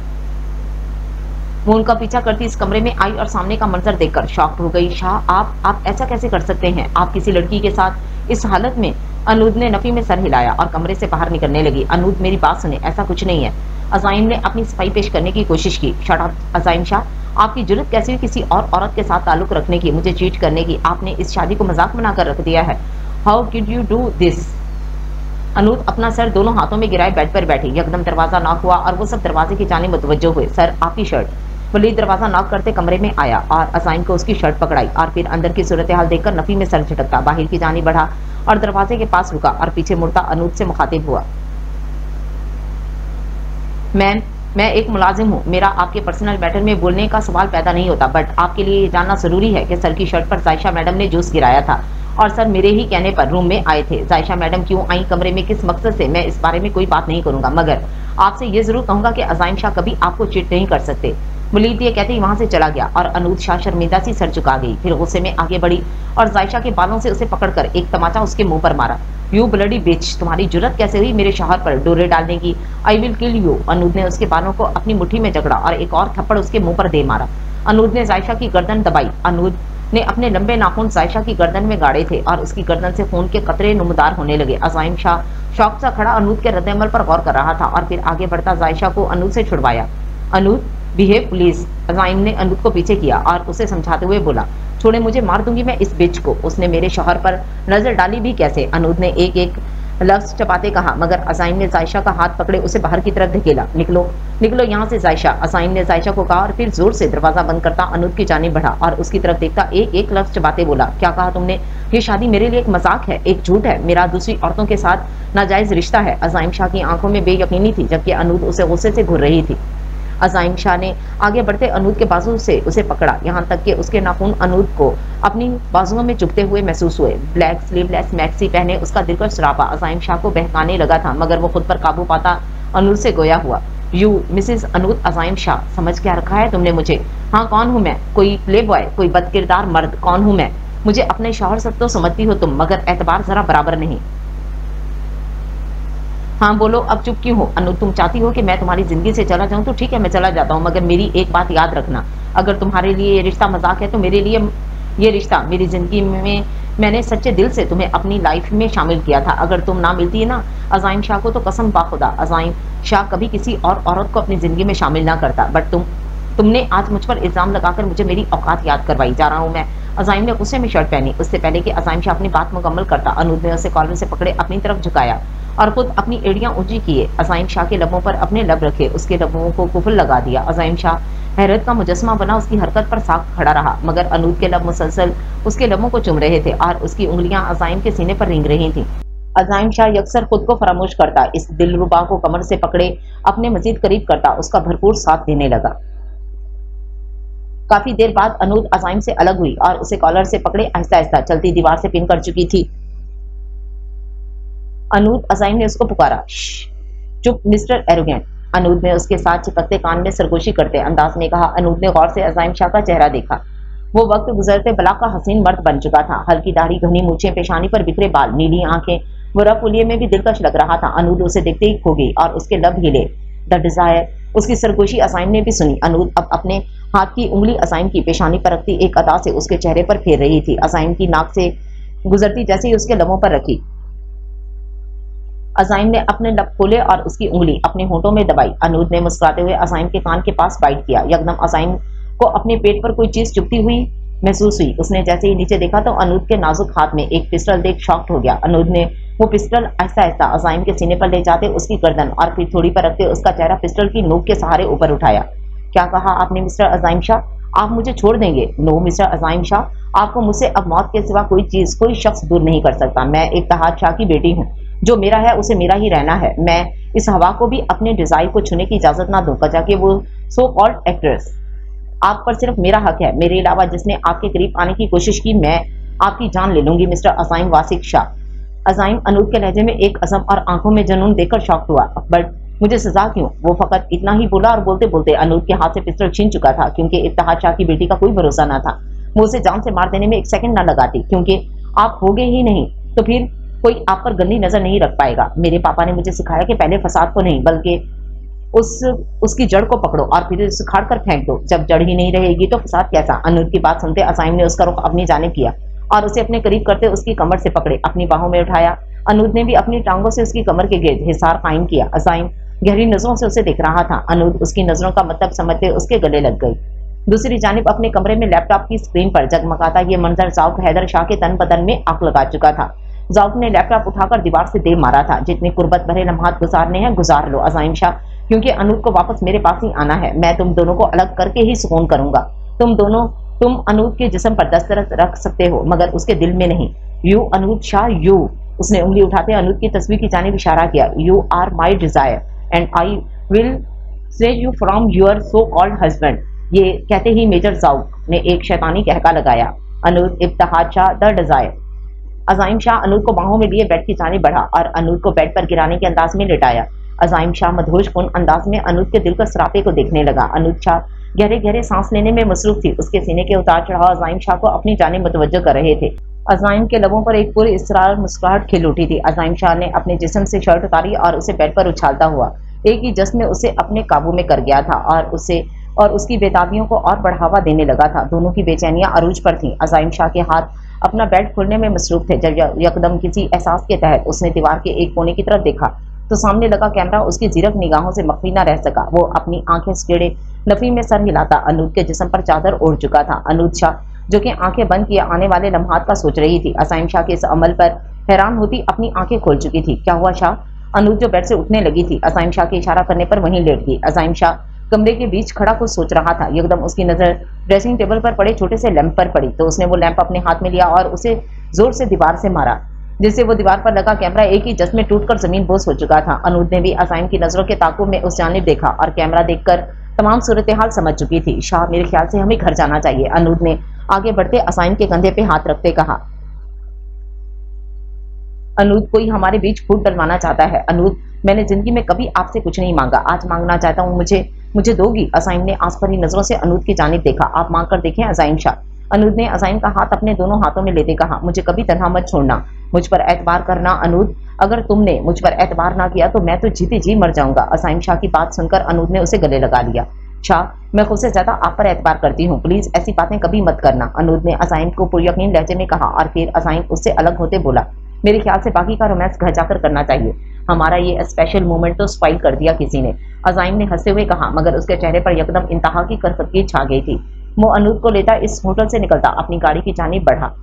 वो उनका पीछा करती इस कमरे में आई और सामने का मंजर देखकर शॉक्ड हो गई। शाह, आप आप ऐसा कैसे कर सकते हैं? आप किसी लड़की के साथ इस हालत में अनूद ने नफी में सर हिलाया और कमरे से बाहर निकलने लगी। अनूद मेरी बात सुने, ऐसा कुछ नहीं है। अजाइम ने अपनी सफ़ाई पेश करने की कोशिश की। शट अजाइम शाह। आपकी ज़रूरत कैसी हुई किसी और औरत के साथ ताल्लुक रखने की? मुझे चीट करने की। आपने इस शादी को मज़ाक बनाकर रख दिया है। How did you do this Anood अपना सर दोनों हाथों में गिराए बेड पर बैठी। यकदम दरवाज़ा नॉक हुआ और वो सब दरवाजे की जाने मुतवजो हुए। सर, आपकी शर्ट वली दरवाज़ा नॉक करते कमरे में आया और असाइन को उसकी शर्ट पकड़ाई और फिर अंदर की सूरत हाल देखकर नफी में सर झटकता। बाहर की जानी बढ़ा। और दरवाजे के पास रुका और पीछे मुड़ता अनूद से मुखातिब हुआ। मैम, मैं एक मुलाजिम हूँ। मेरा आपके पर्सनल मैटर में बोलने का सवाल पैदा नहीं होता बट आपके लिए जानना ज़रूरी है कि सर की शर्ट पर जायशा मैडम ने जूस गिराया था और सर मेरे ही कहने पर रूम में आए थे। जायशा मैडम, क्यों आई कमरे में? किस मकसद से? मैं इस बारे में कोई बात नहीं करूँगा, मगर आपसे ये ज़रूर कहूँगा कि अजाइम शाह कभी आपको चिट नहीं कर सकते। मुलीद ये कहते ही, वहाँ से चला गया और अनूद शाह शर्मिंदा सी सर चुका गई। फिर गुस्से में आगे बढ़ी और जायशा के बालों से उसे पकड़कर एक तमाचा उसके मुँह पर मारा। यू ब्लडी बिच तुम्हारी ज़रूरत कैसे हुई मेरे शहर पर? डोरे डालने की आई विल किल यू अनूद ने उसके बालों को अपनी मुट्ठी में जकड़ा और एक और थप्पड़ उसके मुँह पर दे मारा। अनूद ने जायशा की गर्दन दबाई। अनूद ने अपने लंबे नाखून जायशा की गर्दन में गाड़े थे और उसकी गर्दन से खून के कतरे नुमदार होने लगे। अजाइम शाह शौक सा खड़ा अनूद के रद्दमल पर गौर कर रहा था और फिर आगे बढ़ता जायशा को अनूद से छुड़वाया। अनूद बिहेव पुलिस अजाइम ने अनूप को पीछे किया और उसे समझाते हुए बोला, छोड़े, मुझे मार दूँगी मैं इस बिच को। उसने मेरे शोहर पर नज़र डाली भी कैसे? अनूद ने एक एक लफ्ज चपाते कहा, मगर असाइन ने जायशा का हाथ पकड़े उसे बाहर की तरफ़ धकेला। निकलो निकलो यहाँ से जायशा। असाइन ने जायशा को कहा और फिर ज़ोर से दरवाज़ा बंद करता अनूद की जाने बढ़ा और उसकी तरफ़ देखता एक एक लफ्ज चबाते बोला, क्या कहा तुमने? ये शादी मेरे लिए एक मज़ाक है, एक झूठ है। मेरा दूसरी औरतों के साथ नाजायज रिश्ता है। अजाइम शाह की आँखों में बेयकीनी थी, जबकि अनूद उसे गुस्से से घुर रही थी। अजाइम शाह ने आगे बढ़ते अनूद के बाजू से उसे पकड़ा। यहाँ तक कि उसके नाखून अनूद को अपनी बाजुओं में चुपते हुए महसूस हुए। ब्लैक स्लीवलेस मैक्सी पहने उसका दिलकश सरापा अजाइम शाह को बहकाने लगा था, मगर वो खुद पर काबू पाता अनूद से गोया हुआ। यू मिसिज अनूद अजाइम शाह, समझ क्या रखा है तुमने मुझे? हाँ कौन हूँ मैं? कोई प्ले बॉय कोई बदकिरदार मर्द, कौन हूँ मैं? मुझे अपने शौहर सब तो समझती हो तुम, मगर एतबार जरा बराबर नहीं। हाँ बोलो, अब चुप क्यों हो? अनु, तुम चाहती हो कि मैं तुम्हारी ज़िंदगी से चला जाऊँ तो ठीक है, मैं चला जाता हूँ, मगर मेरी एक बात याद रखना। अगर तुम्हारे लिए ये रिश्ता मज़ाक है तो मेरे लिए ये रिश्ता, मेरी ज़िंदगी में मैंने सच्चे दिल से तुम्हें अपनी लाइफ में शामिल किया था। अगर तुम ना मिलती है ना, अजाइम शाह को तो कसम बाखुदा अजाइम शाह कभी किसी और औरत को अपनी ज़िंदगी में शामिल ना करता। बट तुम, तुमने आज मुझ पर इल्ज़ाम लगाकर मुझे मेरी औकात याद करवाई। जा रहा हूँ मैं। अजाइम ने गुस्से में शर्ट पहनी। उससे पहले कि अजाइम शाह अपनी बात मुकम्मल करता अनूद ने उसे कॉलर से पकड़े अपनी तरफ़ झुकाया। और खुद अपनी एड़ियाँ ऊँची किए। अजाइम शाह के लबों पर अपने लब रखे। उसके लबों को कुफल लगा दिया। अजाइम शाह हैरत का मुजस्मा बना, उसकी हरकत पर साफ़ खड़ा रहा। मगर अनूद के लब मुसलसल उसके लबों को चुम रहे थे और उसकी उंगलियाँ अजाइम के सीने पर रिंग रही थी। अजाइम शाह यकसर खुद को फरामोश करता। इस दिलरुबा को कमर से पकड़े, अपने मजीद करीब करता। उसका भरपूर साथ देने लगा। काफ़ी देर बाद अनूद अजाइम से अलग हुई और उसे कॉलर से पकड़े आहिस्ता आहिस्ता चलती दीवार से पिन कर चुकी थी। अनूद अजाइम ने उसको पुकारा। चुप, मिस्टर एरोगेंट। अनूद ने उसके साथ चिपकते कान में सरगोशी करते अंदाज में कहा अनूद ने गौर से अजाइम शाह का चेहरा देखा। वो वक्त गुजरते बला का हसीन मर्द बन चुका था। हल्की दाढ़ी, घनी मूछे, पेशानी पर बिखरे बाल, नीली आँखें, वो रफ उलिये में भी दिलकश लग रहा था। अनूद उसे देखते ही खो गई और उसके लब हिले। द डिज़ायर, उसकी सरगोशी असाइम ने भी सुनी। अनूद अब अपने हाथ की उंगली असाइम की पेशानी पर रखती, एक अदा से उसके चेहरे पर फेर रही थी। असाइम की नाक से गुजरती जैसे ही उसके लबों पर रखी। अजाइम ने अपने लब खोले और उसकी उंगली अपने होठों में दबाई। अनूद ने मुस्कुराते हुए अजाइम के कान के पास बाइट किया। यकदम अजाइम को अपने पेट पर कोई चीज़ चुपती हुई महसूस हुई। उसने जैसे ही नीचे देखा तो अनूद के नाजुक हाथ में एक पिस्टल देख शॉक्ट हो गया। अनूद ने वो पिस्टल ऐसा ऐसा अजाइम के सीने पर ले जाते उसकी गर्दन और फिर थोड़ी पर रखते उसका चेहरा पिस्टल की नोक के सहारे ऊपर उठाया। क्या कहा आपने मिस्टर अजाइम शाह? आप मुझे छोड़ देंगे। नो, मिस्टर अजाइम शाह, आपको मुझसे अब मौत के सिवा कोई चीज़, कोई शख्स दूर नहीं कर सकता। मैं एक तहाज शाह की बेटी हूँ। जो मेरा है, उसे मेरा ही रहना है। मैं इस हवा को भी अपने डिज़ाइन को छूने की इजाज़त ना दूँगा जाके वो सो कॉल्ड एक्ट्रेस आप पर सिर्फ़ मेरा हक है। मेरे अलावा जिसने आपके करीब आने की कोशिश की, मैं आपकी जान ले लूँगी, मिस्टर असाइम वासिक शाह। अजाइम अनूप के लहजे में एक असम और आँखों में जनून देखकर शॉक हुआ। बट मुझे सजा क्यों? वो फकत इतना ही बोला और बोलते बोलते अनूप के हाथ से पिस्टल छीन चुका था, क्योंकि इफ्तहार शाह की बेटी का कोई भरोसा ना था। वो उसे जान से मार देने में एक सेकंड ना लगाती, क्योंकि आप हो गए ही नहीं। तो फिर कोई आप पर गंदी नज़र नहीं रख पाएगा। मेरे पापा ने मुझे सिखाया कि पहले फसाद को नहीं, बल्कि उस, उसकी जड़ को पकड़ो और फिर उसे खाड़ कर फेंक दो। जब जड़ ही नहीं रहेगी तो फसाद कैसा? अनूप की बात सुनते असाइम ने उसका रुख अपनी जाने किया और उसे अपने करीब करते उसकी कमर से पकड़े, अपनी बाहों में उठाया। अनूद ने भी अपनी टांगों से उसकी कमर के गिर्द हिसार कायम किया। असाइम गहरी नज़रों से उसे देख रहा था। अनूद उसकी नज़रों का मतलब समझते उसके गले लग गई। दूसरी जानब अपने कमरे में लैपटॉप की स्क्रीन पर जगमगाता ये मंजर जाउक हैदर शाह के तन बदन में आग लगा चुका था। जाउक ने लैपटॉप उठाकर दीवार से दे मारा था। जितनी कुर्बत भरे लम्हात गुजारने हैं, गुजार लो, अजाइम शाह। क्योंकि अनूद को वापस मेरे पास ही आना है। मैं तुम दोनों को अलग करके ही सुकून करूँगा। तुम दोनों, तुम अनूद के जिसम पर दस्तरस रख सकते हो, मगर उसके दिल में नहीं। You Anood Shah, you. उसने उंगली उठाते अनूद की तस्वीर की जाने इशारा किया। You are my desire, and I will say you from your so called husband. ये कहते ही मेजर जाउक ने एक शैतानी कहका लगाया। Anood Iftehar Shah, the desire. अजाइम Shah Anood को बाहों में लिए बेड की जाने बढ़ा और अनूद को बेड पर गिराने के अंदाज में लिटाया। अजाइम शाह कुन अंदाज में अनूद के दिल का सरापे को देखने लगा। अनूद शाह गहरे गहरे सांस लेने में मसरूफ थी। उसके सीने के उतार चढ़ाव अजाइम शाह को अपनी जाने मुतवजह कर रहे थे। अजाइम के लबों पर एक पूरी इसरार मुस्कुराहट खिल उठी थी। अजाइम शाह ने अपने जिसम से शर्ट उतारी और उसे बेड पर उछालता हुआ। एक ही जश्न में उसे अपने काबू में कर गया था और उसे और उसकी बेताबियों को और बढ़ावा देने लगा था। दोनों की बेचैनियाँ अरूज पर थीं। अजाइम शाह के हाथ अपना बेड खोलने में मसरूफ थे। जब यकदम किसी एहसास के तहत उसने दीवार के एक कोने की तरफ़ देखा तो सामने लगा कैमरा उसकी जीरक निगाहों से मखफी न रह सका। वो अपनी आँखें स्टेड़े नफी में सर हिलाता। अनूद के जिसम पर चादर ओढ़ चुका था। अनूद शाह, जो कि आँखें बंद किए आने वाले लम्हात का सोच रही थी। असाइम शाह के इस अमल पर हैरान होती अपनी आँखें खोल चुकी थी। क्या हुआ शाह? अनूद जो बेड से उठने लगी थी। असाइम शाह के इशारा करने पर वहीं लेट गई। असाइम शाह कमरे के बीच खड़ा कुछ सोच रहा था। एकदम उसकी नज़र ड्रेसिंग टेबल पर पड़े, छोटे से लैंप पर पड़ी। तो उसने वो लैंप अपने हाथ में लिया और उसे ज़ोर से दीवार से मारा, जिससे वो दीवार पर लगा कैमरा एक ही जस्ट में टूटकर ज़मीन बोस हो चुका था। अनूद ने भी असाइम की नज़रों के ताकुब में उस जानब देखा और कैमरा देखकर तमाम सूरत हाल समझ चुकी थी। शाह, मेरे ख्याल से हमें घर जाना चाहिए अनूद ने आगे बढ़ते असाइन के कंधे पे हाथ रखते कहा। अनूद कोई हमारे बीच फूट डलवाना चाहता है? अनूद मैंने ज़िंदगी में कभी आपसे कुछ नहीं मांगा। आज मांगना चाहता हूँ, मुझे मुझे दोगी। असाइम ने आस ही नज़रों से अनूद की जानब देखा। आप मांग कर देखें अजाइम शाह। अनूद ने अजाइम का हाथ अपने दोनों हाथों में लेते कहा, मुझे कभी तनहा मत छोड़ना। मुझ पर एतबार करना, अनूद। अगर तुमने मुझ पर एतबार ना किया तो मैं तो जीते जी मर जाऊँगा। असाइम शाह की बात सुनकर अनूद ने उसे गले लगा लिया। शाह, मैं खुद से ज़्यादा आप पर एतबार करती हूँ। प्लीज़ ऐसी बातें कभी मत करना। अनूद ने असाइम को पुरयकीन लहजे में कहा और फिर असाइम उससे अलग होते बोला मेरे ख्याल से बाकी का रोमांस घर जाकर करना चाहिए। हमारा ये स्पेशल मोमेंट तो स्पाइल कर दिया किसी ने। अजाइम ने हंसे हुए कहा, मगर उसके चेहरे पर यकदम इंतहा की करफटकी छा गई थी। वो अनूद को लेता इस होटल से निकलता, अपनी गाड़ी की जानी बढ़ा।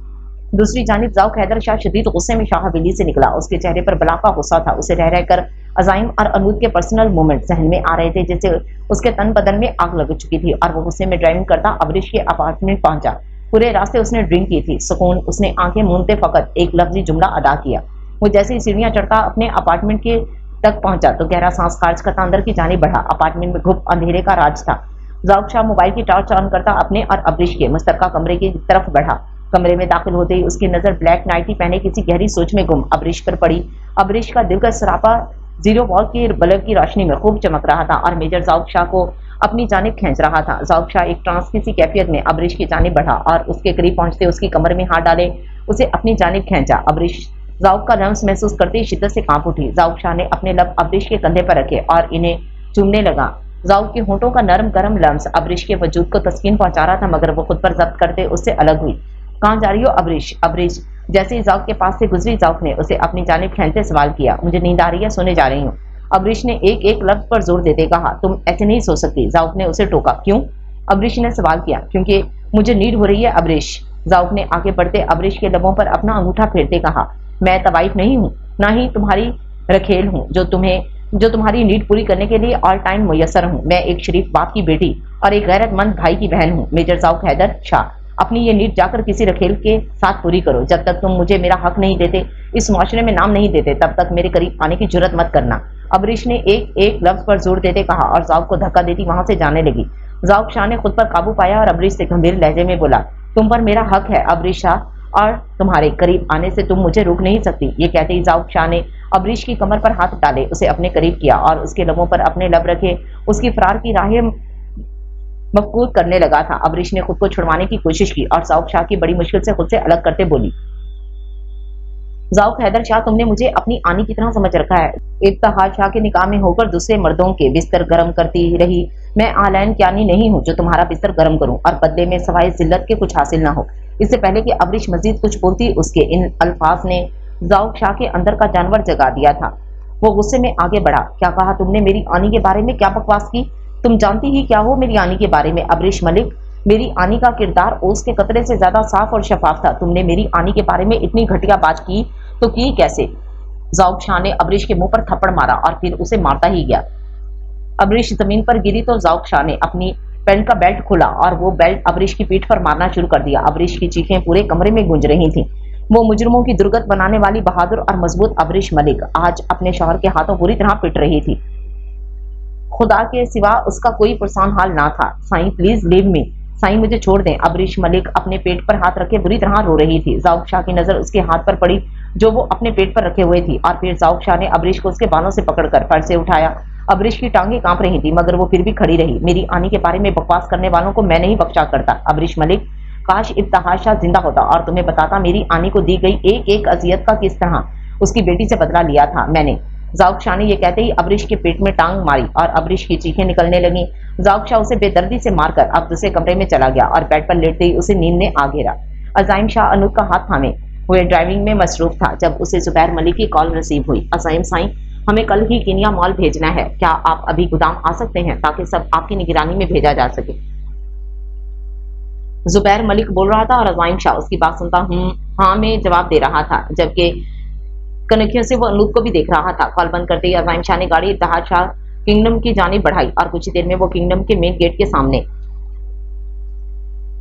दूसरी जानब जाउक हैदर शाह शदीद गुस्से में शाह हवेली से निकला। उसके चेहरे पर बला का गुस्सा था। उसे रह रहकर अजाइम और अनूद के पर्सनल मोमेंट जहन में आ रहे थे, जिससे उसके तन बदन में आग लग चुकी थी और वो गुस्से में ड्राइविंग करता अवरिश के अपार्टमेंट पहुँचा। पूरे रास्ते उसने ड्रिंक की थी। सुकून, उसने आँखें मूंदते फकत एक लफ्जी जुमला अदा किया। वो जैसे ही सीढ़ियाँ चढ़ता अपने अपार्टमेंट के तक पहुँचा तो गहरा सांस खारिज करता, अंदर की जाने बढ़ा। अपार्टमेंट में घुप, अंधेरे का राज था। जाउक शाह मोबाइल की टॉर्च ऑन करता, अपने और अब्रिश के मुस्तरका कमरे की तरफ़ बढ़ा। कमरे में दाखिल होते ही उसकी नज़र ब्लैक नाइटी पहने किसी गहरी सोच में गुम। अबरीश पर पड़ी। अबरीश का दिल का सरापा ज़ीरो वॉल की बल्ब की रोशनी में खूब चमक रहा था और मेजर जाउक शाह को अपनी जानब खींच रहा था। जाउक शाह एक ट्रांस किसी कैफियत में अबरीश की जानब बढ़ा और उसके करीब पहुँचते उसकी कमर में हाथ डाले। उसे अपनी जानब खींचा। अबरीश जाउक का लम्स महसूस करते ही शिद्दत से काँप उठी। जाउक शाह ने अपने लब अबरीश के कंधे पर रखे और इन्हें चूमने लगा। जाउक के होंठों का नरम गरम लम्स अबरीश के वजूद को तस्कीन पहुँचा रहा था, मगर वो खुद पर जब्त करते उससे अलग हुई। कहाँ जा रही हो अबरीश? अबरीश जैसे ही जाउक के पास से गुजरी जाउक ने उसे अपनी जानब खेलते सवाल किया। मुझे नींद आ रही है, सोने जा रही हूँ। अबरीश ने एक एक लफ्ज पर ज़ोर देते कहा, तुम ऐसे नहीं सो सकती। जाऊक ने उसे टोका। क्यों? अबरीश ने सवाल किया, क्योंकि मुझे नीड हो रही है अबरीश जाऊक ने आगे बढ़ते अबरीश के लबों पर अपना अंगूठा फेरते कहा, मैं तवाइफ नहीं हूँ, ना ही तुम्हारी रखेल हूँ, जो तुम्हें, जो तुम्हारी नीड पूरी करने के लिए ऑल टाइम मैसर हूँ। मैं एक शरीफ बाप की बेटी और एक गैरतमंद भाई की बहन हूँ। मेजर जाऊक हैदर शाह। अपनी ये नीट जाकर किसी रखेल के साथ पूरी करो। जब तक तुम मुझे मेरा हक नहीं देते, इस मुआरे में नाम नहीं देते, तब तक मेरे करीब आने की ज़रूरत मत करना। अबरीश ने एक एक लफ्ज पर ज़ोर देते कहा और जाऊक को धक्का देती वहाँ से जाने लगी। जाऊक शाह ने खुद पर काबू पाया और अबरीश से गंभीर लहजे में बोला, तुम पर मेरा हक है, अबरीश शाह, और तुम्हारे करीब आने से तुम मुझे रोक नहीं सकती। ये कहते ही जाउक शाह ने अबरीश की कमर पर हाथ डाले, उसे अपने करीब किया और उसके लबों पर अपने लब रखे। उसकी फरार की राहें मफकूद करने लगा था। अबरीश ने खुद को छुड़वाने की कोशिश की और जाउक शाह की बड़ी मुश्किल से खुद से अलग करते बोली जाउक हैदर शाह, तुमने मुझे अपनी आनी की तरह समझ रखा है। इफ्तार शाह के निकाह में होकर दूसरे मर्दों के बिस्तर गर्म करती रही। मैं आलैन क्यानी नहीं हूँ जो तुम्हारा बिस्तर गर्म करूँ और बदले में सवाई जिल्लत के कुछ हासिल ना हो। इससे पहले कि अबरिश मजीद कुछ बोलती, उसके इन अल्फाज ने जाउक शाह के अंदर का जानवर जगा दिया था। वो गुस्से में आगे बढ़ा, क्या कहा तुमने मेरी आनी के बारे में? क्या बकवास की? तुम जानती ही क्या हो? मेरी आनी के बारे में अबरिश मलिक। मेरी आनी का किरदार ओस के कतरे से ज़्यादा साफ़ और शफाफ था। तुमने मेरी आनी के बारे में इतनी घटिया बात की तो की कैसे? जाउक शाह ने अबरीश के मुँह पर थप्पड़ मारा और फिर उसे मारता ही गया। अबरीश ज़मीन पर गिरी तो जाउक शाह ने अपनी पेंट का बेल्ट खोला और वो बेल्ट अबरीश की पीठ पर मारना शुरू कर दिया। अबरीश की चीखें पूरे कमरे में गूंज रही थी। वो मुजरमों की दुर्गत बनाने वाली बहादुर और मज़बूत अबरीश मलिक आज अपने शोहर के हाथों बुरी तरह पिट रही थी। खुदा के सिवा उसका कोई परेशान हाल ना था। Sai please leave me Sai, मुझे छोड़ दें। अबरीश मलिक अपने पेट पर हाथ रखे बुरी तरह रो रही थी। जाऊक शाह की नज़र उसके हाथ पर पड़ी, जो वो अपने पेट पर रखे हुए थी। और फिर जाऊक शाह ने अबरीश को उसके बालों से पकड़कर फर से उठाया। अबरीश की टांगे काँप रही थी, मगर वो फिर भी खड़ी रही। मेरी आने के बारे में बकवास करने वालों को मैं नहीं बख्शा करता। अबरीश मलिक, काश इफ्तार ज़िंदा होता और तुम्हें बताता मेरी आने को दी गई एक एक अजियत का किस तरह उसकी बेटी से बदला लिया था मैंने। जाउक शाह ने यह कहते ही अबरीश के पेट में टांग मारी और अबरीश की चीखें निकलने लगी। जाउक शाह उसे बेदर्दी से मारकर अब दूसरे कमरे में चला गया और बेड पर लेटते ही उसे नींद ने आ घेरा। अजाइम शाह अनूप का हाथ थामे। हुए ड्राइविंग में मसरूफ था जब उसे जुबैर मलिक की कॉल रिसीव हुई। अजाइम साई, हमें कल ही किनिया मॉल भेजना है। क्या आप अभी गोदाम आ सकते हैं ताकि सब आपकी निगरानी में भेजा जा सके? जुबैर मलिक बोल रहा था और अजाइम शाह उसकी बात सुनता हूँ हाँ में जवाब दे रहा था, जबकि कनखियों से वो अनूप को भी देख रहा था। कॉल बंद करते ही अजाइम शाह ने गाड़ी इतहार शाह किंगडम की जानी बढ़ाई और कुछ ही देर में वो किंगडम के मेन गेट के सामने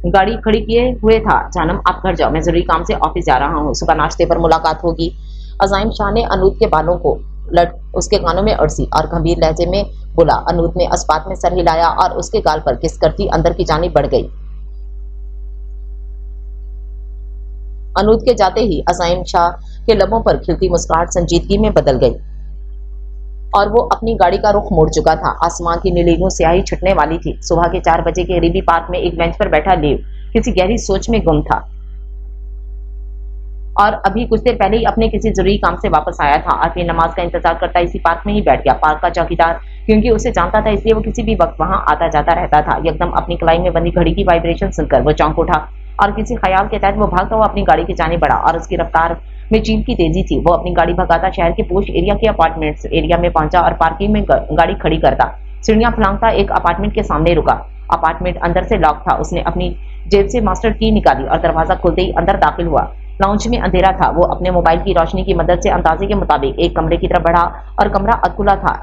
गाड़ी खड़ी किए हुए था। जानम, आप घर जाओ। मैं ज़रूरी काम से ऑफ़िस जा रहा हूँ। सुबह नाश्ते पर मुलाकात होगी। अजाइम शाह ने अनूद के बालों को लट उसके कानों में अड़सी और गंभीर लहजे में बोला। अनूद ने अस्पात में सर हिलाया और उसके गाल पर किस करती अंदर की जानी बढ़ गई। अनूप के जाते ही अजाइम शाह के लबों पर खिलती मुस्कुराहट संजीदगी में बदल गई। और वो अपनी गाड़ी का रुख मोड़ चुका था। आसमान की नीलीगों स्याही छुटने वाली थी। सुबह के चार बजे के रिबी पार्क में एक बेंच पर बैठा लेव किसी गहरी सोच में गुम था। और अभी कुछ देर पहले ही अपने किसी ज़रूरी काम से वापस आया था। और फिर नमाज़ का इंतज़ार करता इसी पार्क में ही बैठ गया। पार्क का चौकीदार, क्योंकि उसे जानता था, इसलिए वो किसी भी वक्त वहाँ आता जाता रहता था। एकदम अपनी कलाई में बंदी घड़ी की वाइब्रेशन सुनकर वो चौंक उठा। और किसी ख्याल के तहत वो भागता हुआ अपनी गाड़ी की जाने बढ़ा और उसकी रफ्तार में चीन की तेज़ी थी। वो अपनी गाड़ी भगाता शहर के पोस्ट एरिया के अपार्टमेंट एरिया में पहुँचा और पार्किंग में गाड़ी खड़ी करता। सीढ़ियाँ फलांगता एक अपार्टमेंट के सामने रुका। अपार्टमेंट अंदर से लॉक था। उसने अपनी जेब से मास्टर की निकाली और दरवाज़ा खुलते ही अंदर दाखिल हुआ। लाउंज में अंधेरा था। वो अपने मोबाइल की रोशनी की मदद से अंदाजे के मुताबिक एक कमरे की तरफ़ बढ़ा और कमरा अधकुला था।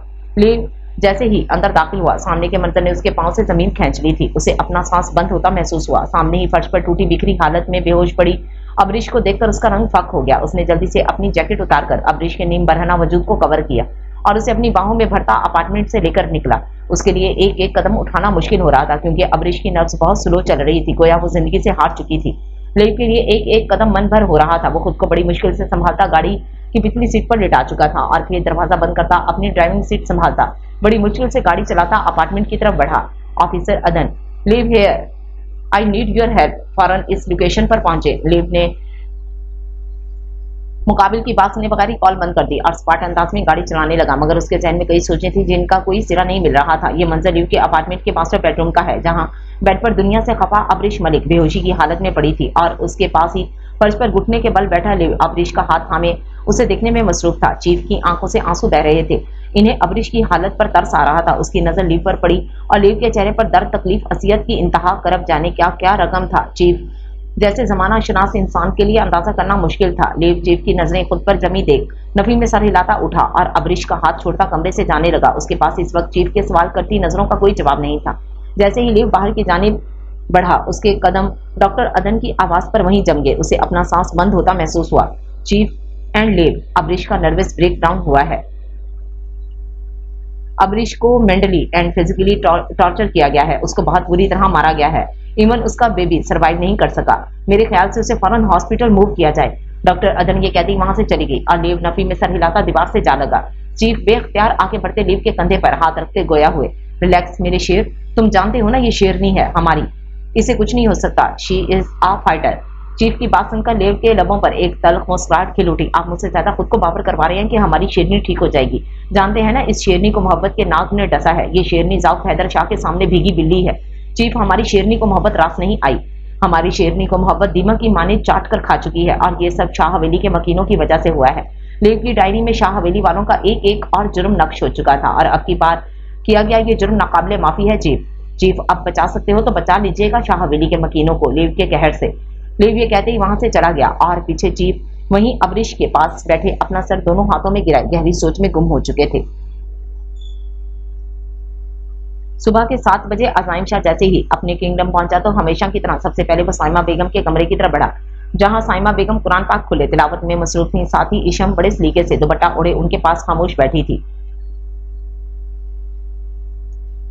जैसे ही अंदर दाखिल हुआ, सामने के मंत्र ने उसके पाँव से ज़मीन खींच ली थी। उसे अपना सांस बंद होता महसूस हुआ। सामने ही फर्श पर टूटी बिखरी हालत में बेहोश पड़ी अबरीश को देखकर उसका रंग फक हो गया। उसने जल्दी से अपनी जैकेट उतारकर अबरीश के नीम बरहना वजूद को कवर किया और उसे अपनी बाहों में भरता अपार्टमेंट से लेकर निकला। उसके लिए एक एक कदम उठाना मुश्किल हो रहा था क्योंकि अबरीश की नर्व्स बहुत स्लो चल रही थी, गोया वो ज़िंदगी से हार चुकी थी। लेकिन के लिए एक एक कदम मन भर हो रहा था। वो खुद को बड़ी मुश्किल से संभालता, गाड़ी की पिछली सीट पर लिटा चुका था और फिर दरवाज़ा बंद करता अपनी ड्राइविंग सीट संभालता। बड़ी मुश्किल से गाड़ी चलाता अपार्टमेंट की तरफ़ बढ़ा। Officer Adan live here I need your help फॉरन इस लोकेशन पर पहुँचे। लिव ने मुकाबिल की बात सुनने बगैर ही कॉल बंद कर दी और स्पाट अंदाज में गाड़ी चलाने लगा, मगर उसके जहन में कई सोचें थी जिनका कोई सिरा नहीं मिल रहा था। ये मंजर लीव के अपार्टमेंट के मास्टर बेडरूम का है, जहाँ बेड पर दुनिया से खफा अबरीश मलिक बेहोशी की हालत में पड़ी थी और उसके पास ही फर्श पर घुटने के बल बैठा अबरीश का हाथ थामे। उसे देखने में मसरूफ था। चीफ की आँखों से आँसू बह रहे थे। इन्हें अबरीश की हालत पर तरस आ रहा था। उसकी नज़र लीव पर पड़ी और लीव के चेहरे पर दर्द, तकलीफ़, असियत की इंतहा करब जाने क्या क्या रकम था। चीफ जैसे जमाना शनास इंसान के लिए अंदाज़ा करना मुश्किल था। लेव चीफ की नज़रें खुद पर जमी देख नफी में सर हिलाता उठा और अबरीश का हाथ छोड़ता कमरे से जाने लगा। उसके पास इस वक्त चीफ के सवाल करती नज़रों का कोई जवाब नहीं था। जैसे ही लेव बाहर की जाने बढ़ा। उसके कदम, डॉक्टर अदन की आवाज़ पर वहीं जम गए। उसे अपना सांस बंद होता महसूस हुआ। चीफ एंड लेव अबरीश का नर्वस ब्रेक डाउन हुआ है। अबरीश को मेंटली एंड फिजिकली टॉर्चर किया गया है। उसको बहुत बुरी तरह मारा गया है। इवन उसका बेबी सरवाइव नहीं कर सका। मेरे ख्याल से उसे फ़ौरन हॉस्पिटल मूव किया जाए। डॉक्टर अदन ये कहती वहाँ से चली गई और लीव नफी में सर हिलाता दीवार से जा लगा। चीफ बेख्तियार आगे बढ़ते लेव के कंधे पर हाथ रखते गोया हुए। रिलैक्स मेरे शेर, तुम जानते हो ना ये शेरनी है हमारी। इसे कुछ नहीं हो सकता। She is a fighter chief की बात सुनकर लेव के लबों पर एक तलख मुस्कुराहट खिल उठी। आप मुझसे ज़्यादा खुद को बाबर करवा रहे हैं कि हमारी शेरनी ठीक हो जाएगी। जानते हैं ना, इस शेरनी को मोहब्बत के नाक ने डसा है। ये शेरनी जाउक हैदर शाह के सामने भीगी बिल्ली है। चीफ, हमारी शेरनी को मोहब्बत रास नहीं आई। हमारी शेरनी को मोहब्बत दीमक की माने चाट कर खा चुकी है और ये सब शाह हवेली के मकीनों की वजह से हुआ है। लेव की डायरी में शाह हवेली वालों का एक एक और जुर्म नक्श हो चुका था और अब की बार किया गया, ये जुर्म नाकाबले माफ़ी है, चीफ। चीफ अब बचा सकते हो तो बचा लीजिएगा शाह हवेली के मकीनों को, लेव के कहर से। लेव ये कहते ही वहाँ से चला गया और पीछे चीफ वहीं अबरीश के पास बैठे, अपना सर दोनों हाथों में गिरा गहरी सोच में गुम हो चुके थे। सुबह के सात बजे अजाइम शाह जैसे ही अपने किंगडम पहुँचा तो हमेशा की तरह सबसे पहले वो साइमा बेगम के कमरे की तरफ़ बढ़ा, जहाँ साइमा बेगम कुरान पाक खुले, तिलावत में मसरूफ थी। साथ ही ईशम बड़े सलीके से दुपट्टा उड़े उनके पास खामोश बैठी थी।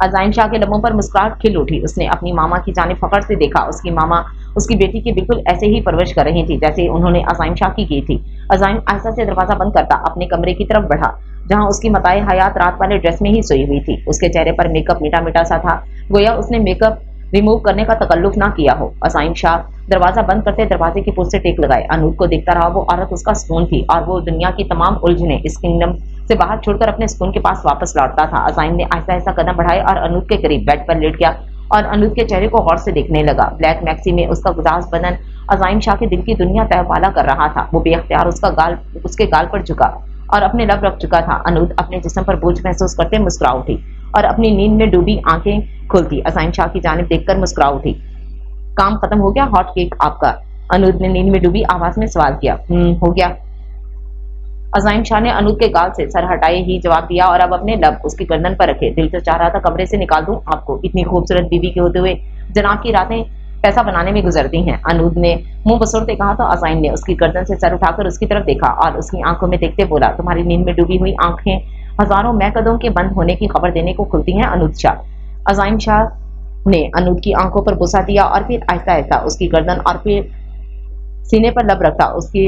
अजाइम शाह के लबों पर मुस्कुराहट खिल उठी। उसने अपनी मामा की जाने फकर से देखा। उसकी मामा, उसकी बेटी की बिल्कुल ऐसे ही परवरिश कर रही थी, जैसे उन्होंने अजाइम शाह की की थी। अजाइम आयसा से दरवाज़ा बंद करता, अपने कमरे की तरफ़ बढ़ा, जहाँ उसकी मताए हयात रात वाले ड्रेस में ही सोई हुई थी। उसके चेहरे पर मेकअप मीठा मीठा सा था। गोया उसने मेकअप रिमूव करने का तकल्लुफ ना किया हो। असाइम शाह दरवाज़ा बंद करते दरवाजे की पुर से टेक लगाए। अनूप को देखता रहा, वो औरत उसका सुकून थी और वो दुनिया की तमाम उलझने, इस किंगडम से बाहर छोड़कर अपने सुकून के पास वापस लौटता था। असाइम ने ऐसा ऐसा कदम बढ़ाए और अनूप के करीब बेड पर लेट गया और अनूप के चेहरे को गौर से देखने लगा। ब्लैक मैक्सी में उसका गुदास बदन अजाइम शाह के दिल की दुनिया तहवाला कर रहा था। वो बेख्तियार उसका गाल, उसके गाल पर झुका और अपने लब रख चुका था। अनूद अपने जिसम पर बोझ महसूस करते मुस्कुरा उठी और अपनी नींद में डूबी आँखें खुलती। अजाइम शाह की जानब देखकर मुस्कुरा उठी। काम खत्म हो गया? हॉट केक आपका। अनूद ने नींद में डूबी आवाज़ में सवाल किया। हम्म हो गया। अजाइम शाह ने अनूद के गाल से सर हटाए, ही जवाब दिया और अब अपने लब उसकी गर्दन पर रखे। दिल तो चाह रहा था, कमरे से निकाल दूँ आपको। इतनी खूबसूरत बीवी के होते हुए जनाब की रातें पैसा बनाने में गुजरती हैं। अनूद ने मुँह बसोरते कहा तो अजाइन ने उसकी गर्दन से सर उठाकर उसकी तरफ़ देखा और उसकी आँखों में देखते बोला, तुम्हारी नींद में डूबी हुई आँखें हज़ारों मैकदों के बंद होने की खबर देने को खुलती हैं अनूद शाह। अजाइम शाह ने अनूद की आँखों पर बुसा दिया और फिर आहिस्ता आहिस्ता उसकी गर्दन और फिर सीने पर लब रखा, उसके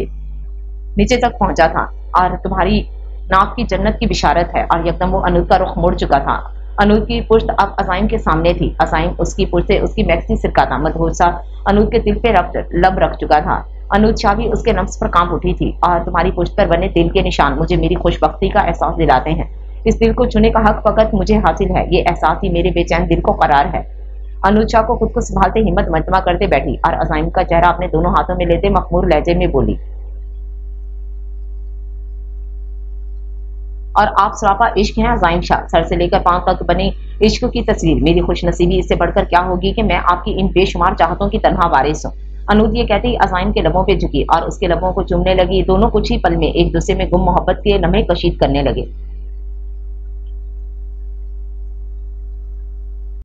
नीचे तक पहुँचा था। और तुम्हारी नाक की जन्नत की बिशारत है। और यकदम वो अनूद का रुख मुड़ चुका था। अनूद की पुश्त अब अजाइम के सामने थी। अजाइम उसकी पुश्त से उसकी मैक्सी सिरका था। मधुसा अनूद के दिल पे रख लब रख चुका था। अनूद शाह भी उसके नफ्स पर काम उठी थी। और तुम्हारी पुश्त पर बने दिल के निशान मुझे मेरी खुशबख्ती का एहसास दिलाते हैं। इस दिल को चुने का हक फकत मुझे हासिल है। ये एहसास ही मेरे बेचैन दिल को करार है। अनुज शाह को खुद को संभालते हिम्मत मजमा करते बैठी। और अजाइम का चेहरा अपने दोनों हाथों में लेते मखमूर लहजे में बोली और आप सरापा इश्क हैं, अजाइम शाह सर से लेकर पाँव तक बने इश्क की तस्वीर। मेरी खुशनसीबी इससे बढ़कर क्या होगी कि मैं आपकी इन बेशुमार चाहतों की तनहा वारिस हूँ? अनूद ये कहती अजाइम के लबों पे झुकी और उसके लबों को चुमने लगी। दोनों कुछ ही पल में एक दूसरे में गुम मोहब्बत के लम्हे कशीद करने लगे।